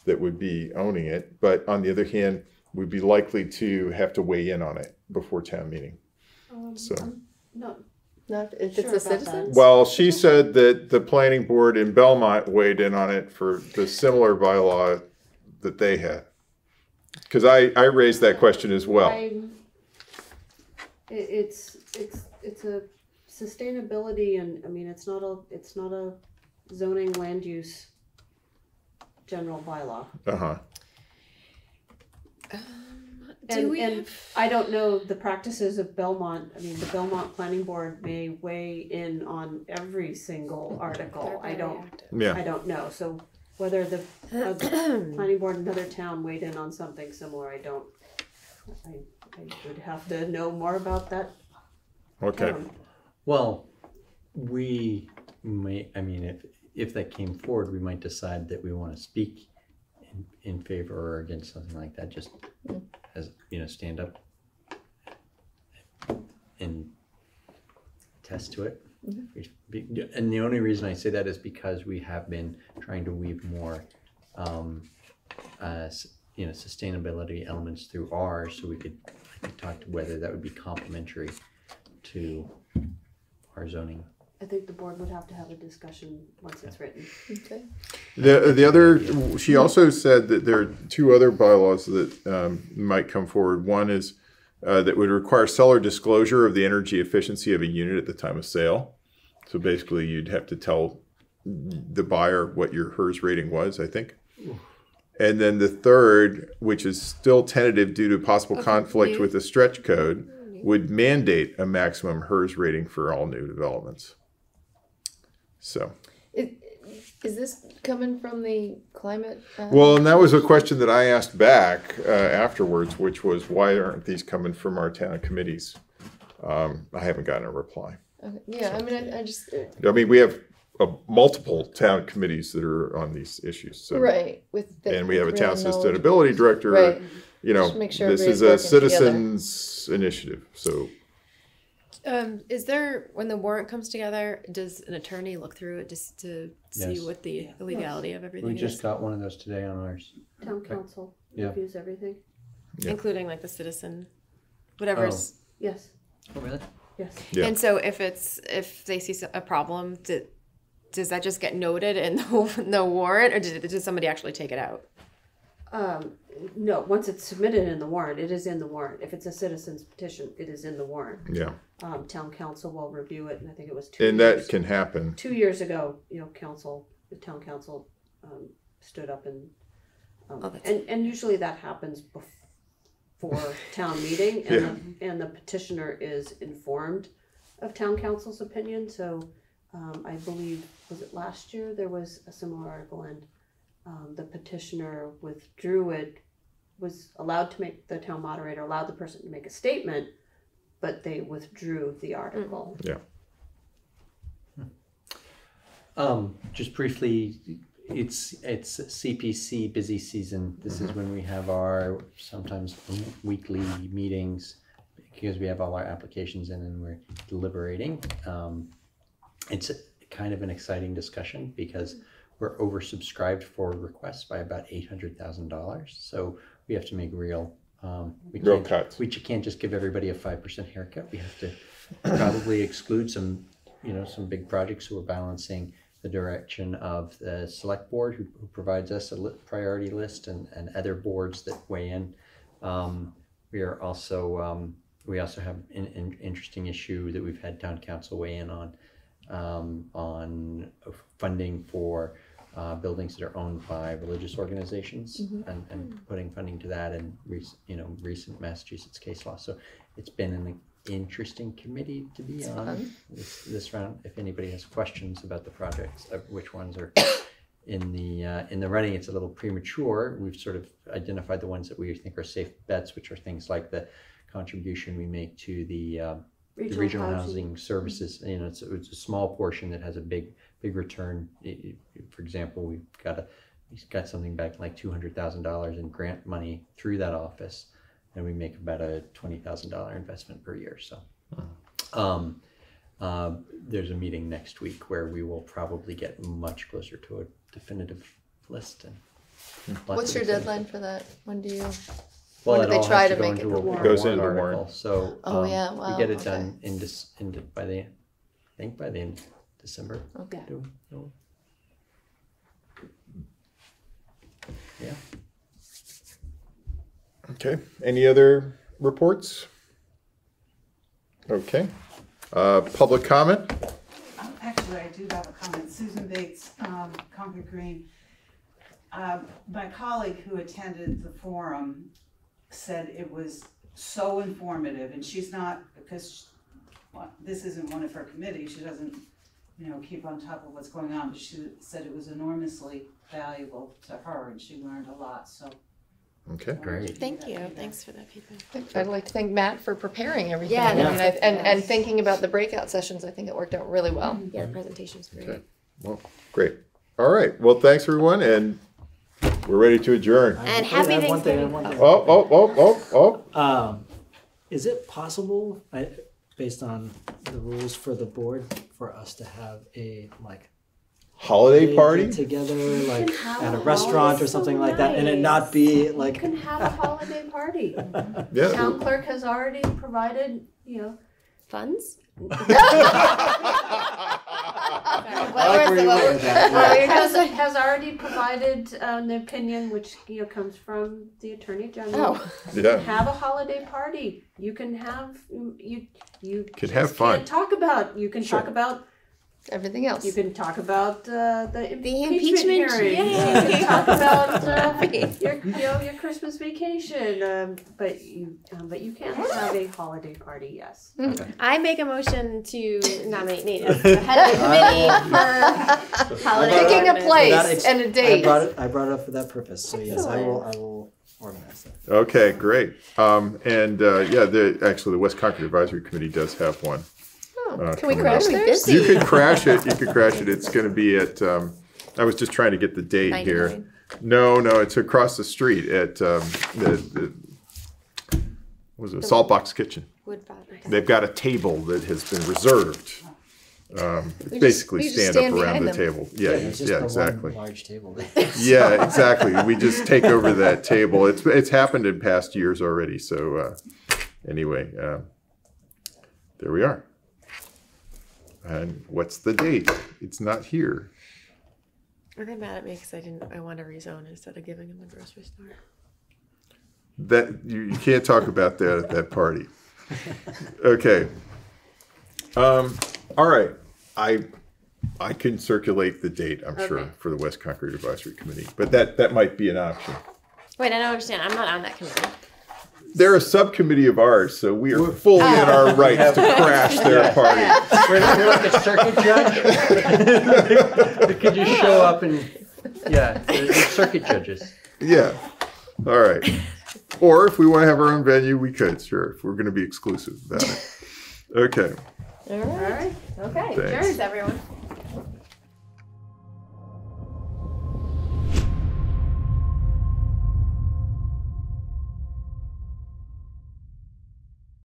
that would be owning it, but on the other hand, we'd be likely to have to weigh in on it before town meeting, Um, so. No, Not if Sure it's a about that. citizen. Well, she said that the planning board in Belmont weighed in on it for the similar bylaw that they had. Cause I, I raised that question as well. I'm- It, it's, it's, it's a sustainability and, I mean, it's not a, it's not a zoning land use general bylaw. Uh-huh. Um, Do And, we and have- I don't know the practices of Belmont. I mean, the Belmont Planning Board may weigh in on every single article. I don't, active. Yeah. I don't know. So whether the uh, [clears throat] planning board in another town weighed in on something similar, I don't. I, I would have to know more about that Okay. town. Well, we may, I mean, if, if that came forward, we might decide that we want to speak in, in favor or against something like that, just as, you know, stand up and test to it. Be- And the only reason I say that is because we have been trying to weave more, um, uh, you know, sustainability elements through ours, so we could, could talk to whether that would be complementary to our zoning. I think the board would have to have a discussion once it's written. Okay. The, the other, she also said that there are two other bylaws that um, might come forward. One is uh, that would require seller disclosure of the energy efficiency of a unit at the time of sale. So basically, you'd have to tell the buyer what your HERS rating was, I think. And then the third, which is still tentative due to possible Okay, conflict with the stretch code, would mandate a maximum HERS rating for all new developments. So. Is, is this coming from the climate? uh, Well, and that was a question that I asked back uh, afterwards, which was why aren't these coming from our town committees? Um, I haven't gotten a reply. okay, Yeah, I mean, I, I just, I mean, we have uh, multiple town committees that are on these issues. So, right, with. the- and we have a town sustainability director. Right, You know, make sure this is a working together. citizens initiative. So, Um, is there when the warrant comes together? Does an attorney look through it just to see Yes. what the illegality of everything is? We is, just got one of those today on ours. Town counsel Yeah. reviews everything. Yeah. including like the citizen, whatever's. Yes, Oh, really? yes. Yeah. And so if it's if they see a problem, do, does that just get noted in the, [laughs] the warrant, or does, does somebody actually take it out? Um, no, once it's submitted in the warrant, it is in the warrant. If it's a citizen's petition, it is in the warrant. yeah, Um, town counsel will review it, and I think it was two and years. that can happen. Two years ago, you know, counsel, the town counsel, um, stood up and, um, Oh, that's- and, and usually that happens before town meeting, and the, and the petitioner is informed of town counsel's opinion, so, um, I believe, was it last year, there was a similar article, and, um, the petitioner withdrew it, was allowed to make, the town moderator allowed the person to make a statement, but they withdrew the article. Um, just briefly, it's it's CPC busy season. This is when we have our sometimes weekly meetings because we have all our applications in and we're deliberating. Um, it's kind of an exciting discussion because we're oversubscribed for requests by about eight hundred thousand dollars. So we have to make real. Um, we Real can't- cuts. We can't just give everybody a five percent haircut. We have to probably exclude some, you know, some big projects who are balancing the direction of the select board who, who provides us a priority list and, and other boards that weigh in. Um, we are also, um, we also have an, an interesting issue that we've had town counsel weigh in on, um, on funding for uh, buildings that are owned by religious organizations and, and putting funding to that and rec- you know recent Massachusetts case law. So it's been an interesting committee to be on fun. this, this round. If anybody has questions about the projects, of which ones are in the uh, in the running, it's a little premature. We've sort of identified the ones that we think are safe bets, which are things like the contribution we make to the um, the regional housing services, you know, it's, it's a small portion that has a big, big return. I- I- For example, we've got a, we've got something back like two hundred thousand dollars in grant money through that office, and we make about a twenty thousand dollar investment per year, so. Um, uh, there's a meeting next week where we will probably get much closer to a definitive list and. lots What's your exciting- deadline for that? When do you? Well, When it do they all try has to to make it into a the warrant? Goes warrant into the warrant. so. Oh, um, yeah, We get it okay. done in this, in, the- by the, I think by the end of December. Okay. Do- do- Yeah, Okay. Any other reports? Okay. Uh, public comment? Um, Actually, I do have a comment. Susan Bates, um, Concord Green. Um, My colleague who attended the forum said it was so informative, and she's not, because well, this isn't one of her committees, she doesn't, you know, keep on top of what's going on, but she said it was enormously valuable to her, and she learned a lot, so. Okay. Great. Thank you. Thanks for that feedback. I'd like to thank Matt for preparing everything. Yeah, I mean, no, I- and, and thinking about the breakout sessions, I think it worked out really well. Yeah, the presentation's great. Okay. Well, great. All right. Well, thanks everyone, and we're ready to adjourn. And I happy have one thing, I have Thanksgiving. one thing. Oh, oh, oh, oh, oh. Um, is it possible, I, based on the rules for the board, for us to have a like Holiday party? together, like at a a restaurant or something so like that, and it not nice. be You like can have a holiday [laughs] party. Yeah. Town clerk has already provided, you know, Funds? [laughs] [laughs] I like where you went with that. has, has already provided uh, an opinion, which you know comes from the attorney general. Oh, Yeah. Have a holiday party. You can have you you Can just have fun. Can't talk about you can Sure. talk about Everything else. you can talk about uh, the impeachment, impeachment, hearings. yay. You can talk about uh, [laughs] your you know your Christmas vacation. Um, but you um, but you can't have a holiday party. Yes. I make a motion to nominate Nate as [laughs] the head of the committee for holiday. Picking a place ex- and a date. I brought it. I brought it up for that purpose. So yes, I will. I will organize that. Okay, great. Um, and uh, yeah, the actually the West Concord Advisory Committee does have one. Oh, uh, Can we crash Really there? You could crash it. You could crash it. It's going to be at. Um, I was just trying to get the date here. No, no, it's across the street at um, the, the what was it Saltbox Kitchen. Wood fire. They've got a table that has been reserved. Um, just- basically, just stand, stand up around the them. table. Yeah, It's yeah, exactly. Large table. [laughs] [laughs] Yeah, exactly. We just take over that table. It's it's happened in past years already. So uh, anyway, uh, there we are. And what's the date? It's not here. Are they mad at me because I didn't? I want to rezone instead of giving them the grocery store. That you, you can't talk about that at that party. Okay. Um, all right. I I can circulate the date. I'm sure for the West Concord Advisory Committee, but that that might be an option. Wait, I don't understand. I'm not on that committee. They're a subcommittee of ours, so we are fully in our rights to [laughs] crash their party. We're, we're like a circuit judge. we [laughs] could just show up and, yeah, we're circuit judges. Yeah. All right. Or if we want to have our own venue, we could, sure, if we're going to be exclusive about it. Okay. All right. Okay. Thanks. Cheers, everyone.